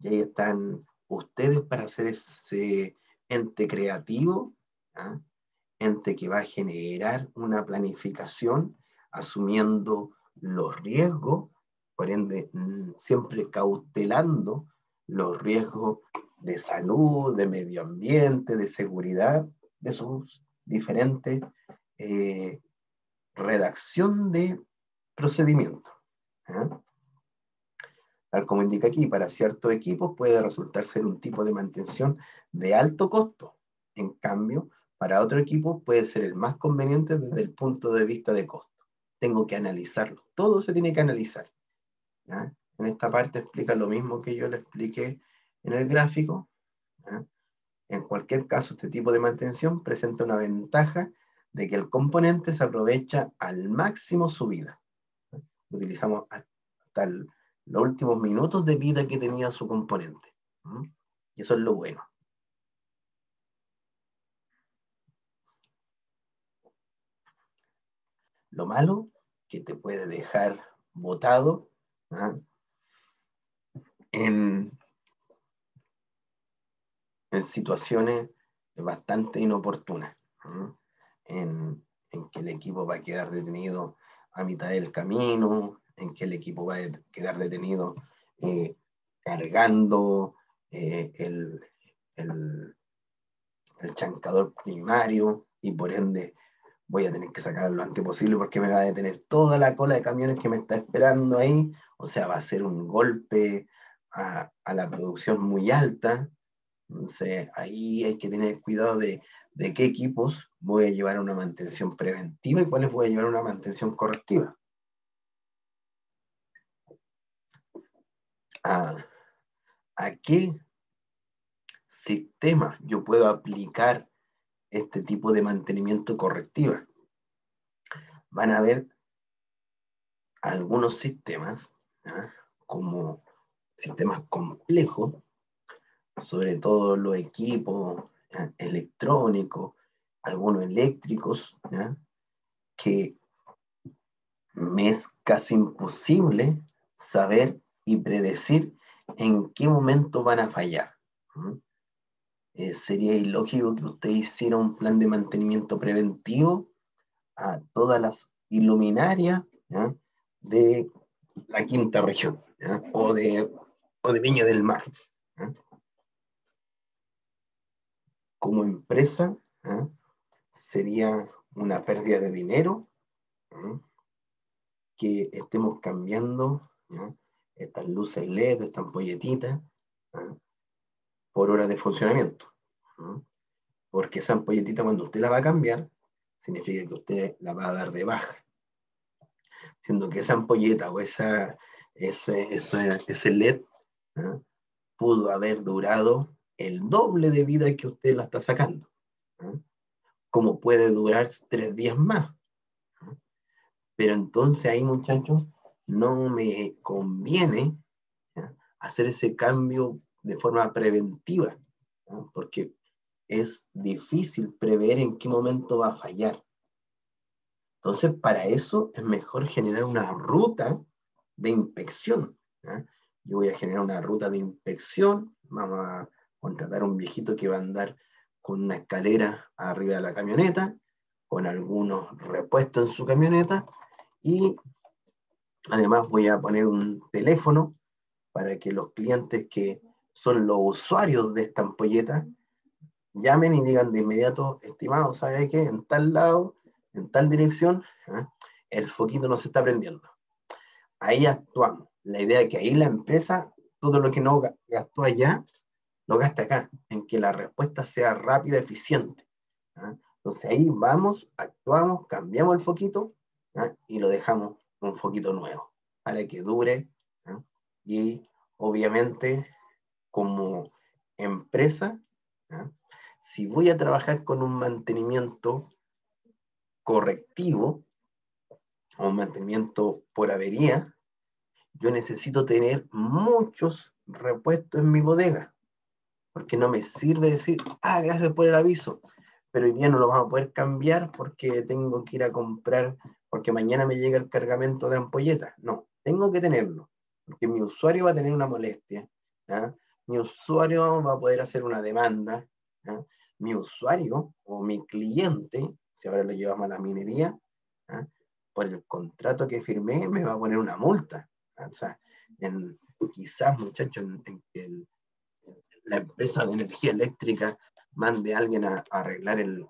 Y ahí están ustedes para hacer ese ente creativo, ente que va a generar una planificación asumiendo los riesgos, por ende mm, siempre cautelando los riesgos de salud, de medio ambiente, de seguridad, de sus diferentes eh, redacción de procedimiento. Tal como indica aquí, para ciertos equipos puede resultar ser un tipo de mantención de alto costo. En cambio, para otro equipo puede ser el más conveniente desde el punto de vista de costo. Tengo que analizarlo. Todo se tiene que analizar. En esta parte explica lo mismo que yo le expliqué en el gráfico. En cualquier caso, este tipo de mantención presenta una ventaja de que el componente se aprovecha al máximo su vida. Utilizamos hasta los últimos minutos de vida que tenía su componente. Y eso es lo bueno. Lo malo que te puede dejar botado en, en situaciones bastante inoportunas en, que el equipo va a quedar detenido a mitad del camino, en que el equipo va a quedar detenido eh, cargando eh, el, el, chancador primario y por ende voy a tener que sacarlo lo antes posible porque me va a detener toda la cola de camiones que me está esperando ahí. O sea, va a ser un golpe a, la producción muy alta. Entonces, ahí hay que tener cuidado de, de qué equipos voy a llevar a una mantención preventiva y cuáles voy a llevar a una mantención correctiva. ¿A, a qué sistema yo puedo aplicar este tipo de mantenimiento correctiva? Van a haber algunos sistemas, como sistemas complejos, sobre todo los equipos electrónicos, algunos eléctricos, que me es casi imposible saber y predecir en qué momento van a fallar. Eh, sería ilógico que usted hiciera un plan de mantenimiento preventivo a todas las iluminarias de la quinta región o de, o de Viña del Mar. Como empresa, sería una pérdida de dinero que estemos cambiando estas luces LED, estas ampolletitas, por hora de funcionamiento. Porque esa ampolletita cuando usted la va a cambiar, significa que usted la va a dar de baja siendo que esa ampolleta o esa, ese, ese LED ¿ah? pudo haber durado el doble de vida que usted la está sacando. ¿ah? Como puede durar tres días más. ¿ah? Pero entonces ahí, muchachos, no me conviene hacer ese cambio de forma preventiva, porque es difícil prever en qué momento va a fallar. Entonces, para eso es mejor generar una ruta de inspección. Yo voy a generar una ruta de inspección, vamos a contratar a un viejito que va a andar con una escalera arriba de la camioneta, con algunos repuestos en su camioneta, y además voy a poner un teléfono para que los clientes que son los usuarios de esta ampolleta llamen y digan de inmediato, estimado, ¿sabe qué? En tal lado en tal dirección, ¿ah? el foquito no se está prendiendo. Ahí actuamos. La idea es que ahí la empresa, todo lo que no gastó allá, lo gasta acá, en que la respuesta sea rápida, eficiente. ¿ah? Entonces ahí vamos, actuamos, cambiamos el foquito ¿ah? y lo dejamos un foquito nuevo para que dure. Y obviamente, como empresa, si voy a trabajar con un mantenimiento correctivo o mantenimiento por avería, yo necesito tener muchos repuestos en mi bodega, porque no me sirve decir, ah, gracias por el aviso, pero hoy día no lo vamos a poder cambiar porque tengo que ir a comprar, porque mañana me llega el cargamento de ampolletas. No, tengo que tenerlo, porque mi usuario va a tener una molestia, mi usuario va a poder hacer una demanda, mi usuario o mi cliente si ahora lo llevamos a la minería, por el contrato que firmé me va a poner una multa. O sea, quizás, muchachos, en, que la empresa de energía eléctrica mande a alguien a, arreglar el,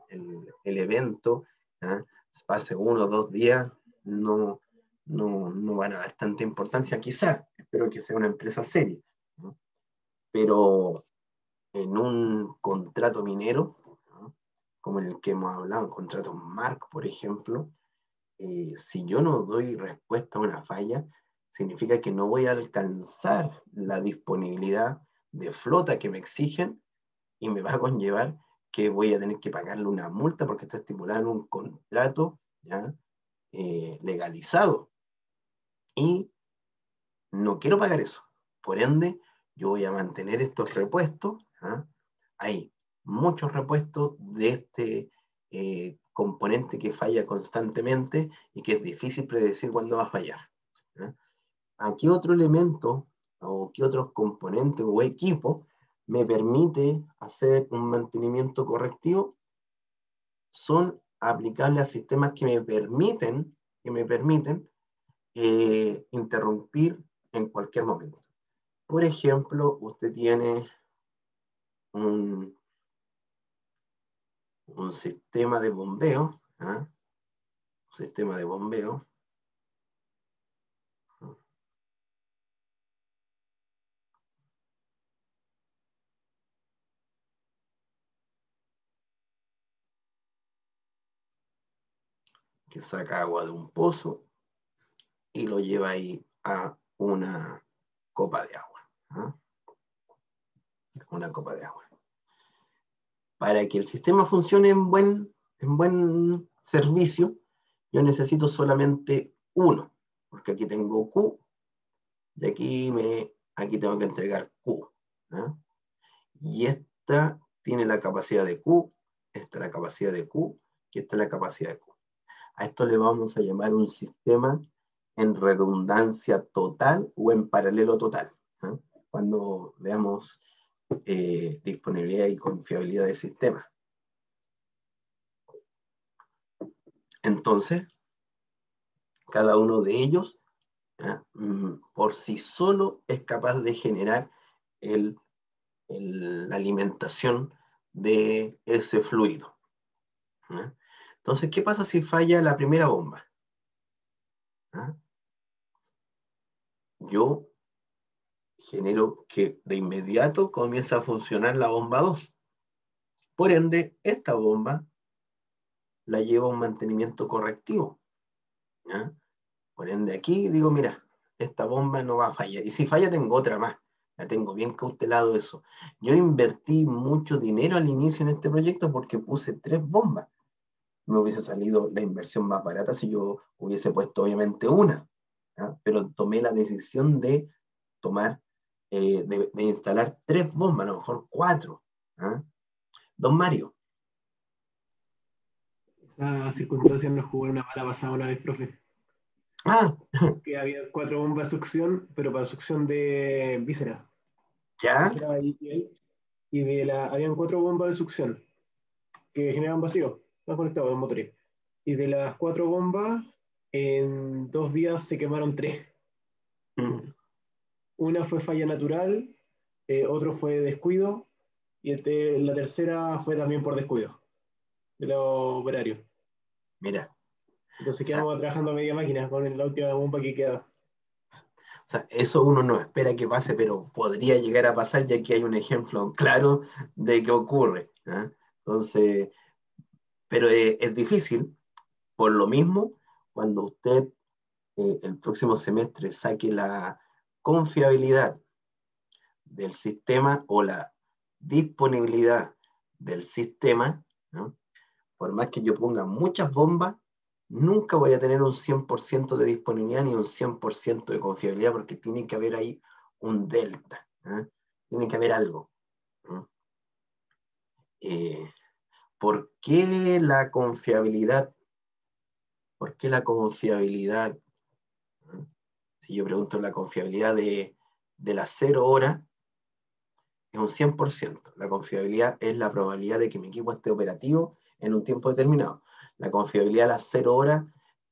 evento, ¿ah? pase uno o dos días, no, no, no, van a dar tanta importancia, quizás, espero que sea una empresa seria. Pero en un contrato minero, como en el que hemos hablado, en contratos MARC, por ejemplo, eh, si yo no doy respuesta a una falla, significa que no voy a alcanzar la disponibilidad de flota que me exigen y me va a conllevar que voy a tener que pagarle una multa porque está estipulado en un contrato ¿ya? Eh, legalizado. Y no quiero pagar eso. Por ende, yo voy a mantener estos repuestos ahí muchos repuestos de este eh, componente que falla constantemente y que es difícil predecir cuándo va a fallar. ¿A qué otro elemento o qué otros componentes o equipo me permite hacer un mantenimiento correctivo? Son aplicables a sistemas que me permiten, que me permiten eh, interrumpir en cualquier momento. Por ejemplo, usted tiene un, un sistema de bombeo, ¿ah? un sistema de bombeo, que saca agua de un pozo y lo lleva ahí a una copa de agua. ¿ah? Una copa de agua. Para que el sistema funcione en buen, en buen servicio, yo necesito solamente uno, porque aquí tengo Q y aquí, me, aquí tengo que entregar Q. ¿ah? Y esta tiene la capacidad de Q, esta la capacidad de Q y esta la capacidad de Q. A esto le vamos a llamar un sistema en redundancia total o en paralelo total. ¿ah? Cuando veamos eh, disponibilidad y confiabilidad de sistema. Entonces, cada uno de ellos mm, por sí solo es capaz de generar la alimentación de ese fluido. Entonces, ¿qué pasa si falla la primera bomba? Yo genero que de inmediato comienza a funcionar la bomba 2. Por ende, esta bomba la lleva a un mantenimiento correctivo. Por ende, aquí digo, mira, esta bomba no va a fallar. Y si falla, tengo otra más. La tengo bien cautelado eso. Yo invertí mucho dinero al inicio en este proyecto porque puse tres bombas. Me hubiese salido la inversión más barata si yo hubiese puesto obviamente una. Pero tomé la decisión de tomar, eh, de, instalar tres bombas, a lo mejor cuatro. Don Mario, esa circunstancia nos jugó una mala pasada una vez, profe. Ah. Que había cuatro bombas de succión, pero para succión de víscera. ¿Ya? Y de la, habían cuatro bombas de succión que generaban vacío, están conectados los motores. Y de las cuatro bombas, en dos días se quemaron tres. [CLEARS THROAT] Una fue falla natural, eh, otro fue descuido, y este, la tercera fue también por descuido de los operarios. Mira. Entonces quedamos trabajando a media máquina con la última bomba que queda. O sea, eso uno no espera que pase, pero podría llegar a pasar ya que hay un ejemplo claro de que ocurre. ¿ah? Entonces, pero es, difícil. Por lo mismo, cuando usted eh, el próximo semestre saque la confiabilidad del sistema o la disponibilidad del sistema, ¿no? por más que yo ponga muchas bombas, nunca voy a tener un 100% de disponibilidad ni un 100% de confiabilidad porque tiene que haber ahí un delta. ¿eh? Tiene que haber algo. Eh, ¿Por qué la confiabilidad? ¿Por qué la confiabilidad? Si yo pregunto la confiabilidad de, de las cero horas, es un 100%. La confiabilidad es la probabilidad de que mi equipo esté operativo en un tiempo determinado. La confiabilidad a las cero horas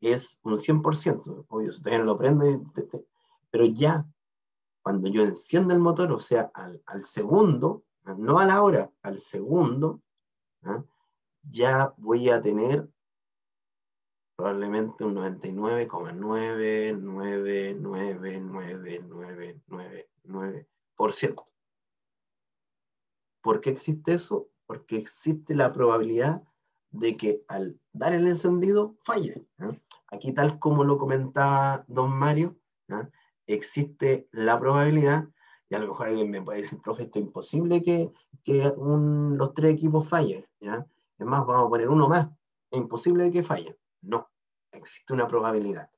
es un 100%. Obvio, si todavía no lo prendo, pero ya cuando yo enciendo el motor, o sea, al, segundo, no a la hora, al segundo, ¿ah? Ya voy a tener probablemente un 99,9999999%. ¿Por qué existe eso? Porque existe la probabilidad de que al dar el encendido falle. Aquí, tal como lo comentaba don Mario, existe la probabilidad, y a lo mejor alguien me puede decir, profe, esto es imposible que, que los tres equipos fallen. Es más, vamos a poner uno más, es imposible que fallen. No, existe una probabilidad.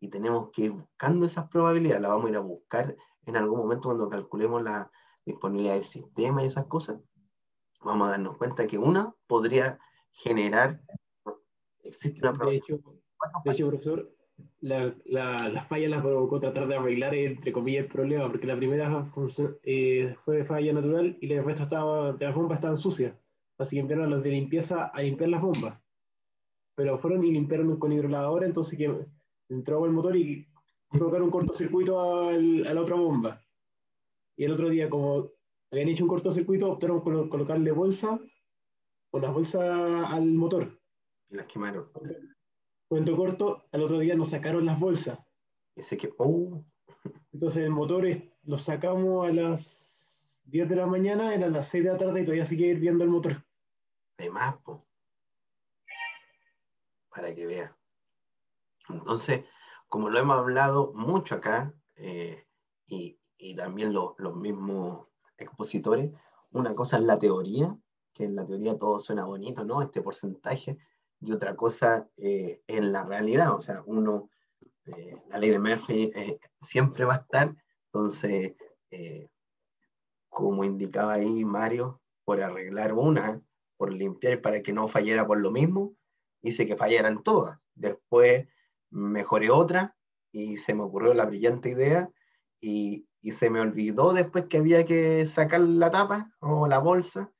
Y tenemos que ir buscando esas probabilidades, la vamos a ir a buscar en algún momento cuando calculemos la disponibilidad del sistema y esas cosas. Vamos a darnos cuenta que una podría generar, existe una de hecho, de hecho, profesor, la, la, las fallas las provocó tratar de arreglar, entre comillas, el problema, porque la primera eh, fue falla natural y el resto estaba, de las bombas estaban sucias. Así que enviaron a los de limpieza a limpiar las bombas. Pero fueron y limpiaron con hidrolavadora, entonces que entró el motor y provocaron un cortocircuito al, a la otra bomba. Y el otro día, como habían hecho un cortocircuito, optaron por colocarle bolsa con las bolsas al motor. Y las quemaron. Cuento corto, al otro día nos sacaron las bolsas. Ese que, oh. Entonces el motor lo sacamos a las 10 de la mañana, eran las 6 de la tarde y todavía sigue hirviendo el motor. De más, Para que vea. Entonces, como lo hemos hablado mucho acá, eh, y, y, también los mismos expositores, una cosa es la teoría, que en la teoría todo suena bonito, ¿no? Este porcentaje, y otra cosa eh, en la realidad, o sea, uno, eh, la ley de Murphy eh, siempre va a estar, entonces, como indicaba ahí Mario, por arreglar una, por limpiar para que no fallara por lo mismo, hice que fallaran todas. Después mejoré otra y se me ocurrió la brillante idea y, y se me olvidó después que había que sacar la tapa o la bolsa.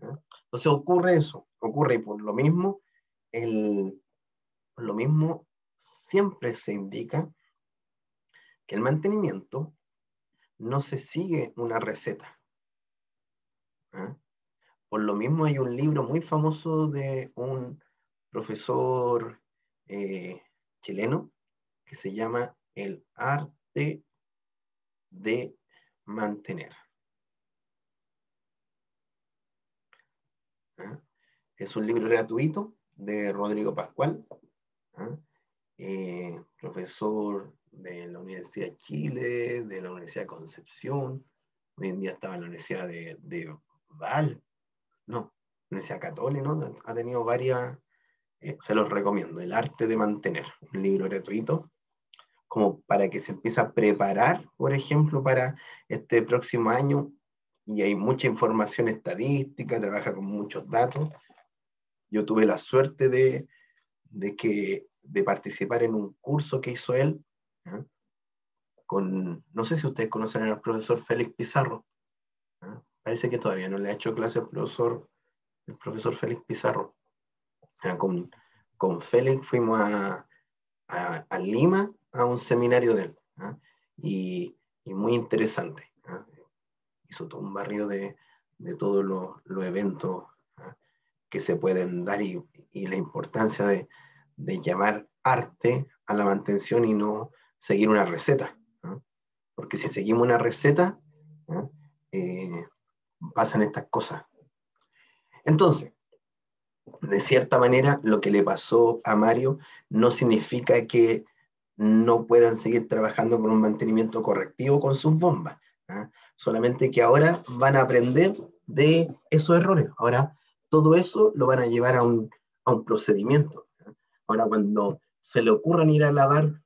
Entonces ocurre eso, ocurre y por lo mismo, el, por lo mismo siempre se indica que el mantenimiento no se sigue una receta. Por lo mismo hay un libro muy famoso de un profesor eh, chileno que se llama El arte de mantener. ¿Ah? Es un libro gratuito de Rodrigo Pascual, ¿ah? eh, profesor de la Universidad de Chile, de la Universidad de Concepción, hoy en día estaba en la Universidad de, Val, no, Universidad Católica, ¿no? Ha tenido varias, eh, se los recomiendo, El arte de mantener, un libro gratuito como para que se empiece a preparar, por ejemplo, para este próximo año, y hay mucha información estadística, trabaja con muchos datos. Yo tuve la suerte de, de que, de participar en un curso que hizo él, con, no sé si ustedes conocen al profesor Félix Pizarro, parece que todavía no le ha hecho clase al profesor, el profesor Félix Pizarro. Con, con Félix fuimos a, a, a Lima a un seminario de él. ¿ah? Y, muy interesante. ¿ah? Hizo todo un barrio de, todos los eventos ¿ah? que se pueden dar y, la importancia de, llamar arte a la mantención y no seguir una receta. Porque si seguimos una receta, eh, pasan estas cosas. Entonces, de cierta manera, lo que le pasó a Mario no significa que no puedan seguir trabajando con un mantenimiento correctivo con sus bombas. ¿ah? Solamente que ahora van a aprender de esos errores. Ahora todo eso lo van a llevar a un, procedimiento. ¿ah? Ahora cuando se le ocurran ir a lavar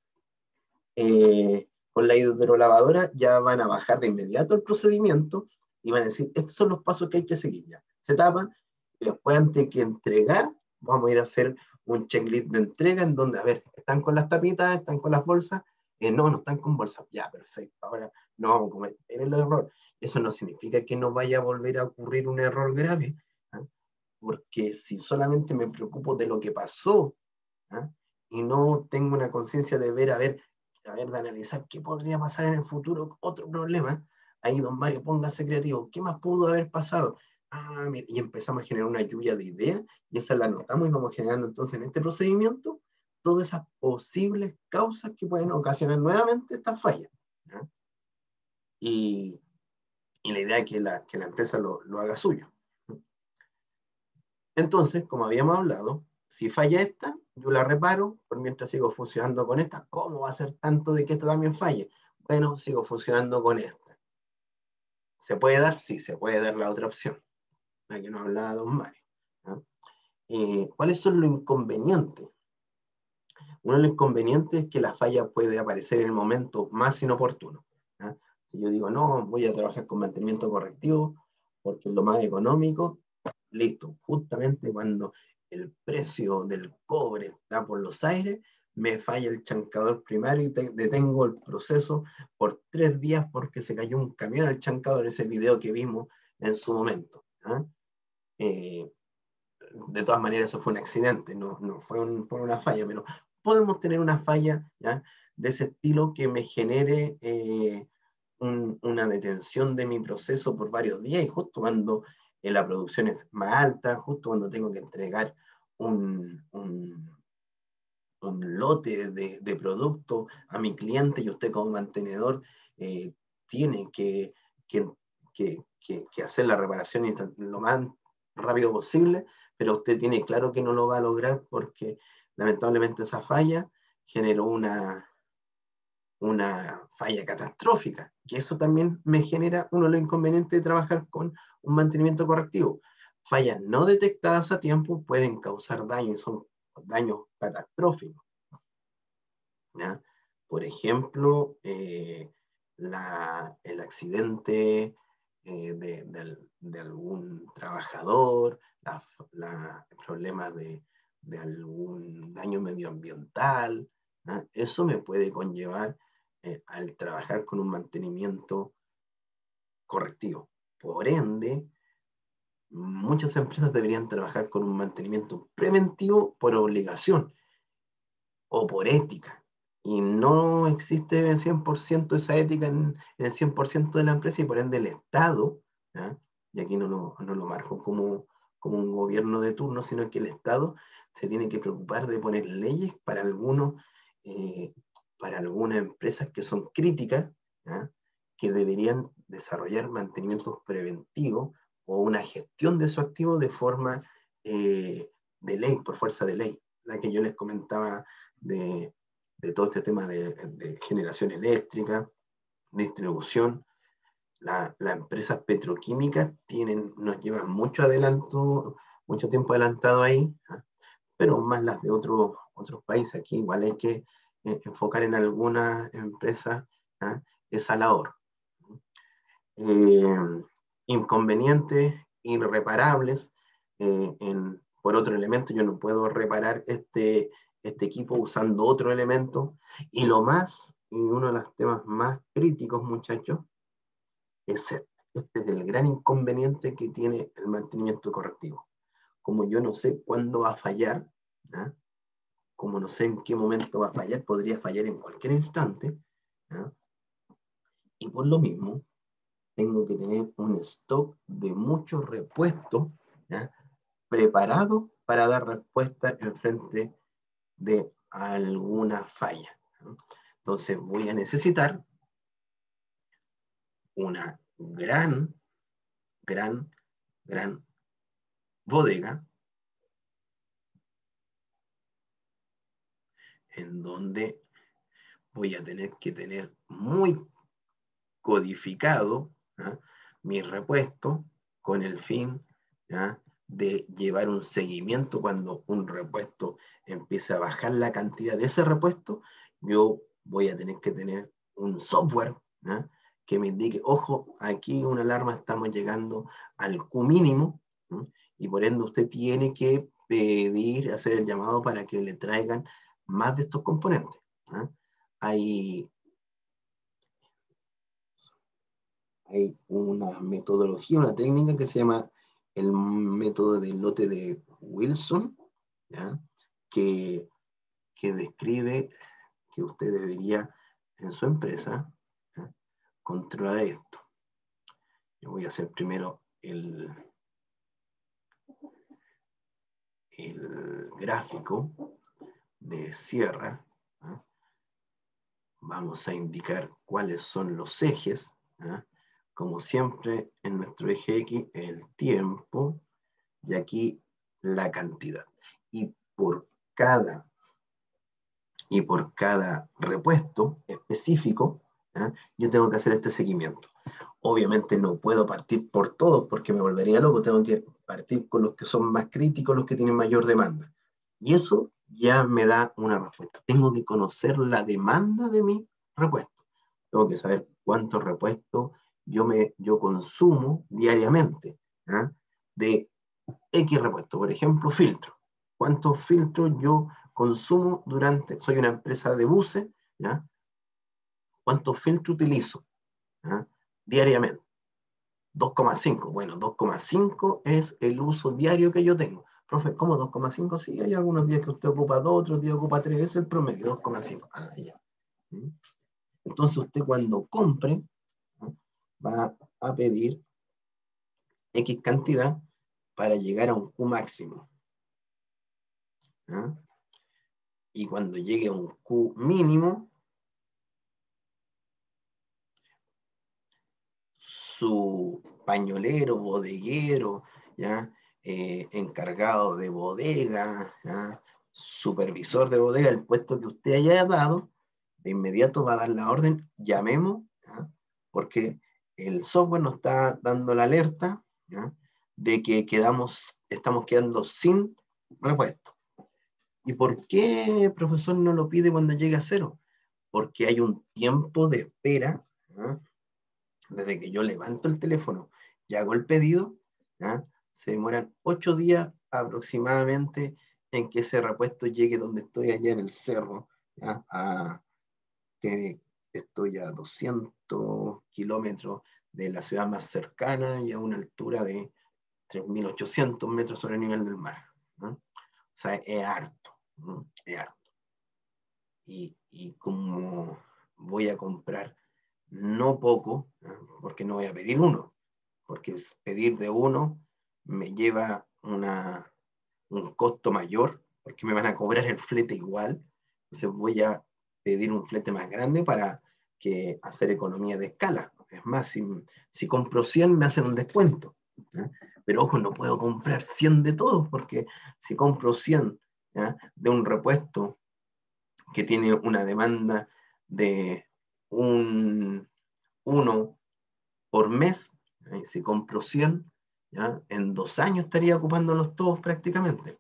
eh, con la hidrolavadora, ya van a bajar de inmediato el procedimiento y van a decir, estos son los pasos que hay que seguir ya. Se tapa y después antes que entregar, vamos a ir a hacer un checklist de entrega en donde, a ver, están con las tapitas, están con las bolsas, eh, no, no están con bolsas, ya, perfecto, ahora no vamos a cometer el error. Eso no significa que no vaya a volver a ocurrir un error grave, ¿ah? porque si solamente me preocupo de lo que pasó ¿ah? y no tengo una conciencia de ver, a ver, a ver, de analizar qué podría pasar en el futuro, otro problema, ahí don Mario, póngase creativo, ¿qué más pudo haber pasado? ah, y empezamos a generar una lluvia de ideas y esa la anotamos y vamos generando entonces en este procedimiento todas esas posibles causas que pueden ocasionar nuevamente esta falla. Y, la idea es que la, que la empresa lo, lo haga suyo. Entonces, como habíamos hablado, si falla esta, yo la reparo, por mientras sigo funcionando con esta. ¿Cómo va a ser tanto de que esta también falle? Bueno, sigo funcionando con esta. ¿Se puede dar? Sí, se puede dar la otra opción que nos hablaba don Mario. Eh, ¿Cuáles son los inconvenientes? Uno de los inconvenientes es que la falla puede aparecer en el momento más inoportuno. Si yo digo, no, voy a trabajar con mantenimiento correctivo porque es lo más económico, listo, justamente cuando el precio del cobre está por los aires, me falla el chancador primario y detengo el proceso por tres días porque se cayó un camión al chancador, ese video que vimos en su momento. Eh, de todas maneras, eso fue un accidente, no, no fue por una falla, pero podemos tener una falla de ese estilo que me genere eh, una detención de mi proceso por varios días y justo cuando eh, la producción es más alta, justo cuando tengo que entregar un, lote de, de, producto a mi cliente y usted como mantenedor tiene que, que, que, hacer la reparación lo más rápido posible, pero usted tiene claro que no lo va a lograr porque lamentablemente esa falla generó una, una falla catastrófica, que eso también me genera uno de los inconvenientes de trabajar con un mantenimiento correctivo. Fallas no detectadas a tiempo pueden causar daños, son daños catastróficos. Por ejemplo, eh, el accidente eh, de, algún trabajador, problemas de, algún daño medioambiental, eso me puede conllevar eh, al trabajar con un mantenimiento correctivo. Por ende, muchas empresas deberían trabajar con un mantenimiento preventivo por obligación o por ética. Y no existe el 100% esa ética en, el 100% de la empresa y por ende el Estado, y aquí no lo, no lo marco como, como un gobierno de turno, sino que el Estado se tiene que preocupar de poner leyes para algunos, eh, para algunas empresas que son críticas, que deberían desarrollar mantenimientos preventivos o una gestión de su activo de forma eh, de ley, por fuerza de ley. La que yo les comentaba de, de todo este tema de, generación eléctrica, distribución. Las la empresas petroquímicas tienen, nos llevan mucho adelanto, mucho tiempo adelantado ahí, ¿ah? pero más las de otros otros países. Aquí igual hay que eh, enfocar en algunas empresas ¿ah? esa labor. Eh, inconvenientes irreparables. Eh, en, por otro elemento, yo no puedo reparar este, este equipo usando otro elemento. Y lo más, y uno de los temas más críticos, muchachos, es este. Este es el gran inconveniente que tiene el mantenimiento correctivo. Como yo no sé cuándo va a fallar, ¿ah? como no sé en qué momento va a fallar, podría fallar en cualquier instante. ¿ah? Y por lo mismo, tengo que tener un stock de muchos repuestos preparado para dar respuesta en frente de alguna falla. Entonces voy a necesitar una gran, gran, gran bodega en donde voy a tener que tener muy codificado mi repuesto con el fin de llevar un seguimiento cuando un repuesto empiece a bajar la cantidad de ese repuesto, yo voy a tener que tener un software que me indique, ojo, aquí una alarma estamos llegando al Q mínimo y por ende usted tiene que pedir, hacer el llamado para que le traigan más de estos componentes. Hay, hay una metodología, una técnica que se llama el método del lote de Wilson, Que, que describe que usted debería en su empresa controlar esto. Yo voy a hacer primero el, el gráfico de sierra. Vamos a indicar cuáles son los ejes como siempre en nuestro eje X, el tiempo, y aquí la cantidad. Y por cada, y por cada repuesto específico, ¿ah? yo tengo que hacer este seguimiento. Obviamente no puedo partir por todos porque me volvería loco, tengo que partir con los que son más críticos, los que tienen mayor demanda. Y eso ya me da una respuesta. Tengo que conocer la demanda de mi repuesto. Tengo que saber cuántos repuestos yo, me, yo consumo diariamente ¿ah? de X repuesto, por ejemplo, filtro. ¿Cuántos filtros yo consumo durante, soy una empresa de buses, ¿ya? ¿Cuántos filtros utilizo ¿ah? diariamente? 2,5. Bueno, 2,5 es el uso diario que yo tengo. Profe, ¿cómo 2,5? Sí, hay algunos días que usted ocupa 2, otros días ocupa 3, es el promedio, 2,5. Ah, ya. ¿Mm? Entonces usted cuando compre, va a pedir X cantidad para llegar a un Q máximo. Y cuando llegue a un Q mínimo, su pañolero, bodeguero, ¿ya? Eh, encargado de bodega, supervisor de bodega, el puesto que usted haya dado, de inmediato va a dar la orden, llamemos, porque el software nos está dando la alerta de que quedamos, estamos quedando sin repuesto. ¿Y por qué el profesor no lo pide cuando llegue a cero? Porque hay un tiempo de espera, desde que yo levanto el teléfono y hago el pedido, se demoran ocho días aproximadamente en que ese repuesto llegue donde estoy allá en el cerro, A, que estoy a 200 kilómetros de la ciudad más cercana y a una altura de 3.800 metros sobre el nivel del mar. O sea, es harto, es harto. Y, y, como voy a comprar no poco, porque no voy a pedir uno, porque pedir de uno me lleva una, un costo mayor, porque me van a cobrar el flete igual, entonces voy a pedir un flete más grande para que hacer economía de escala. Es más, si, si compro 100 me hacen un descuento. Pero ojo, no puedo comprar 100 de todos, porque si compro 100 de un repuesto que tiene una demanda de un 1 por mes, si compro 100, en dos años estaría ocupándolos todos prácticamente.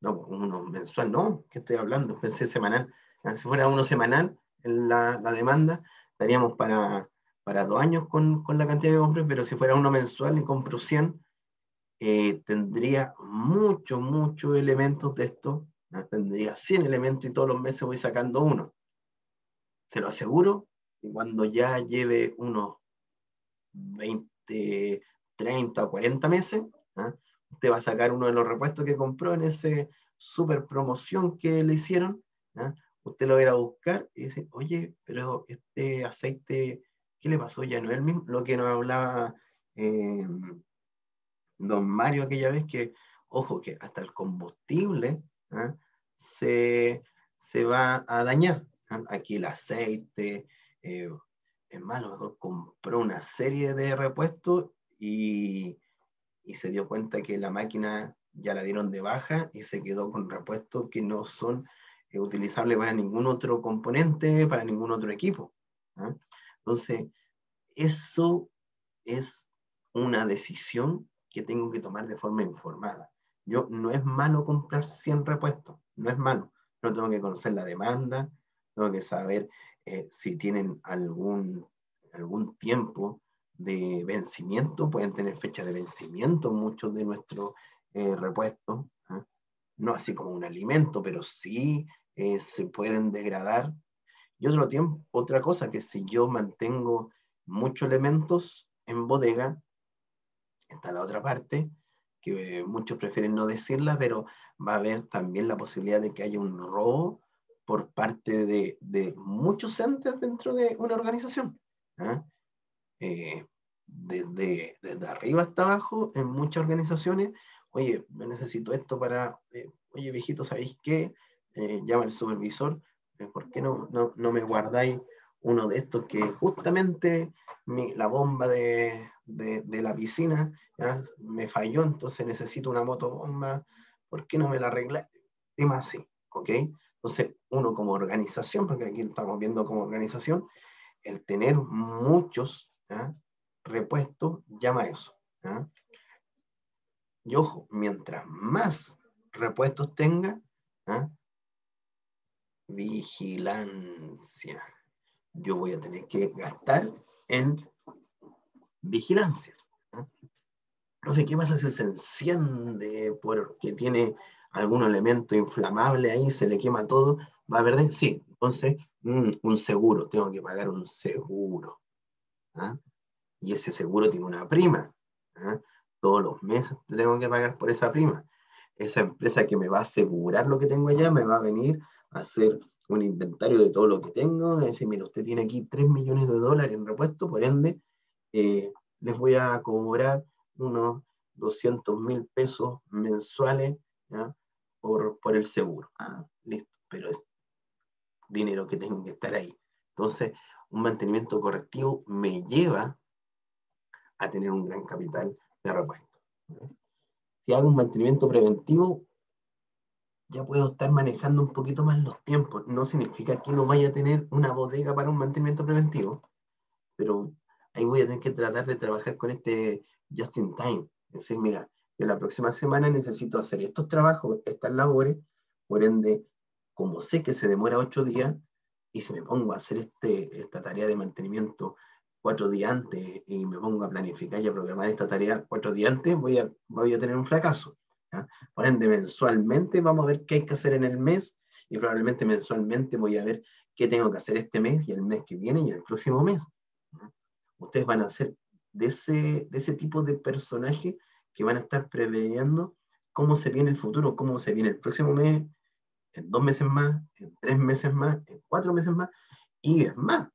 No, uno mensual, no, ¿qué estoy hablando? Pensé semanal. Si fuera uno semanal la, la demanda, estaríamos para para dos años con, con, la cantidad que compré, pero si fuera uno mensual y compro 100, eh, tendría muchos, muchos elementos de esto. Tendría 100 elementos y todos los meses voy sacando uno. Se lo aseguro, y cuando ya lleve unos 20, 30 o 40 meses, ¿ah? usted va a sacar uno de los repuestos que compró en ese super promoción que le hicieron. ¿ah? Usted lo va a ir a buscar y dice, oye, pero este aceite ¿Qué le pasó? Ya no es el mismo, lo que nos hablaba eh, don Mario aquella vez, que, ojo, que hasta el combustible ¿ah? se, va a dañar. ¿ah? Aquí el aceite, eh, es más, a lo mejor compró una serie de repuestos y, y se dio cuenta que la máquina ya la dieron de baja y se quedó con repuestos que no son eh, utilizables para ningún otro componente, para ningún otro equipo. ¿ah? Entonces, eso es una decisión que tengo que tomar de forma informada. Yo, no es malo comprar 100 repuestos, no es malo. No tengo que conocer la demanda, tengo que saber eh, si tienen algún, algún tiempo de vencimiento, pueden tener fecha de vencimiento muchos de nuestros eh, repuestos. No así como un alimento, pero sí eh, se pueden degradar y otro tiempo, otra cosa, que si yo mantengo muchos elementos en bodega, está la otra parte, que muchos prefieren no decirla, pero va a haber también la posibilidad de que haya un robo por parte de, de muchos entes dentro de una organización. ¿ah? Eh, desde, desde, arriba hasta abajo, en muchas organizaciones, oye, necesito esto para, eh, oye, viejito, ¿sabéis qué? Eh, llama el supervisor, ¿por qué no, no, no me guardáis uno de estos que justamente la bomba de, de, la piscina me falló, entonces necesito una motobomba, ¿por qué no me la arregláis? Tema así, ¿ok? Entonces, uno como organización, porque aquí estamos viendo como organización, el tener muchos repuestos llama a eso. Y ojo, mientras más repuestos tenga, ¿ya? vigilancia. Yo voy a tener que gastar en vigilancia. ¿no? sé ¿qué pasa si se enciende porque tiene algún elemento inflamable ahí, se le quema todo? ¿Va a perder? Sí, entonces mm, un seguro, tengo que pagar un seguro. ¿ah? Y ese seguro tiene una prima. Todos los meses tengo que pagar por esa prima. Esa empresa que me va a asegurar lo que tengo allá me va a venir hacer un inventario de todo lo que tengo, decir, mira, usted tiene aquí 3 millones de dólares en repuesto, por ende, eh, les voy a cobrar unos 200 mil pesos mensuales Por, por el seguro. Ah, listo, pero es dinero que tengo que estar ahí. Entonces, un mantenimiento correctivo me lleva a tener un gran capital Si hago un mantenimiento preventivo, ya puedo estar manejando un poquito más los tiempos. No significa que no vaya a tener una bodega para un mantenimiento preventivo, pero ahí voy a tener que tratar de trabajar con este just in time. Es decir, mira, en la próxima semana necesito hacer estos trabajos, estas labores, por ende, como sé que se demora ocho días, y si me pongo a hacer este, esta tarea de mantenimiento cuatro días antes y me pongo a planificar y a programar esta tarea cuatro días antes, voy a, voy a tener un fracaso. Por ende, mensualmente vamos a ver qué hay que hacer en el mes y probablemente mensualmente voy a ver qué tengo que hacer este mes y el mes que viene y el próximo mes. Ustedes van a ser de ese, de ese tipo de personaje que van a estar preveyendo cómo se viene el futuro, cómo se viene el próximo mes, en dos meses más, en tres meses más, en cuatro meses más, y es más,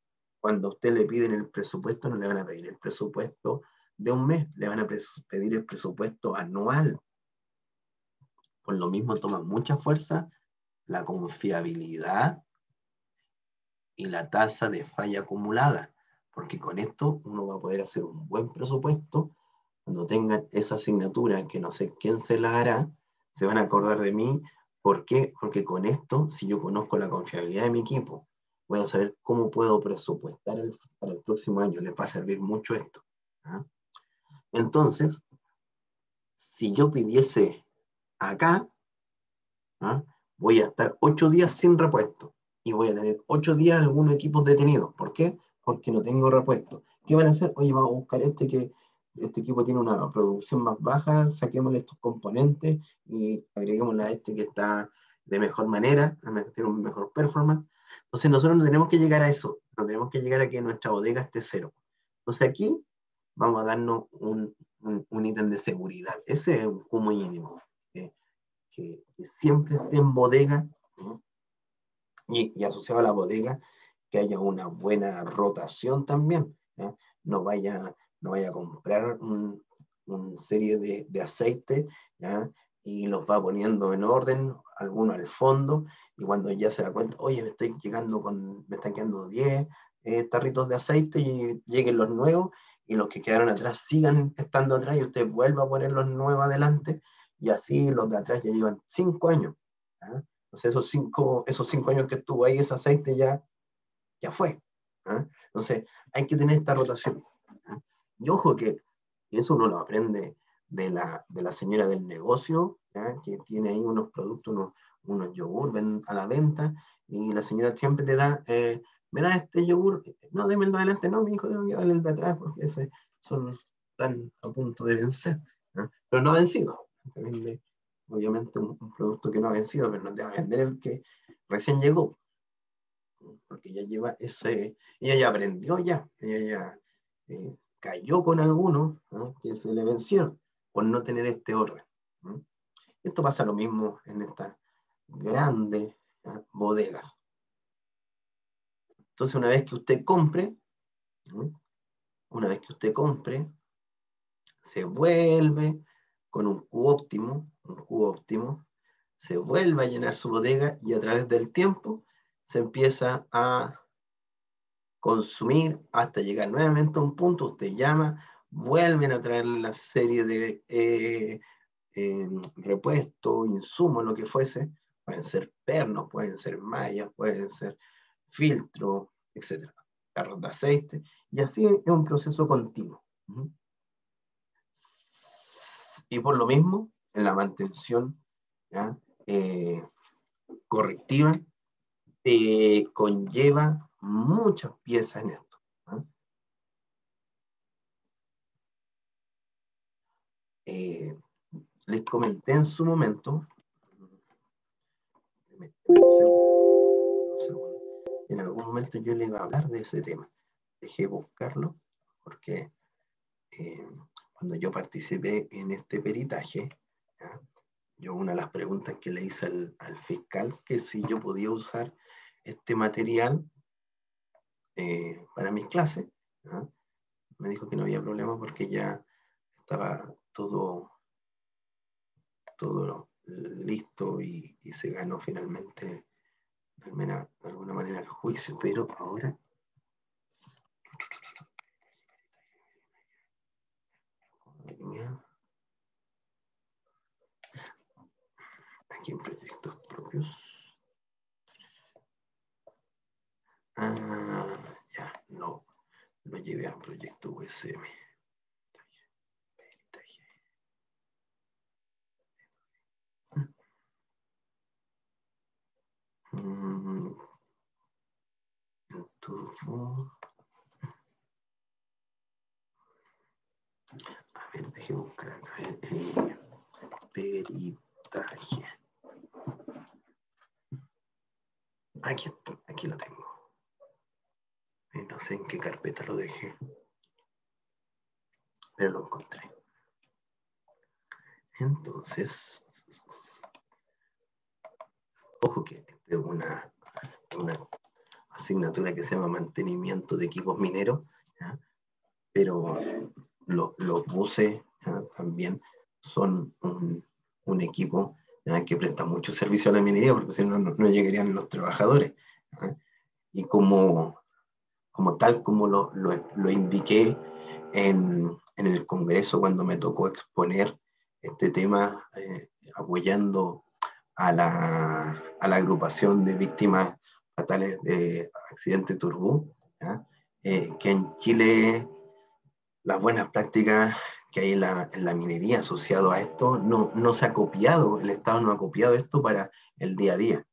cuando usted le piden el presupuesto, no le van a pedir el presupuesto de un mes, le van a pedir el presupuesto anual. Por lo mismo toma mucha fuerza la confiabilidad y la tasa de falla acumulada, porque con esto uno va a poder hacer un buen presupuesto. Cuando tengan esa asignatura, que no sé quién se la hará, se van a acordar de mí ¿Por qué? Porque con esto, si yo conozco la confiabilidad de mi equipo, voy a saber cómo puedo presupuestar para el próximo año. Les va a servir mucho esto. ¿ah? Entonces, si yo pidiese acá, ¿ah? voy a estar ocho días sin repuesto y voy a tener ocho días algunos equipos detenidos. ¿Por qué? Porque no tengo repuesto. ¿Qué van a hacer? Oye, vamos a buscar este que este equipo tiene una producción más baja, saquémosle estos componentes y agreguémosle a este que está de mejor manera, tiene un mejor performance. Entonces nosotros no tenemos que llegar a eso, no tenemos que llegar a que nuestra bodega esté cero. Entonces aquí vamos a darnos un, un, ítem de seguridad. Ese es un como mínimo, que, que, siempre esté en bodega y, y, asociado a la bodega que haya una buena rotación también. No vaya no vaya a comprar una serie de, de aceite y los va poniendo en orden, alguno al fondo, y cuando ya se da cuenta, oye, me estoy llegando con, me están quedando 10 eh, tarritos de aceite y lleguen los nuevos, y los que quedaron atrás sigan estando atrás y usted vuelva a poner los nuevos adelante, y así los de atrás ya llevan 5 años. Entonces esos 5 esos cinco años que estuvo ahí ese aceite ya, ya fue. Entonces hay que tener esta rotación. Y ojo que eso uno lo aprende de la, de la señora del negocio, que tiene ahí unos productos, unos, unos yogur a la venta, y la señora siempre te da, eh, me da este yogur, no, déme el de adelante, no, mi hijo, tengo que darle el de atrás, porque ese son tan a punto de vencer, pero no ha vencido. obviamente, un, producto que no ha vencido, pero no te va a vender el que recién llegó, porque ella lleva ese, ella ya aprendió ya, ella ya eh, cayó con algunos que se le vencieron por no tener este orden. Esto pasa lo mismo en estas grandes bodegas. Entonces, una vez que usted compre, una vez que usted compre, se vuelve con un cubo óptimo, un cubo óptimo, se vuelve a llenar su bodega y a través del tiempo se empieza a consumir hasta llegar nuevamente a un punto, usted llama, vuelven a traer la serie de eh, eh, repuestos, insumos, lo que fuese, pueden ser pernos, pueden ser mallas, pueden ser filtros, etc. Carros de aceite, y así es un proceso continuo. Y por lo mismo, en la mantención eh, correctiva, conlleva muchas piezas en esto. Eh, les comenté en su momento, en algún momento yo le iba a hablar de ese tema. Dejé buscarlo porque eh, cuando yo participé en este peritaje, yo una de las preguntas que le hice al, al fiscal, que si yo podía usar este material eh, para mis clases. Me dijo que no había problema porque ya estaba todo, todo listo y, se ganó finalmente de alguna manera el juicio, pero ahora aquí en proyectos propios. Ah, ya, no, lo llevé a proyecto USM. A ver, déjeme buscar acá. Eh, peritaje. Aquí, aquí lo tengo. No sé en qué carpeta lo dejé. Pero lo encontré. Entonces, ojo que es una, una asignatura que se llama mantenimiento de equipos mineros, pero los buses también son un, un equipo que presta mucho servicio a la minería, porque si no, no, llegarían los trabajadores. Y como, como tal, como lo, lo, lo indiqué en, en, el Congreso cuando me tocó exponer este tema, eh, apoyando a la, a la, agrupación de víctimas fatales de accidente turbú, eh, que en Chile las buenas prácticas que hay en la, en la, minería asociado a esto no, no se ha copiado, el Estado no ha copiado esto para el día a día.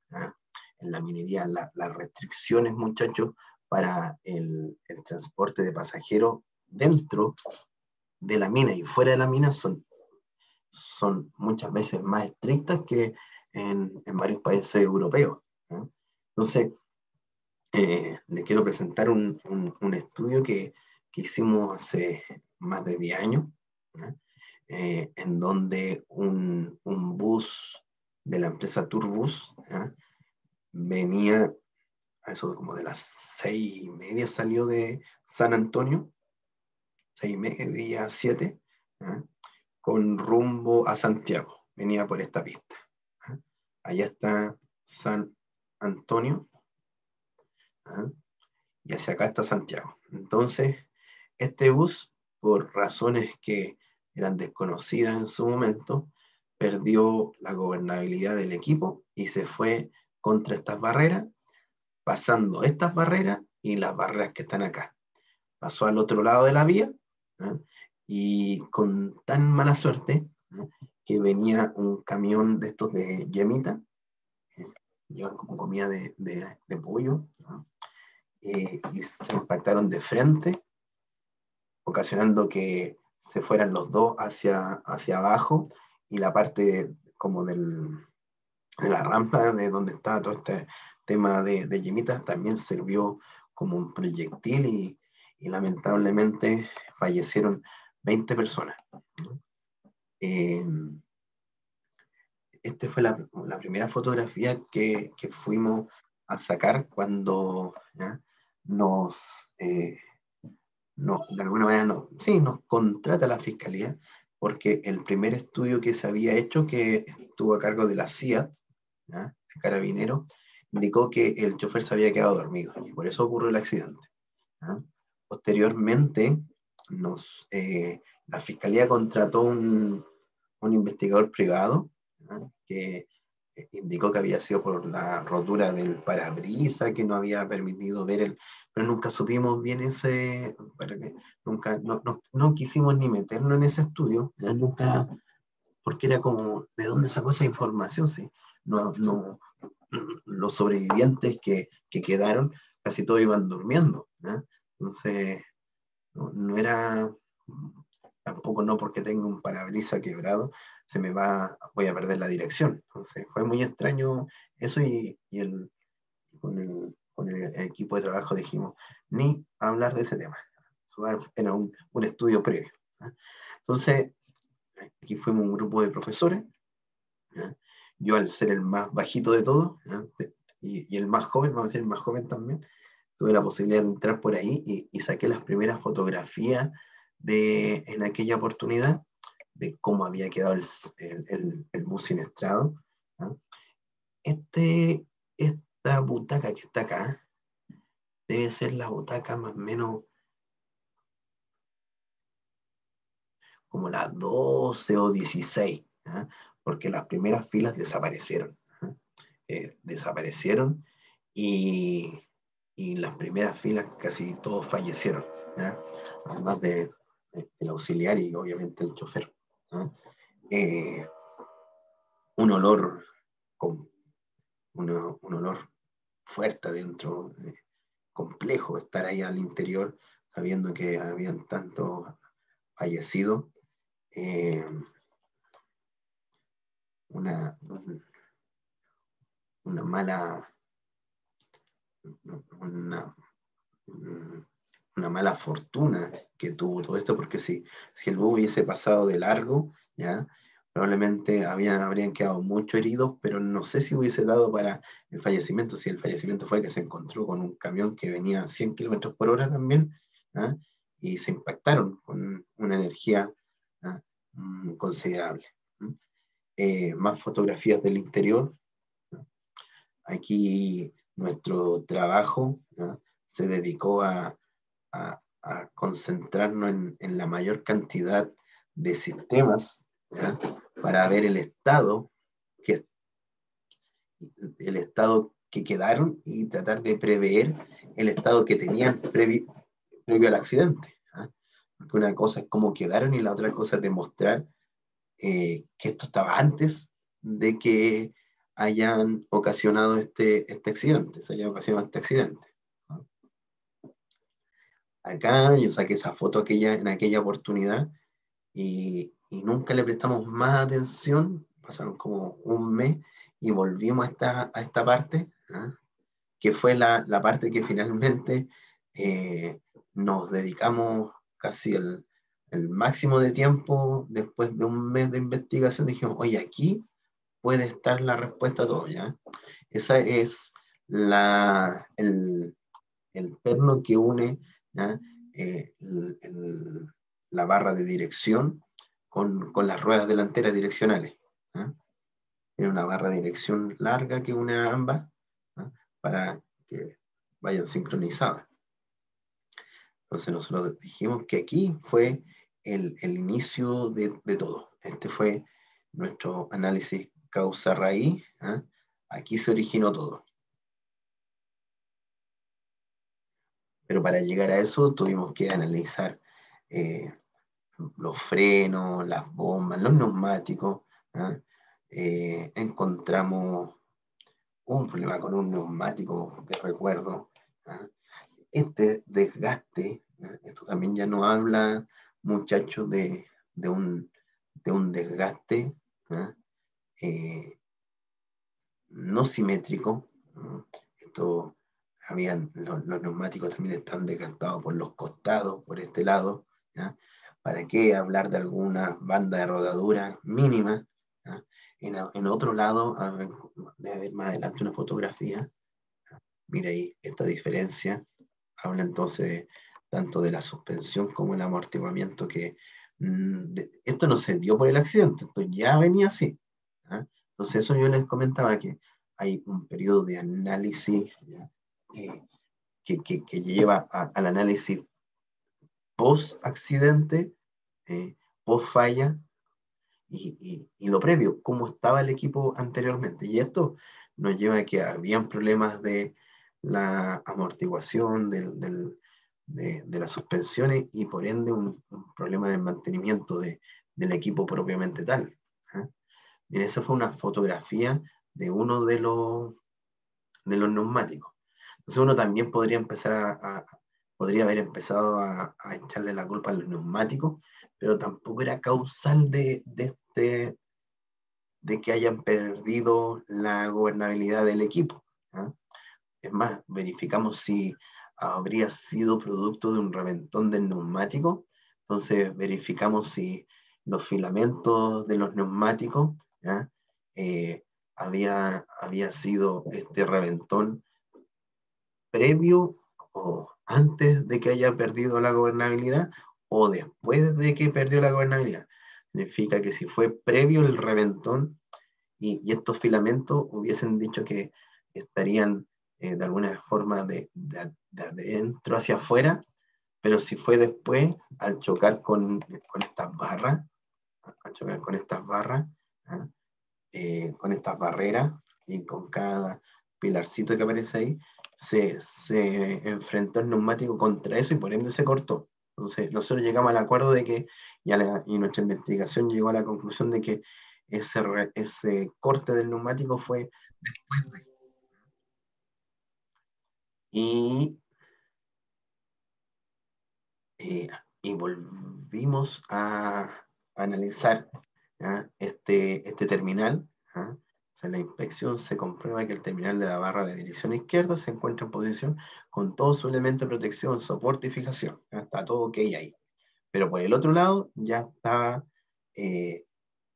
En la minería las restricciones, muchachos, para el, el, transporte de pasajeros dentro de la mina y fuera de la mina son, son muchas veces más estrictas que en, en varios países europeos. Entonces, eh, le quiero presentar un, un, estudio que, que hicimos hace más de 10 años, eh, en donde un, un, bus de la empresa Turbus venía a eso como de las seis y media salió de San Antonio, seis y media, siete, con rumbo a Santiago, venía por esta pista. Allá está San Antonio, y hacia acá está Santiago. Entonces, este bus, por razones que eran desconocidas en su momento, perdió la gobernabilidad del equipo y se fue contra estas barreras, pasando estas barreras y las barreras que están acá. Pasó al otro lado de la vía ¿eh? y con tan mala suerte ¿eh? Venía un camión de estos de yemita, ¿eh? llevan como comida de, de, pollo, y se impactaron de frente ocasionando que se fueran los dos hacia, hacia abajo y la parte como del, de la rampa de donde estaba todo este tema de, de yemitas también sirvió como un proyectil y, y lamentablemente fallecieron 20 personas. Eh, esta fue la, la, primera fotografía que, que, fuimos a sacar cuando nos eh, no, de alguna manera no, sí, nos contrata la fiscalía, porque el primer estudio que se había hecho, que estuvo a cargo de la CIAT, ¿ya? el carabinero, indicó que el chofer se había quedado dormido y por eso ocurrió el accidente. Posteriormente, nos, eh, la fiscalía contrató un, un investigador privado ¿ya? que eh, indicó que había sido por la rotura del parabrisa que no había permitido ver el, pero nunca supimos bien ese, nunca, no, no, no, quisimos ni meternos en ese estudio, nunca, porque era como, ¿de dónde sacó esa información? Sí, no, no, los sobrevivientes que, que quedaron, casi todos iban durmiendo, entonces, no, no era, tampoco no porque tengo un parabrisa quebrado, se me va, voy a perder la dirección. Entonces fue muy extraño eso y, el, con, el, equipo de trabajo dijimos, ni hablar de ese tema. Era un, un estudio previo. ¿eh? Entonces, aquí fuimos un grupo de profesores. ¿eh? Yo al ser el más bajito de todos ¿eh? y, el más joven, vamos a decir el más joven también, tuve la posibilidad de entrar por ahí y saqué las primeras fotografías de, en aquella oportunidad de cómo había quedado el, el, el bus siniestrado. ¿no? Este, esta butaca que está acá debe ser la butaca más o menos como la 12 o 16, ¿no? porque las primeras filas desaparecieron. ¿no? eh, desaparecieron y, y, las primeras filas casi todos fallecieron, además de, el auxiliar y obviamente el chofer. Eh, un olor con, un olor fuerte adentro, complejo estar ahí al interior sabiendo que habían tantos fallecidos. Eh, una, una mala una, una, mala fortuna que tuvo todo esto, porque si, si el bus hubiese pasado de largo, ya probablemente habían, habrían quedado muchos heridos, pero no sé si hubiese dado para el fallecimiento, si el fallecimiento fue que se encontró con un camión que venía a 100 kilómetros por hora también, ¿ah? y se impactaron con una energía mm, considerable. Eh, más fotografías del interior. Aquí nuestro trabajo se dedicó a, a, concentrarnos en, en, la mayor cantidad de sistemas para ver el estado que el estado que quedaron y tratar de prever el estado que tenían previo, al accidente. Porque una cosa es cómo quedaron y la otra cosa es demostrar eh, que esto estaba antes de que hayan ocasionado este, este accidente, se haya ocasionado este accidente. Acá yo saqué esa foto aquella, en aquella oportunidad y, y nunca le prestamos más atención, pasaron como un mes y volvimos a esta, a esta parte, ¿ah? que fue la, la, parte que finalmente eh, nos dedicamos casi el, el, máximo de tiempo después de un mes de investigación, dijimos, oye, aquí puede estar la respuesta a todo, ¿ya? Esa es la, el, el perno que une eh, la barra de dirección con, con las ruedas delanteras direccionales. Tiene una barra de dirección larga que une a ambas para que vayan sincronizadas. Entonces nosotros dijimos que aquí fue el, el inicio de, de, todo. Este fue nuestro análisis causa-raíz. Aquí se originó todo. Pero para llegar a eso tuvimos que analizar eh, los frenos, las bombas, los neumáticos, ¿ah? eh, encontramos un problema con un neumático que recuerdo. ¿ah? Este desgaste, ¿ah? esto también ya no habla, muchachos, de, de, un, de un desgaste eh, no simétrico. Esto, habían, los, los, neumáticos también están desgastados por los costados, por este lado. ¿ya? ¿Para qué hablar de alguna banda de rodadura mínima? En, en, otro lado, debe haber más adelante una fotografía. Mira ahí esta diferencia. Habla entonces tanto de la suspensión como el amortiguamiento que de, esto no se dio por el accidente, esto ya venía así. Entonces eso yo les comentaba que hay un periodo de análisis que, que, que, lleva al análisis post accidente, eh, post falla y, y, lo previo, cómo estaba el equipo anteriormente. Y esto nos lleva a que habían problemas de la amortiguación, del, del, de, las suspensiones y por ende un, un problema de mantenimiento de, del equipo propiamente tal. ¿eh? Mira, esa fue una fotografía de uno de los, de los neumáticos. Entonces uno también podría empezar a, podría haber empezado a, echarle la culpa a los neumáticos, pero tampoco era causal de, de, este, de que hayan perdido la gobernabilidad del equipo. ¿eh? Es más, verificamos si habría sido producto de un reventón del neumático, entonces verificamos si los filamentos de los neumáticos eh, había, había sido este reventón previo o antes de que haya perdido la gobernabilidad o después de que perdió la gobernabilidad. Significa que si fue previo el reventón y, y estos filamentos hubiesen dicho que estarían eh, de alguna forma de, de, de, adentro hacia afuera, pero si fue después, al chocar con, con estas barras, al chocar con estas barras, ¿eh? Eh, con estas barreras, y con cada pilarcito que aparece ahí, se, se enfrentó el neumático contra eso y por ende se cortó. Entonces, nosotros llegamos al acuerdo de que, y, y nuestra investigación llegó a la conclusión de que ese, ese corte del neumático fue después de. Y, eh, y volvimos a, analizar este, este terminal. En la inspección se comprueba que el terminal de la barra de dirección izquierda se encuentra en posición con todo su elemento de protección, soporte y fijación. Está todo ok ahí. Pero por el otro lado ya estaba eh,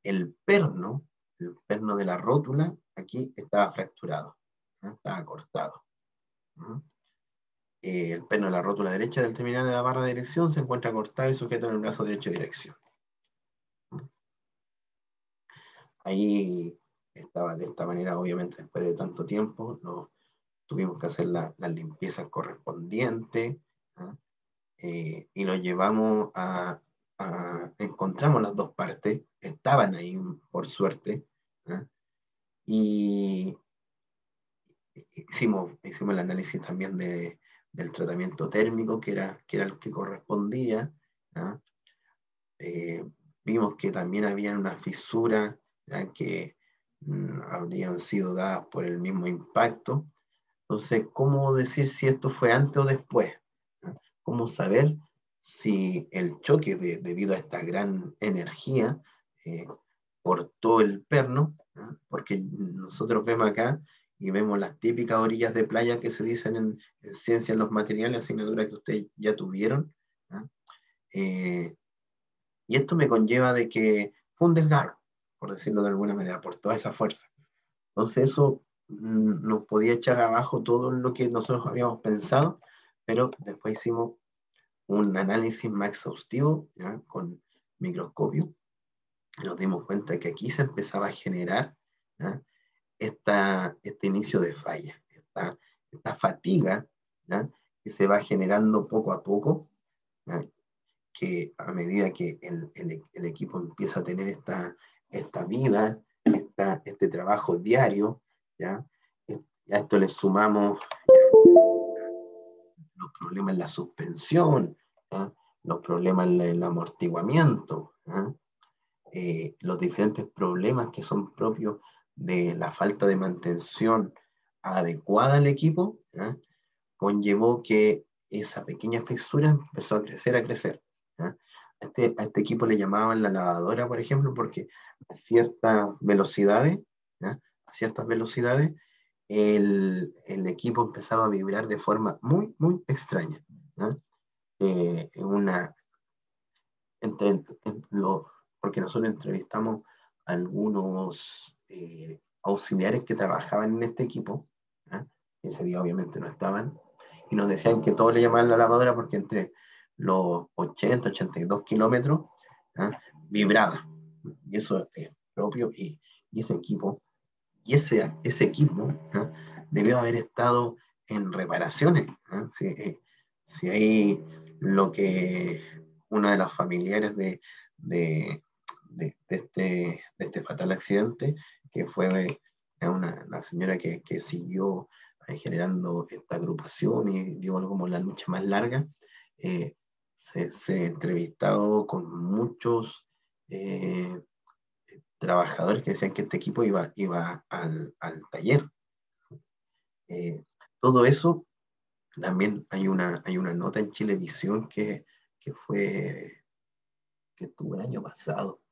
el perno, el perno de la rótula, aquí estaba fracturado, estaba cortado. Eh, el perno de la rótula derecha del terminal de la barra de dirección se encuentra cortado y sujeto en el brazo derecho de dirección. Ahí estaba de esta manera, obviamente, después de tanto tiempo, no, tuvimos que hacer las la limpiezas correspondientes ¿ah? eh, y lo llevamos a, encontramos las dos partes, estaban ahí por suerte, ¿ah? y hicimos, hicimos el análisis también de, del tratamiento térmico, que era, que era el que correspondía. ¿ah? Eh, vimos que también había una fisura ya que habrían sido dadas por el mismo impacto. Entonces, ¿cómo decir si esto fue antes o después? ¿Cómo saber si el choque debido a esta gran energía eh, cortó el perno? Porque nosotros vemos acá y vemos las típicas orillas de playa que se dicen en, ciencia en los materiales, asignatura que ustedes ya tuvieron. Eh, y esto me conlleva de que fue un desgarro por decirlo de alguna manera, por toda esa fuerza. Entonces eso mm, nos podía echar abajo todo lo que nosotros habíamos pensado, pero después hicimos un análisis más exhaustivo con microscopio. Nos dimos cuenta que aquí se empezaba a generar Esta, este inicio de falla, esta, esta fatiga que se va generando poco a poco, que a medida que el, el, el, equipo empieza a tener esta, esta vida, esta, este trabajo diario, ¿ya? A esto le sumamos los problemas en la suspensión, los problemas en el amortiguamiento, eh, los diferentes problemas que son propios de la falta de mantención adecuada al equipo, conllevó que esa pequeña fisura empezó a crecer, a crecer. Este, a este equipo le llamaban la lavadora, por ejemplo, porque a ciertas velocidades, a ciertas velocidades, el, el, equipo empezaba a vibrar de forma muy, muy extraña. Eh, una, entre, lo, porque nosotros entrevistamos a algunos eh, auxiliares que trabajaban en este equipo, ese día obviamente no estaban, y nos decían que todos le llamaban la lavadora porque entre los 80, 82 kilómetros vibraba. Y eso es propio y, ese equipo, y ese, ese equipo ¿ah? debió haber estado en reparaciones. ¿ah? Si, eh, si, hay lo que una de las familiares de, de, de, este, de este fatal accidente, que fue una, la señora que, que siguió eh, generando esta agrupación y dio como la lucha más larga, eh, se, se entrevistado con muchos eh, trabajadores que decían que este equipo iba, iba al, al taller. Eh, todo eso, también hay una, hay una nota en Chilevisión que, que fue, que tuvo el año pasado.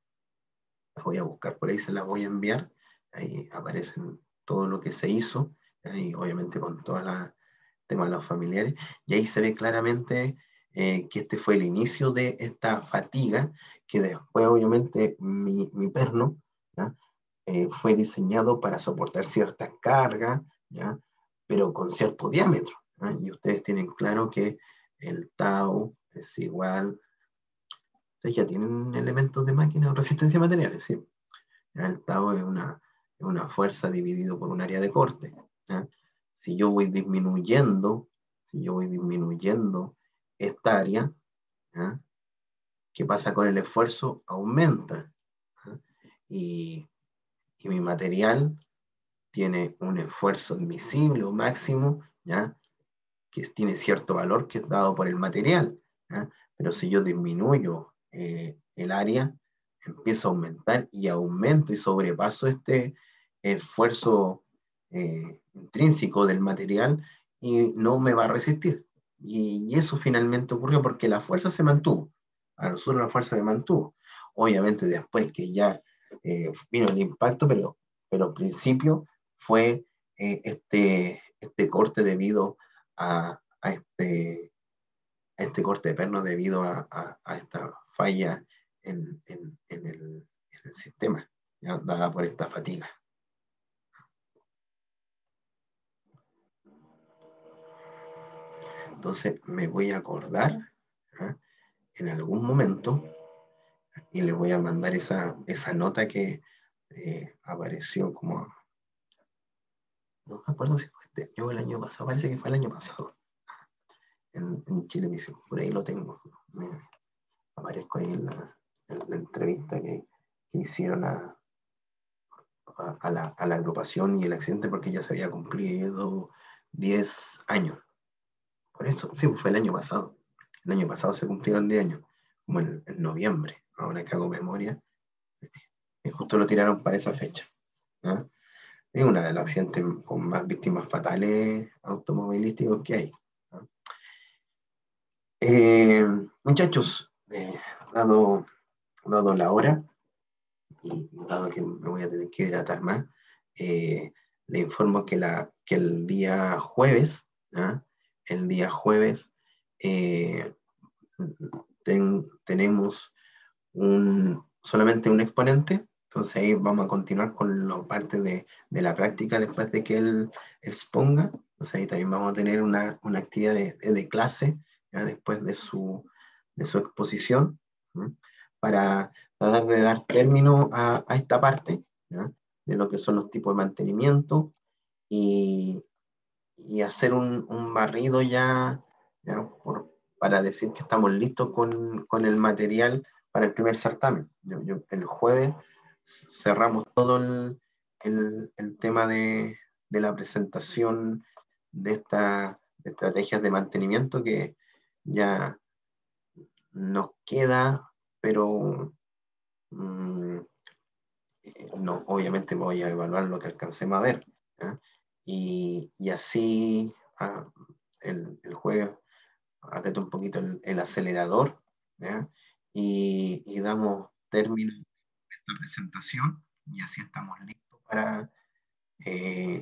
La voy a buscar por ahí, se la voy a enviar. Ahí aparecen todo lo que se hizo, ahí obviamente con todo el tema de los familiares, y ahí se ve claramente eh, que este fue el inicio de esta fatiga, que después obviamente mi, mi perno eh, fue diseñado para soportar cierta carga, ¿ya? pero con cierto diámetro. Y ustedes tienen claro que el tau es igual, ustedes ya tienen elementos de máquina o resistencia a materiales, ¿sí? El tau es una, una fuerza dividido por un área de corte. Si yo voy disminuyendo, si yo voy disminuyendo esta área, ¿qué pasa con el esfuerzo? Aumenta. Y, mi material tiene un esfuerzo admisible o máximo, ¿ya? que tiene cierto valor que es dado por el material. Pero si yo disminuyo eh, el área, empiezo a aumentar y aumento y sobrepaso este esfuerzo eh, intrínseco del material y no me va a resistir. Y, eso finalmente ocurrió porque la fuerza se mantuvo. A nosotros la fuerza se mantuvo. Obviamente después que ya eh, vino el impacto, pero, pero al principio fue este, este corte debido a, este, este corte de perno debido a, esta falla en, el, sistema, dada por esta fatiga. Entonces me voy a acordar ¿ah? en algún momento y les voy a mandar esa, esa nota que eh, apareció como no me acuerdo si fue este, yo el año pasado, parece que fue el año pasado, en, en Chilevisión, por ahí lo tengo, me, aparezco ahí en la, entrevista que, hicieron a, a, la, a, la, agrupación y el accidente porque ya se había cumplido 10 años. Por eso, sí, fue el año pasado. El año pasado se cumplieron 10 años, como en, en noviembre, ahora que hago memoria, y justo lo tiraron para esa fecha. ¿ah? es una de los accidentes con más víctimas fatales automovilísticos que hay. Eh, muchachos, eh, dado, dado la hora, y dado que me voy a tener que hidratar más, eh, le informo que, la, que el día jueves, ¿ah? El día jueves, tenemos un, solamente un exponente entonces ahí vamos a continuar con la parte de, de, la práctica después de que él exponga. Entonces ahí también vamos a tener una, una actividad de, de, clase ya después de su, de su exposición para tratar de dar término a, a esta parte de lo que son los tipos de mantenimiento y, y hacer un, un, barrido ya, ya por, para decir que estamos listos con, con, el material para el primer certamen. El jueves cerramos todo el, el, tema de, de, la presentación de estas estrategias de mantenimiento que ya nos queda, pero mm, eh, no, obviamente voy a evaluar lo que alcancemos a ver. Y, y, así ah, el, el, jueves un poquito el, el acelerador y, y, damos término esta presentación y así estamos listos para eh,